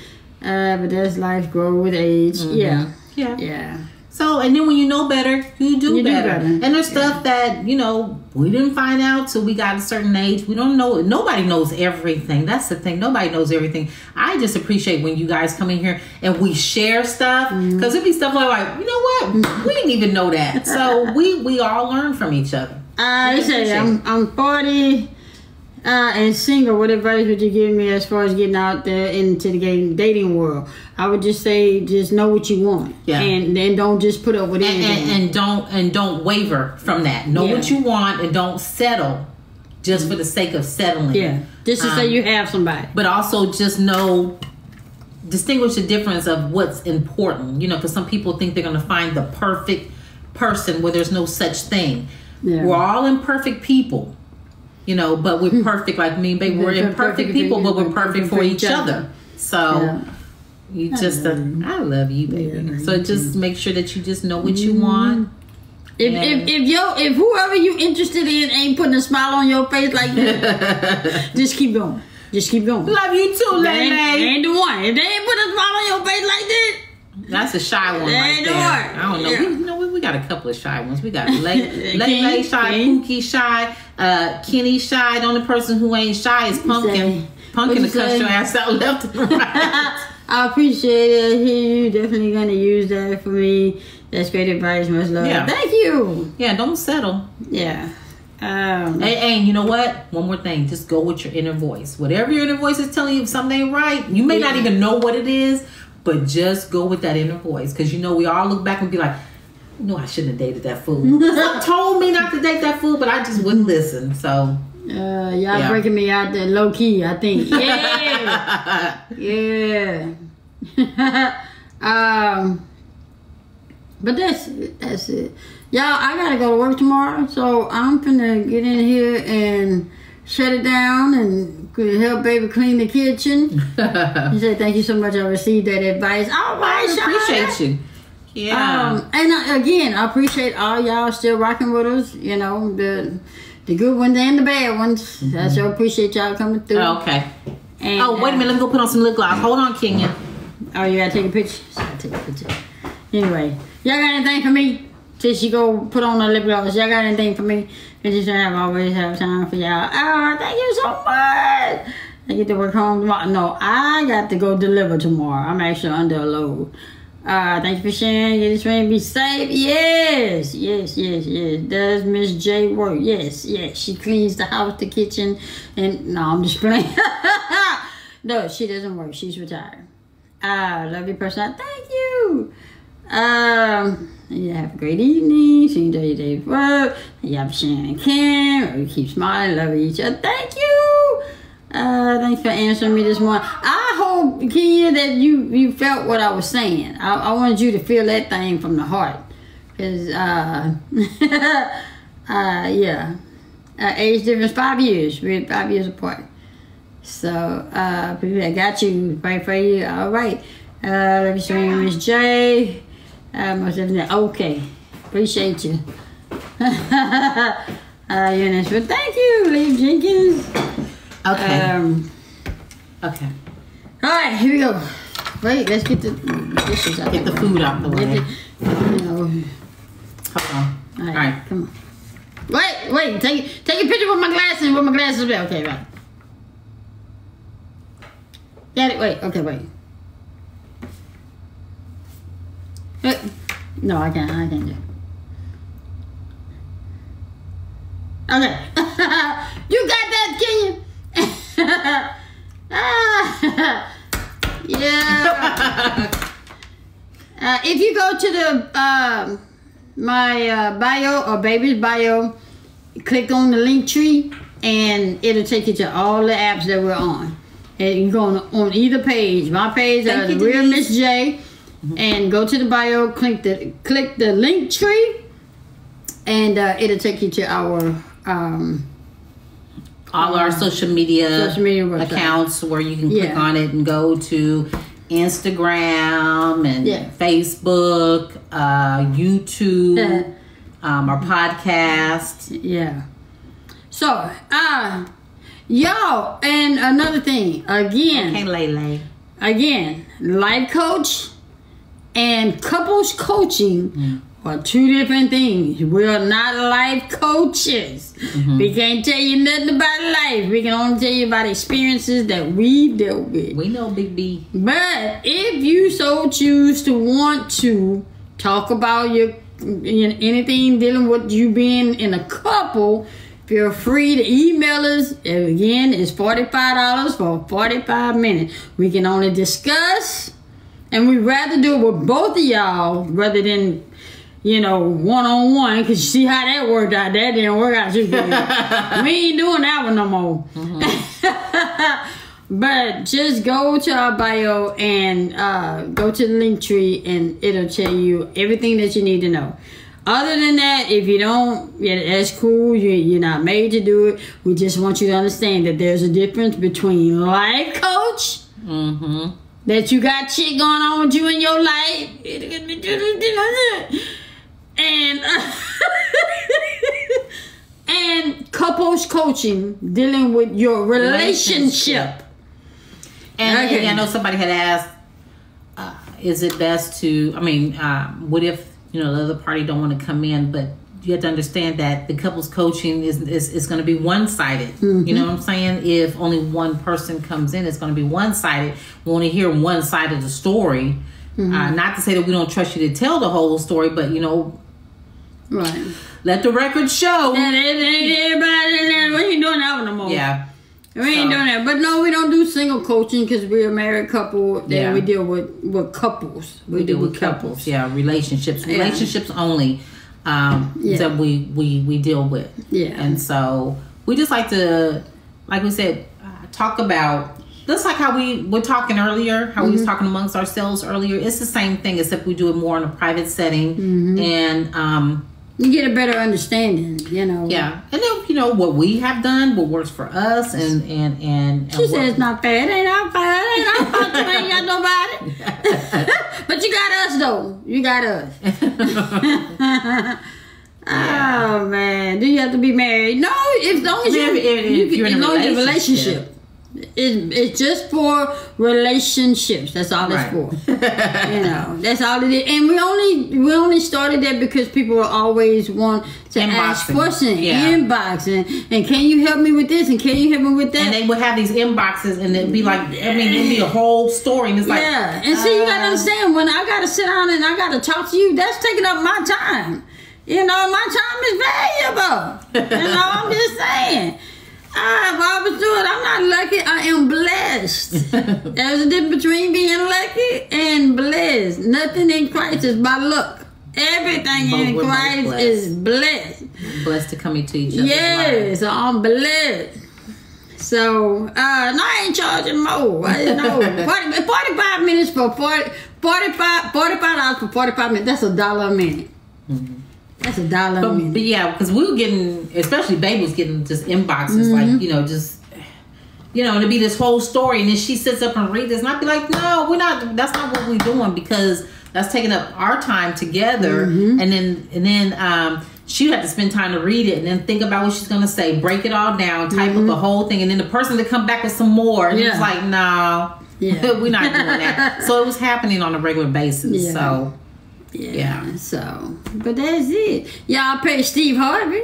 Uh, but that's life grow with age. Yeah. yeah. Yeah. So and then when you know better, you do, You do better. better. And there's stuff that you know we didn't find out till we got a certain age. We don't know. Nobody knows everything. That's the thing. Nobody knows everything. I just appreciate when you guys come in here and we share stuff Mm-hmm. because it'd be stuff like, like, you know what, we didn't even know that. So we we all learn from each other. I say I'm, I'm forty uh, and single. What advice would you give me as far as getting out there into the dating dating world? I would just say just know what you want. Yeah. And then don't just put up with and, anything. and, and don't and don't waver from that. Know Yeah. what you want and don't settle just for the sake of settling. yeah. Just to say Um, you have somebody. but also just know distinguish the difference of what's important. You know, because some people think they're going to find the perfect person where there's no such thing. Yeah. We're all imperfect people. You know, but we're perfect like me and baby. We're imperfect perfect people, but we're perfect for each other. So Yeah. You just, uh, I love you, baby. Yeah, so you just make sure that you just know what you want. If, Yeah. if if yo if whoever you interested in ain't putting a smile on your face like that, just keep going. Just keep going. Love you too, That ain't, ain't the one. If they ain't put a smile on your face like that, That's a shy one right ain't the there. one. I don't know. Yeah. We, you know, we, we got a couple of shy ones. We got Lele, Lele shy. Pookie shy, uh, Kenny shy. The only person who ain't shy is? Pumpkin. Pumpkin to cut your ass out left and right. I appreciate it. You definitely gonna use that for me. That's great advice. Much love. Yeah. Thank you. yeah, don't settle. Yeah. Um, Hey, hey, you know what? One more thing. Just go with your inner voice. Whatever your inner voice is telling you if something ain't right, you may not even know what it is, but just go with that inner voice. Because you know, we all look back and be like, no, I shouldn't have dated that fool. Told me not to date that fool, but I just wouldn't listen. So, uh, y'all Yeah. breaking me out there low key. I think. Yeah. yeah. um. But that's that's it. Y'all, I gotta go to work tomorrow, so I'm finna get in here and shut it down and help baby clean the kitchen. He said, "Thank you so much. I received that advice. All right, I appreciate you. Yeah. Um, and uh, again, I appreciate all y'all still rocking with us. You know the the good ones and the bad ones. I sure appreciate y'all coming through. Oh, okay. And, Oh, wait a minute. Let me go put on some lip gloss. Hold on, Kenya. Oh, you gotta take a picture. Take a picture. Anyway, y'all got anything for me? Since you go put on a lip gloss, y'all got anything for me? I just have always have time for y'all. Oh, thank you so much. I get to work home tomorrow. No, I got to go deliver tomorrow. I'm actually under a load. Uh, thank you for sharing. Get this ring, be safe. Yes, yes, yes, yes. Does Miss Jai work? Yes, yes. She cleans the house, the kitchen, and no, I'm just playing. no, she doesn't work. She's retired. Ah, love your person. Thank you. Um, you have a great evening. See you enjoy your day's work. You have Shannon and Kim. You keep smiling, love each other. Thank you. Uh, thanks for answering me this morning. I hope, Kenya, that you you felt what I was saying. I, I wanted you to feel that thing from the heart, cause uh, uh, yeah, uh, age difference five years. We're five years apart. So, uh, I got you. Right for you. All right. Uh, let me show you Miss Jai. Uh. Okay. Appreciate you. uh, Eunice, but thank you, Lee Jenkins. Okay. Um, okay. all right, here we go. Wait, let's get the dishes out. Get the food out the Get way. the, you Hold on. all right, All right. come on. Wait, wait, take take a picture with my glasses. With my glasses, okay, right. Got it. Wait. Okay. Wait. Wait. No, I can't. I can't do. it. Okay. you got that, Kenya? Ah, yeah. Uh, if you go to the um my uh, bio or baby's bio, click on the link tree, and it'll take you to all the apps that we're on. And you go on, on either page. My page, uh, Thank the you, real. Miss Jai, and go to the bio. Click the click the link tree, and uh, it'll take you to our um, All our social media, Social media accounts where you can click on it and go to Instagram and Yeah. Facebook, uh, YouTube, Yeah. um, our podcast. Yeah. So, uh, y'all, and another thing, again, Hey, Lele. again, life coach and couples coaching are two different things. We're not life coaches. Mm-hmm. We can't tell you nothing about life. We can only tell you about experiences that we've dealt with. We know Big B. But if you so choose to want to talk about your in anything dealing with you being in a couple, feel free to email us. Again, it's forty-five dollars for forty-five minutes. We can only discuss, and we'd rather do it with both of y'all rather than. You know, one on one, cause you see how that worked out. That didn't work out too good. we ain't doing that one no more. But just go to our bio and uh, go to the link tree, and it'll tell you everything that you need to know. Other than that, if you don't, yeah, that's cool. You, you're not made to do it. We just want you to understand that there's a difference between life coach Mm-hmm. that you got shit going on with you in your life, and and couples coaching dealing with your relationship. And, Okay. and I know somebody had asked, uh, is it best to? I mean, um, what if you know the other party don't want to come in, but you have to understand that the couples coaching is is, is going to be one sided. You know what I'm saying? If only one person comes in, it's going to be one sided. We want to hear one side of the story. Uh, not to say that we don't trust you to tell the whole story, but you know, Right. let the record show. And it ain't everybody, we ain't doing that one no more. Yeah. We ain't So- doing that. But no, we don't do single coaching because we're a married couple. Then Yeah. we deal with, with couples. We, we deal with couples yeah relationships Yeah. relationships only um Yeah. that we we we deal with Yeah. and so we just like to like we said uh, talk about just like how we were talking earlier how we Mm-hmm. was talking amongst ourselves earlier it's the same thing except we do it more in a private setting Mm-hmm. and um You get a better understanding, you know. yeah and then you know what we have done what works for us and and and, She and said it's not fair. It ain't our fair. It ain't our fault. You ain't got nobody. but you got us though. You got us. Oh man, do you have to be married? No, as long as you, If- if- if you you're in a as long as you're relationship. It, it's just for relationships. That's all Right. it's for. you know, that's all it is. And we only we only started that because people always want to ask Inboxing. questions, Yeah. inboxing, and can you help me with this? And can you help me with that? and they would have these inboxes and it'd be like i mean it'd be a whole story and it's like yeah, and see, you gotta uh, understand when I gotta sit down and I gotta talk to you, that's taking up my time. You know, my time is valuable. You know, I'm just saying. Ah, if I was doing, I'm not lucky. I am blessed. There's a difference between being lucky and blessed. Nothing in Christ is by luck. Everything But in Christ blessed. is blessed. blessed to come into each other's Yes. I'm blessed. So, uh, no, I ain't charging more. I know. 40, 45 minutes for 40, 45 $45 for 45 minutes. That's a dollar a minute. That's a dollar But, but yeah, because we were getting, especially babe was getting just inboxes, Mm-hmm. like, you know, just, you know, to be this whole story. And then she sits up and reads this, and I'd be like, no, we're not, that's not what we're doing because that's taking up our time together. Mm-hmm. And then, and then, um, she had to spend time to read it and then think about what she's gonna say, break it all down, type up the whole thing, and then the person to come back with some more. And Mm-hmm. Yeah. it's like, no, Yeah. we're not doing that. so it was happening on a regular basis. Yeah. So Yeah. Yeah. So, but that's it. Y'all pay Steve Harvey.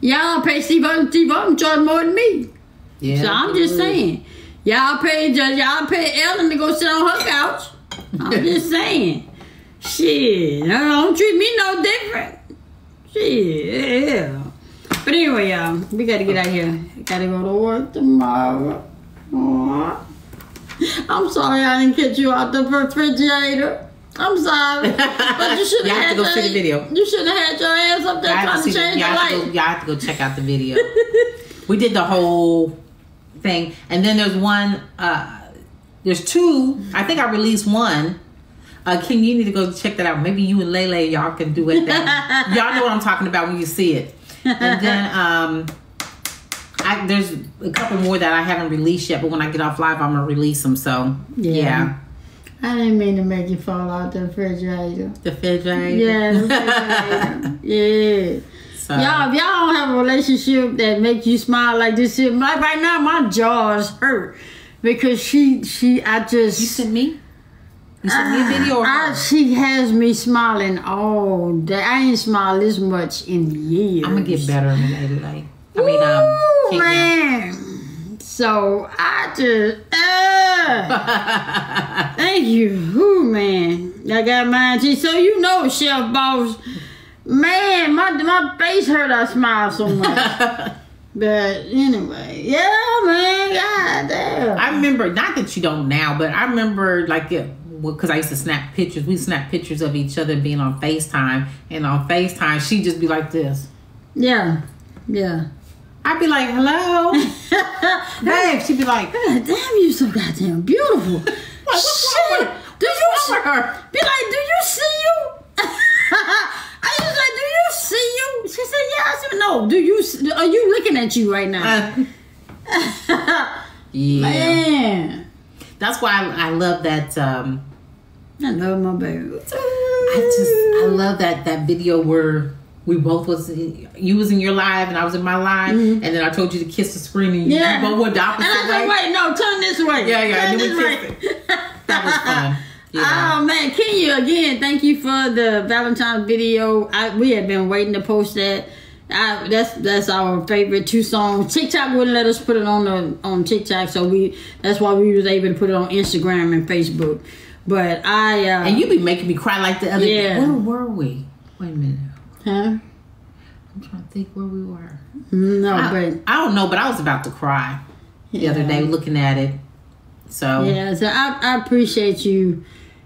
Y'all pay Steve Harvey. Steve Harvey charge more than me. yeah. So I'm just saying. Y'all pay y'all pay Ellen to go sit on her couch. I'm just saying. Shit. Don't treat me no different. Shit. Yeah. But anyway, y'all, we gotta get out here. Gotta go to work tomorrow. Aw. I'm sorry I didn't catch you out the refrigerator. I'm sorry. But you should have have to go had see the video. You should have had your ass up there Y'all have, trying to to the- change y'all have go, life. y'all have to go check out the video. we did the whole thing, and then there's one. Uh, there's two. I think I released one. Uh, King, you need to go check that out. Maybe you and Lele, y'all can do it. Y'all know what I'm talking about when you see it. And then um, I, there's a couple more that I haven't released yet, but when I get off live, I'm gonna release them. So Yeah. yeah, I didn't mean to make you fall out the refrigerator. the refrigerator. Yeah, the refrigerator. yeah. So, Y'all, if y'all don't have a relationship that makes you smile like this, shit, like right now, my jaws hurt because she, she, I just. you sent me. You sent me a video. I, she has me smiling all day. I ain't smiled this much in years. I'm gonna get better in a later like. I mean, um, man. So I just, uh, thank you, Woo, man. I got mine too. So you know, Chef Boss, man, my my face hurt. I smile so much. but anyway, yeah, man, god damn. I remember, not that you don't now, but I remember like it because I used to snap pictures. We snap pictures of each other being on Facetime, and on Facetime she'd just be like this. yeah, yeah. I'd be like, "Hello, babe." She'd be like, God damn, you're so goddamn beautiful. what's wrong with- Shit. Do you "What's see? her?" Be like, do you see you? I was like, do you see you? She said, yeah. I said, no. Do you? Are you looking at you right now? Uh, yeah. Man. That's why I, I love that. Um, I love my baby. I just I love that that video where we both was in, you was in your live and I was in my live, and then I told you to kiss the screen and you, Yeah. you both went the And opposite I said, way. wait, no, turn this way. Yeah, yeah, Turn and then we way. kissed That was fun. Yeah. Oh man, Kenya again, thank you for the Valentine's video. I, we have been waiting to post that. I, that's that's our favorite two songs. TikTok wouldn't let us put it on the on TikTok, so we that's why we was able to put it on Instagram and Facebook. But I uh, and you be making me cry like the other Yeah. day. Where were we? Wait a minute. Huh? I'm trying to think where we were. No, I, but I don't know, but I was about to cry the other day looking at it. So Yeah, so I, I appreciate you.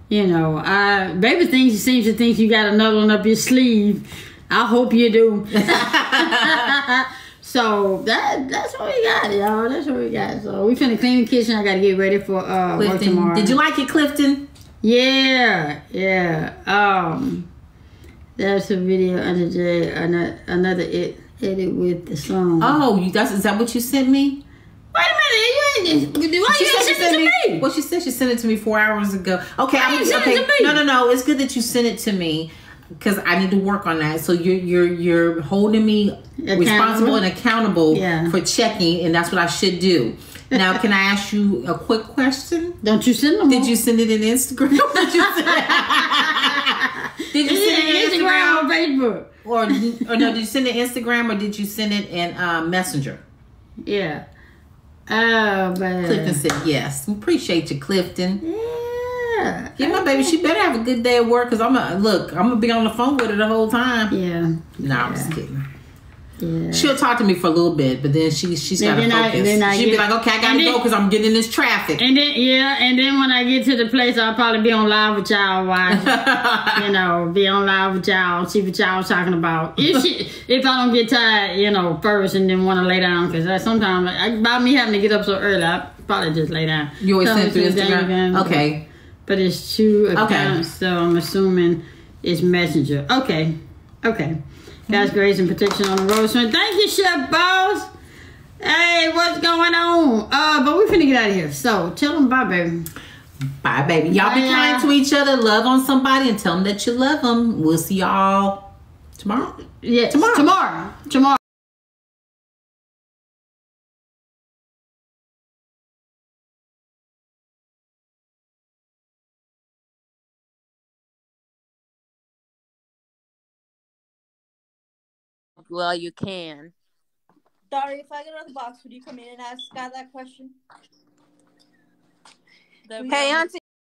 You know, I baby things thinks seems to think you got another one up your sleeve. I hope you do. so that that's what we got, y'all. That's what we got. So we finna clean the kitchen. I gotta get ready for uh work tomorrow. did you like it, Clifton? Yeah, yeah. Um, that's a video under the another another ed- edit with the song. Oh, you that's is that what you sent me? wait a minute, you ain't. Why She you said ain't she send it to me? Well, she said she sent it to me four hours ago. Okay, I'm you send it okay. to me? No, no, no. It's good that you sent it to me because I need to work on that. So you're you're you're holding me responsible and accountable Yeah. for checking, and that's what I should do. Now, can I ask you a quick question? Don't you send them? Did you send it in Instagram? Did you send it, did you send it in Instagram or Facebook? Or, or no, did you send it Instagram or did you send it in um, Messenger? Yeah. Oh, but Clifton said yes. Appreciate you, Clifton. yeah, Yeah, my baby, she better have a good day at work because I'm gonna look. I'm gonna be on the phone with her the whole time. yeah, No, I'm just kidding. Yeah. She'll talk to me for a little bit, but then she she's got to I- focus. then I She'll be like, okay, I gotta then- go because I'm getting in this traffic. And then yeah, and then when I get to the place, I'll probably be on live with y'all. Watch, you know, be on live with y'all, see what y'all talking about. If she, if I don't get tired, you know, first and then want to lay down, because sometimes I, by me having to get up so early, I probably just lay down. you always send through Instagram. Okay, But it's two accounts, so I'm assuming it's Messenger. Okay, okay. God's grace and protection on the road. So thank you, Chef Boss. Hey, what's going on? Uh, but we're finna get out of here. So tell them bye, baby. bye, baby. Y'all be kind to each other. Love on somebody and tell them that you love them. We'll see y'all tomorrow. Yeah, Tomorrow. Tomorrow. Tomorrow. Well, you can. Dari, if I get out of the box, would you come in and ask Scott that question? That Hey, Auntie.